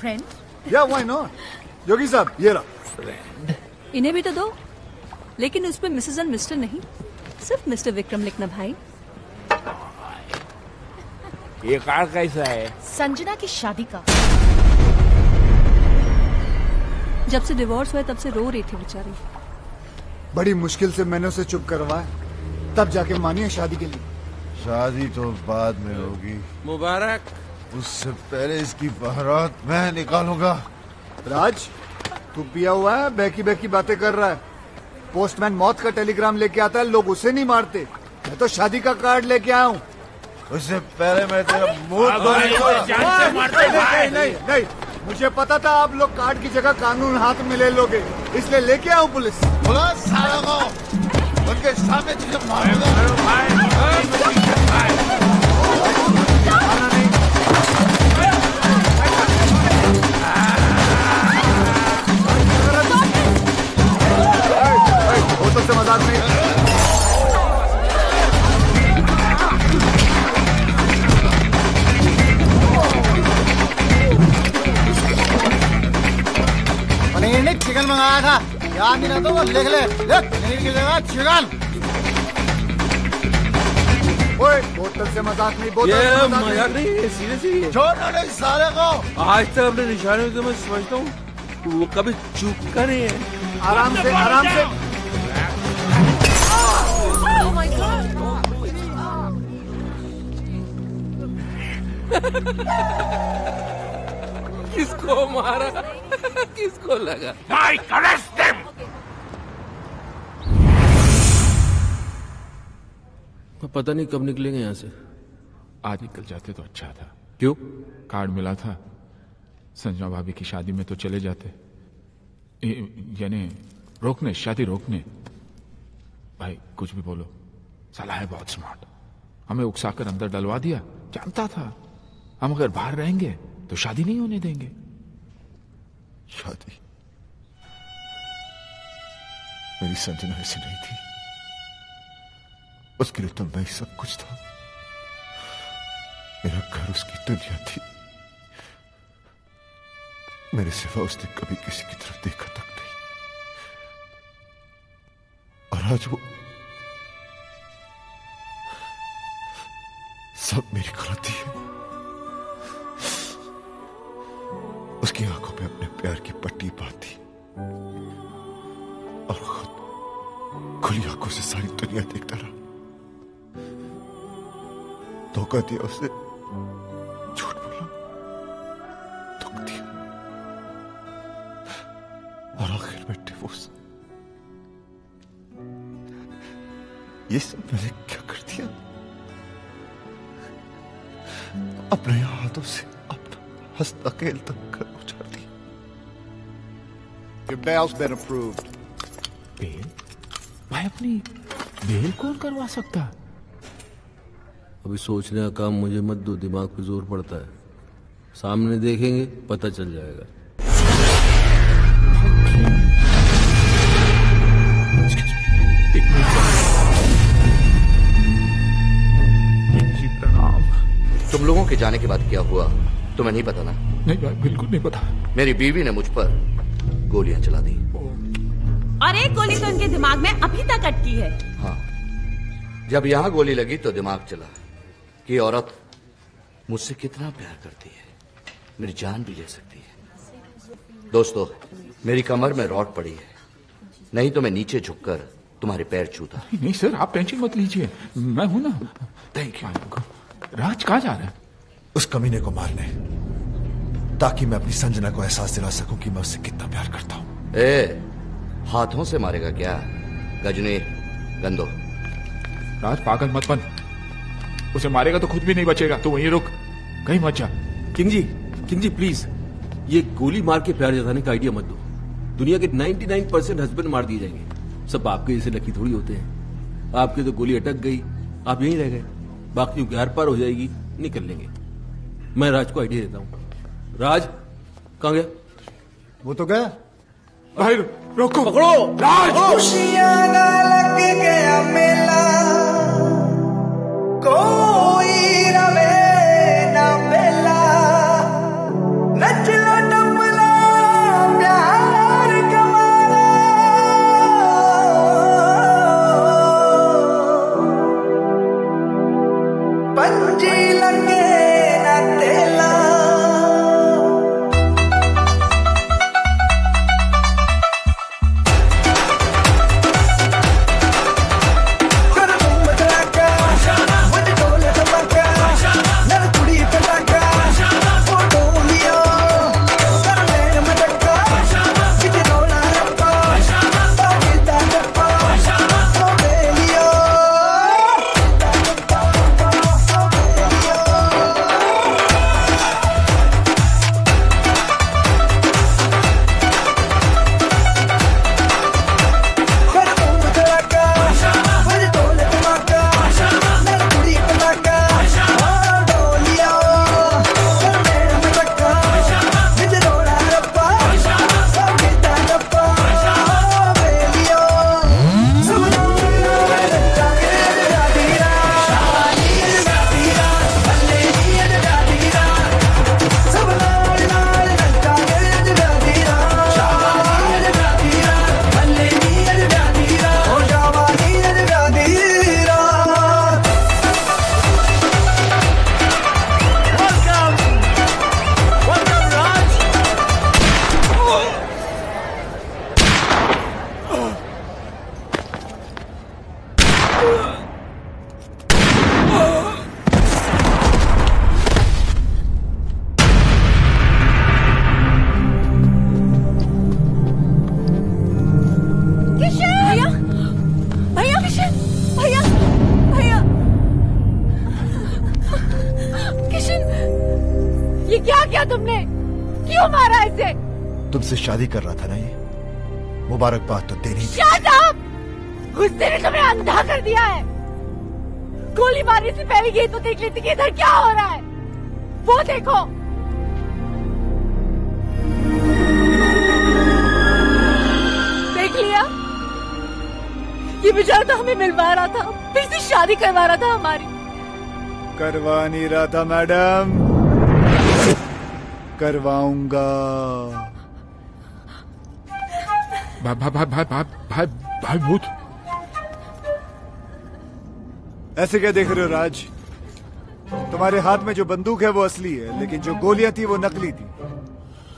फ्रेंड या व्हाई नॉट योगी साहब ये रहा इन्हें भी तो दो लेकिन उस पर मिसेज एंड मिस्टर नहीं सिर्फ़ मिस्टर विक्रम लिखना भाई। ये कार्ड कैसा है? संजना की शादी का। जब से डिवोर्स हुआ तब से रो रही थी बेचारी। बड़ी मुश्किल से मैंने उसे चुप करवाया तब जाके मानी है शादी के लिए। शादी तो बाद में होगी। मुबारक। उससे पहले इसकी बारात मैं निकालूँगा। राज तू पिया हुआ है बैकी बैकी बातें कर रहा है। पोस्टमैन मौत का टेलीग्राम लेके आता है लोग उसे नहीं मारते। मैं तो शादी का कार्ड लेके आया हूँ। उससे पहले मैं तेरा नहीं, नहीं, नहीं। मुझे पता था आप लोग कार्ड की जगह कानून हाथ में ले लोगे इसलिए लेके आऊँ पुलिस। उनके सामने तुझे मारूँगा। से मज़ाक नहीं पनीर नहीं चिकन मंगाया था। याद नहीं रहता वो लिख ले। पनीर की जगह चिकन। ओए बोतल से मज़ाक नहीं बोतल ये से मज़ाक नहीं। है सीरियसली। है छोड़ो नहीं साले को। आज तक अपने निशाने को मैं समझता हूँ वो कभी चूकता नहीं है आराम से आराम से (laughs) किसको मारा? (laughs) किसको लगा? Mike, arrest them! पता नहीं कब निकलेंगे यहाँ से। आज निकल जाते तो अच्छा था। क्यों? कार्ड मिला था। संजना भाभी की शादी में तो चले जाते। यानी रोकने शादी रोकने। भाई कुछ भी बोलो। सलाह है बहुत स्मार्ट हमें उकसाकर अंदर डलवा दिया। जानता था। हम अगर बाहर रहेंगे तो शादी नहीं होने देंगे। शादी? मेरी संजना ऐसी नहीं थी। उसके लिए तो मैं ही सब कुछ था। मेरा घर उसकी दुनिया थी। मेरे सिवा उसने कभी किसी की तरफ़ देखा तक नहीं। और आज वो सब मेरी गलती है। उसकी आँखों में अपने प्यार की पट्टी बांधी और खुद खुली आँखों से सारी दुनिया देखता रहा। धोखा दिया उसे, झूठ बोला दुख दिया। और आखिर में डिवोर्स ये सब मैंने क्या कर दिया? अपने हाथों से अपना हंसता खेलता Your bail's been approved. Bell? भाई अपनी बेल कौन करवा सकता? अभी सोचने का काम मुझे मत दो दिमाग पे ज़ोर पड़ता है। सामने देखेंगे पता चल जाएगा। तुम लोगों के जाने के बाद क्या हुआ? तुम्हें नहीं पता ना? नहीं भाई बिल्कुल नहीं पता। मेरी बीवी ने मुझ पर गोलियाँ चला दी। और एक गोली तो उनके दिमाग में अभी तक अटकी है। हाँ। जब यहाँ गोली लगी तो दिमाग चला कि औरत मुझसे कितना प्यार करती है। मेरी जान भी ले सकती है। दोस्तों मेरी कमर में रॉड पड़ी है। नहीं तो मैं नीचे झुककर तुम्हारे पैर छूता। नहीं सर आप टेंशन मत लीजिए। मैं हूँ ना। थैंक यू राज कहाँ जा रहा है? उस कमीने को मारने। ताकि मैं अपनी संजना को एहसास दिला सकूँ कि मैं उससे कितना प्यार करता हूँ। ए हाथों से मारेगा क्या? गजनी गंदो। राज पागल मत बन। उसे मारेगा तो खुद भी नहीं बचेगा। तो वहीं रुक। कहीं मत जा। King ji king ji please ये गोली मार के प्यार जताने का आइडिया मत दो। दुनिया के 99 परसेंट हस्बैंड मार दिए जाएँगे। सब आपके जैसे लकी थोड़ी होते हैं। आपके तो गोली अटक गई। आप यहीं रह गए। बाकी की पार हो जाएगी। निकल लेंगे। मैं राज को आइडिया देता हूँ। राज कहा गया? वो तो गया। भाई रोको। पकड़ो। राज। खुशियाँ ना लग गया मेला। कोई रवे क्यों मारा इसे? तुमसे शादी कर रहा था ना ये? मुबारकबाद तो देनी! गुस्से ने तुम्हें अंधा कर दिया है। गोली मारने से पहले ये तो देख लेती कि इधर क्या हो रहा है। वो देखो। देख लिया? ये बेचारा तो हमें मिलवा रहा था। फिर से शादी करवा रहा था हमारी। करवा नहीं रहा था मैडम। करवाऊँगा। भाई भाई भाई भाई भाई भाई भाई भूत। ऐसे क्या देख रहे हो राज? तुम्हारे हाथ में जो बंदूक है वो असली है लेकिन जो गोलियाँ थी वो नकली थी।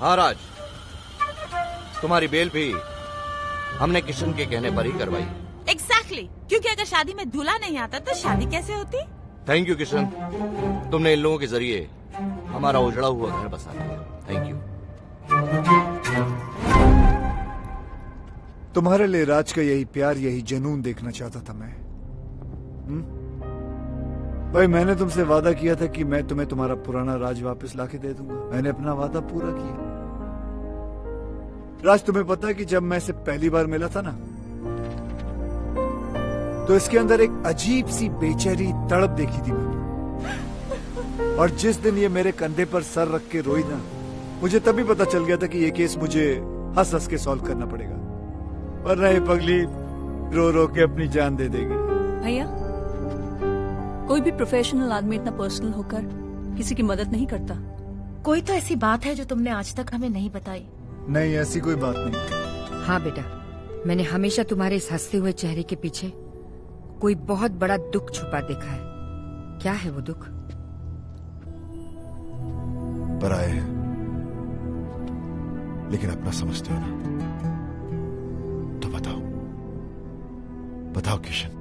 हाँ राज। तुम्हारी बेल भी हमने किशन के कहने पर ही करवाई। Exactly exactly. क्योंकि अगर शादी में दूल्हा नहीं आता तो शादी कैसे होती? Thank you Kishan. तुमने इन लोगों के ज़रिए हमारा उजड़ा हुआ घर बसा दिया। थैंक यू तुम्हारे लिए राज का यही प्यार, यही जनून देखना चाहता था मैं। हुँ? भाई, मैंने तुमसे वादा किया था कि मैं तुम्हें तुम्हारा पुराना राज वापस लाके दे दूँगा। मैंने अपना वादा पूरा किया। राज, तुम्हें पता है कि जब मैं इसे पहली बार मिला था ना तो इसके अंदर एक अजीब सी बेचैनी, तड़प देखी थी मैंने। और जिस दिन ये मेरे कंधे पर सर रख के रोई ना मुझे तभी पता चल गया था कि ये केस मुझे हंस हंस के सॉल्व करना पड़ेगा। वरना ये पगली रो रो के अपनी जान दे देगी। भैया कोई भी प्रोफेशनल आदमी इतना पर्सनल होकर किसी की मदद नहीं करता। कोई तो ऐसी बात है जो तुमने आज तक हमें नहीं बताई। नहीं ऐसी कोई बात नहीं। हाँ बेटा मैंने हमेशा तुम्हारे इस हँसते हुए चेहरे के पीछे कोई बहुत बड़ा दुख छुपा देखा है। क्या है वो दुख? पराए हैं। लेकिन अपना समझते हो ना? तो बताओ। बताओ किशन।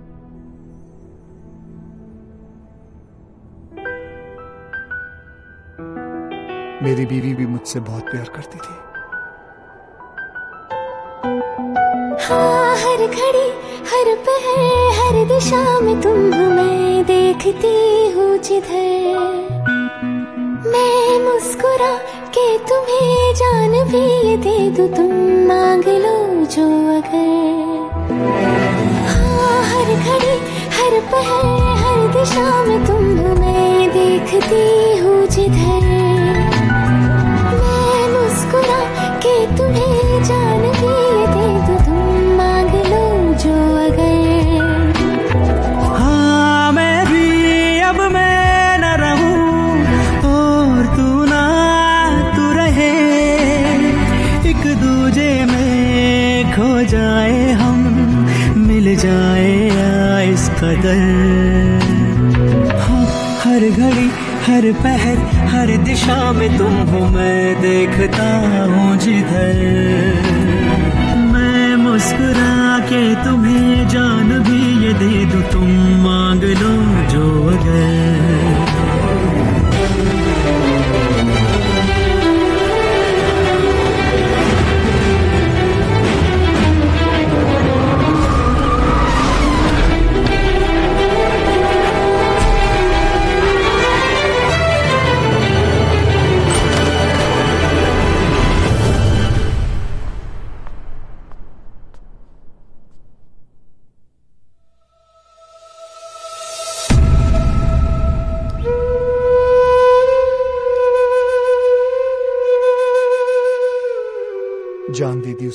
मेरी बीवी भी मुझसे बहुत प्यार करती थी। हाँ हर घड़ी हर पहर हर दिशा में तुम हो मैं देखती हूँ जिधर। मैं मुस्कुरा के तुम्हें जान भी दे दूँ, तुम मांग लो जो अगर। हाँ हर घड़ी, हर पहर, हर दिशा में तुम मैं देखती हूँ जिधर। मैं मुस्कुरा के तुम्हें जान कदर। हाँ, हर घड़ी हर पहर हर दिशा में तुम हो मैं देखता हूँ जिधर। मैं मुस्कुरा के तुम्हें जान भी ये दे दूँ तुम मांग लो जो अगर।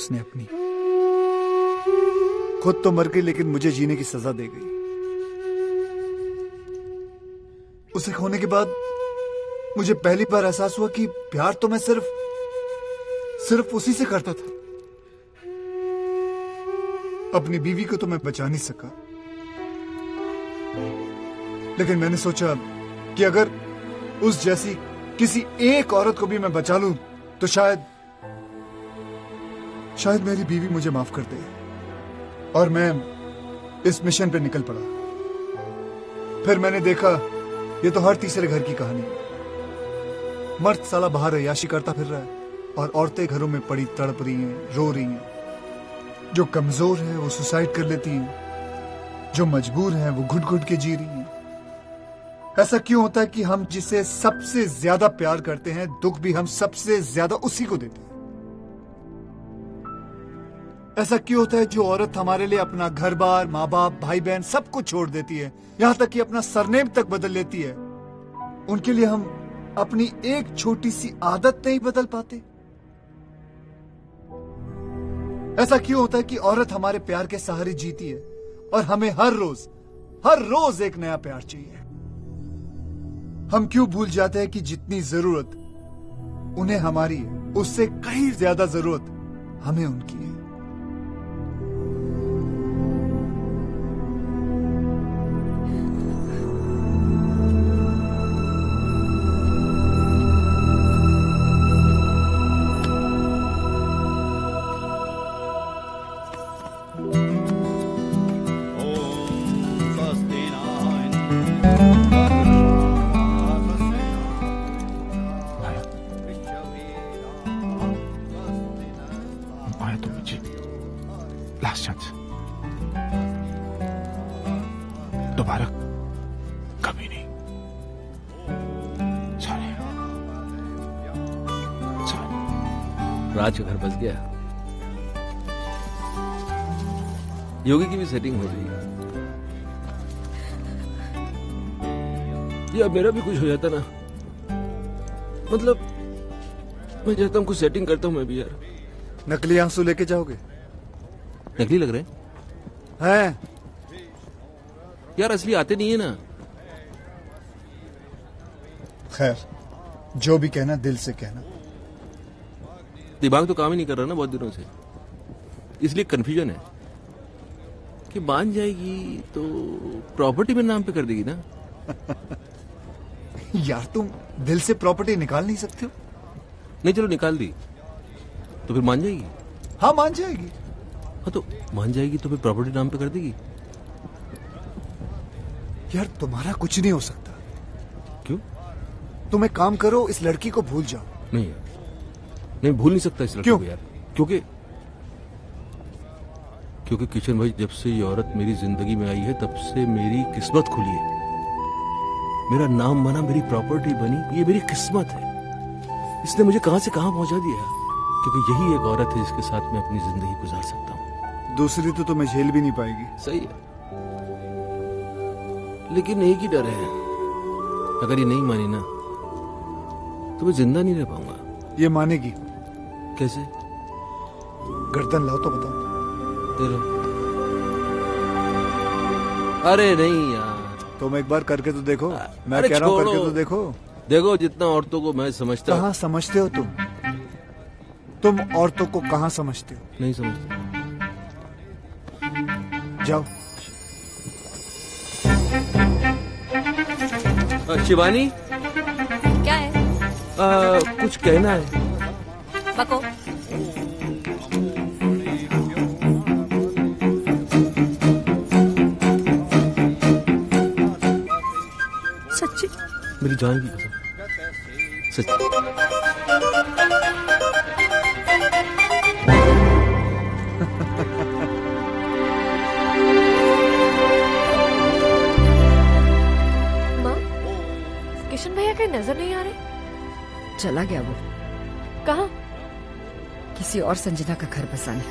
उसने अपनी। खुद तो मर गई, लेकिन मुझे जीने की सजा दे गई। उसे खोने के बाद मुझे पहली बार एहसास हुआ कि प्यार तो मैं सिर्फ़ सिर्फ़ उसी से करता था। अपनी बीवी को तो मैं बचा नहीं सका। लेकिन मैंने सोचा कि अगर उस जैसी किसी एक औरत को भी मैं बचा लूँ तो शायद शायद मेरी बीवी मुझे माफ़ कर दे। और मैं इस मिशन पे निकल पड़ा। फिर मैंने देखा, ये तो हर तीसरे घर की कहानी है। मर्द साला बाहर अयाशी करता फिर रहा है, और औरतें घरों में पड़ी, तड़प रही हैं, रो रही हैं। जो कमज़ोर है, वो सुसाइड कर लेती हैं। जो मजबूर हैं, वो घुट घुट के जी रही हैं। ऐसा क्यों होता है कि हम जिसे सबसे ज़्यादा प्यार करते हैं, दुख भी हम सबसे ज़्यादा उसी को देते हैं? ऐसा क्यों होता है जो औरत हमारे लिए अपना घर बार माँ बाप भाई बहन सब कुछ छोड़ देती है? यहाँ तक कि अपना सरनेम तक बदल लेती है। उनके लिए हम अपनी एक छोटी सी आदत नहीं बदल पाते। ऐसा क्यों होता है कि औरत हमारे प्यार के सहारे जीती है और हमें हर रोज हर रोज एक नया प्यार चाहिए। हम क्यों भूल जाते हैं कि जितनी ज़रूरत उन्हें हमारी है, उससे कहीं ज़्यादा ज़रूरत हमें उनकी है? योगी की भी सेटिंग हो रही है या मेरा भी कुछ हो जाता ना। मतलब मैं चाहता हूँ कुछ सेटिंग करता हूँ मैं भी यार। नकली आँसू लेके जाओगे? नकली लग रहे हैं? हैं। यार असली आते नहीं है ना। खैर जो भी कहना दिल से कहना। दिमाग तो काम ही नहीं कर रहा ना बहुत दिनों से। इसलिए कंफ्यूजन है। कि मान जाएगी तो प्रॉपर्टी में नाम पे कर देगी ना। (laughs) यार तुम दिल से प्रॉपर्टी निकाल नहीं सकते हो। नहीं चलो निकाल दी। तो फिर मान जाएगी। हाँ मान जाएगी। हाँ तो मान जाएगी तो फिर प्रॉपर्टी नाम पे कर देगी। यार तुम्हारा कुछ नहीं हो सकता। क्यों? तुम एक काम करो इस लड़की को भूल जाओ। नहीं यार नहीं भूल नहीं सकता इस लड़के? को यार। क्योंकि क्योंकि किशन भाई जब से ये औरत मेरी ज़िंदगी में आई है तब से मेरी किस्मत खुली है। मेरा नाम बना मेरी प्रॉपर्टी बनी ये मेरी किस्मत है। इसने मुझे कहाँ से कहाँ पहुँचा दिया? क्योंकि यही एक औरत है जिसके साथ मैं अपनी ज़िंदगी गुजार सकता हूँ। दूसरी तो तुम्हें झेल भी नहीं पाएगी। सही है। लेकिन एक ही डर है। अगर ये नहीं मानी ना तो मैं ज़िंदा नहीं रह पाऊँगा। ये मानेगी। कैसे? गर्दन लाओ तो बताओ। लो अरे नहीं यार। तुम एक बार करके तो देखो। मैं कह रहा हूँ करके तो देखो। देखो जितना औरतों को मैं समझता कहाँ समझते हो तुम? तुम औरतों को कहाँ समझते हो? नहीं समझते। जाओ। शिवानी? क्या है? आ, कुछ कहना है। बको। मेरी जान की कसम सच्ची। माँ किशन भैया कहीं नज़र नहीं आ रहे? चला गया वो। कहा? किसी और संजना का घर बसाने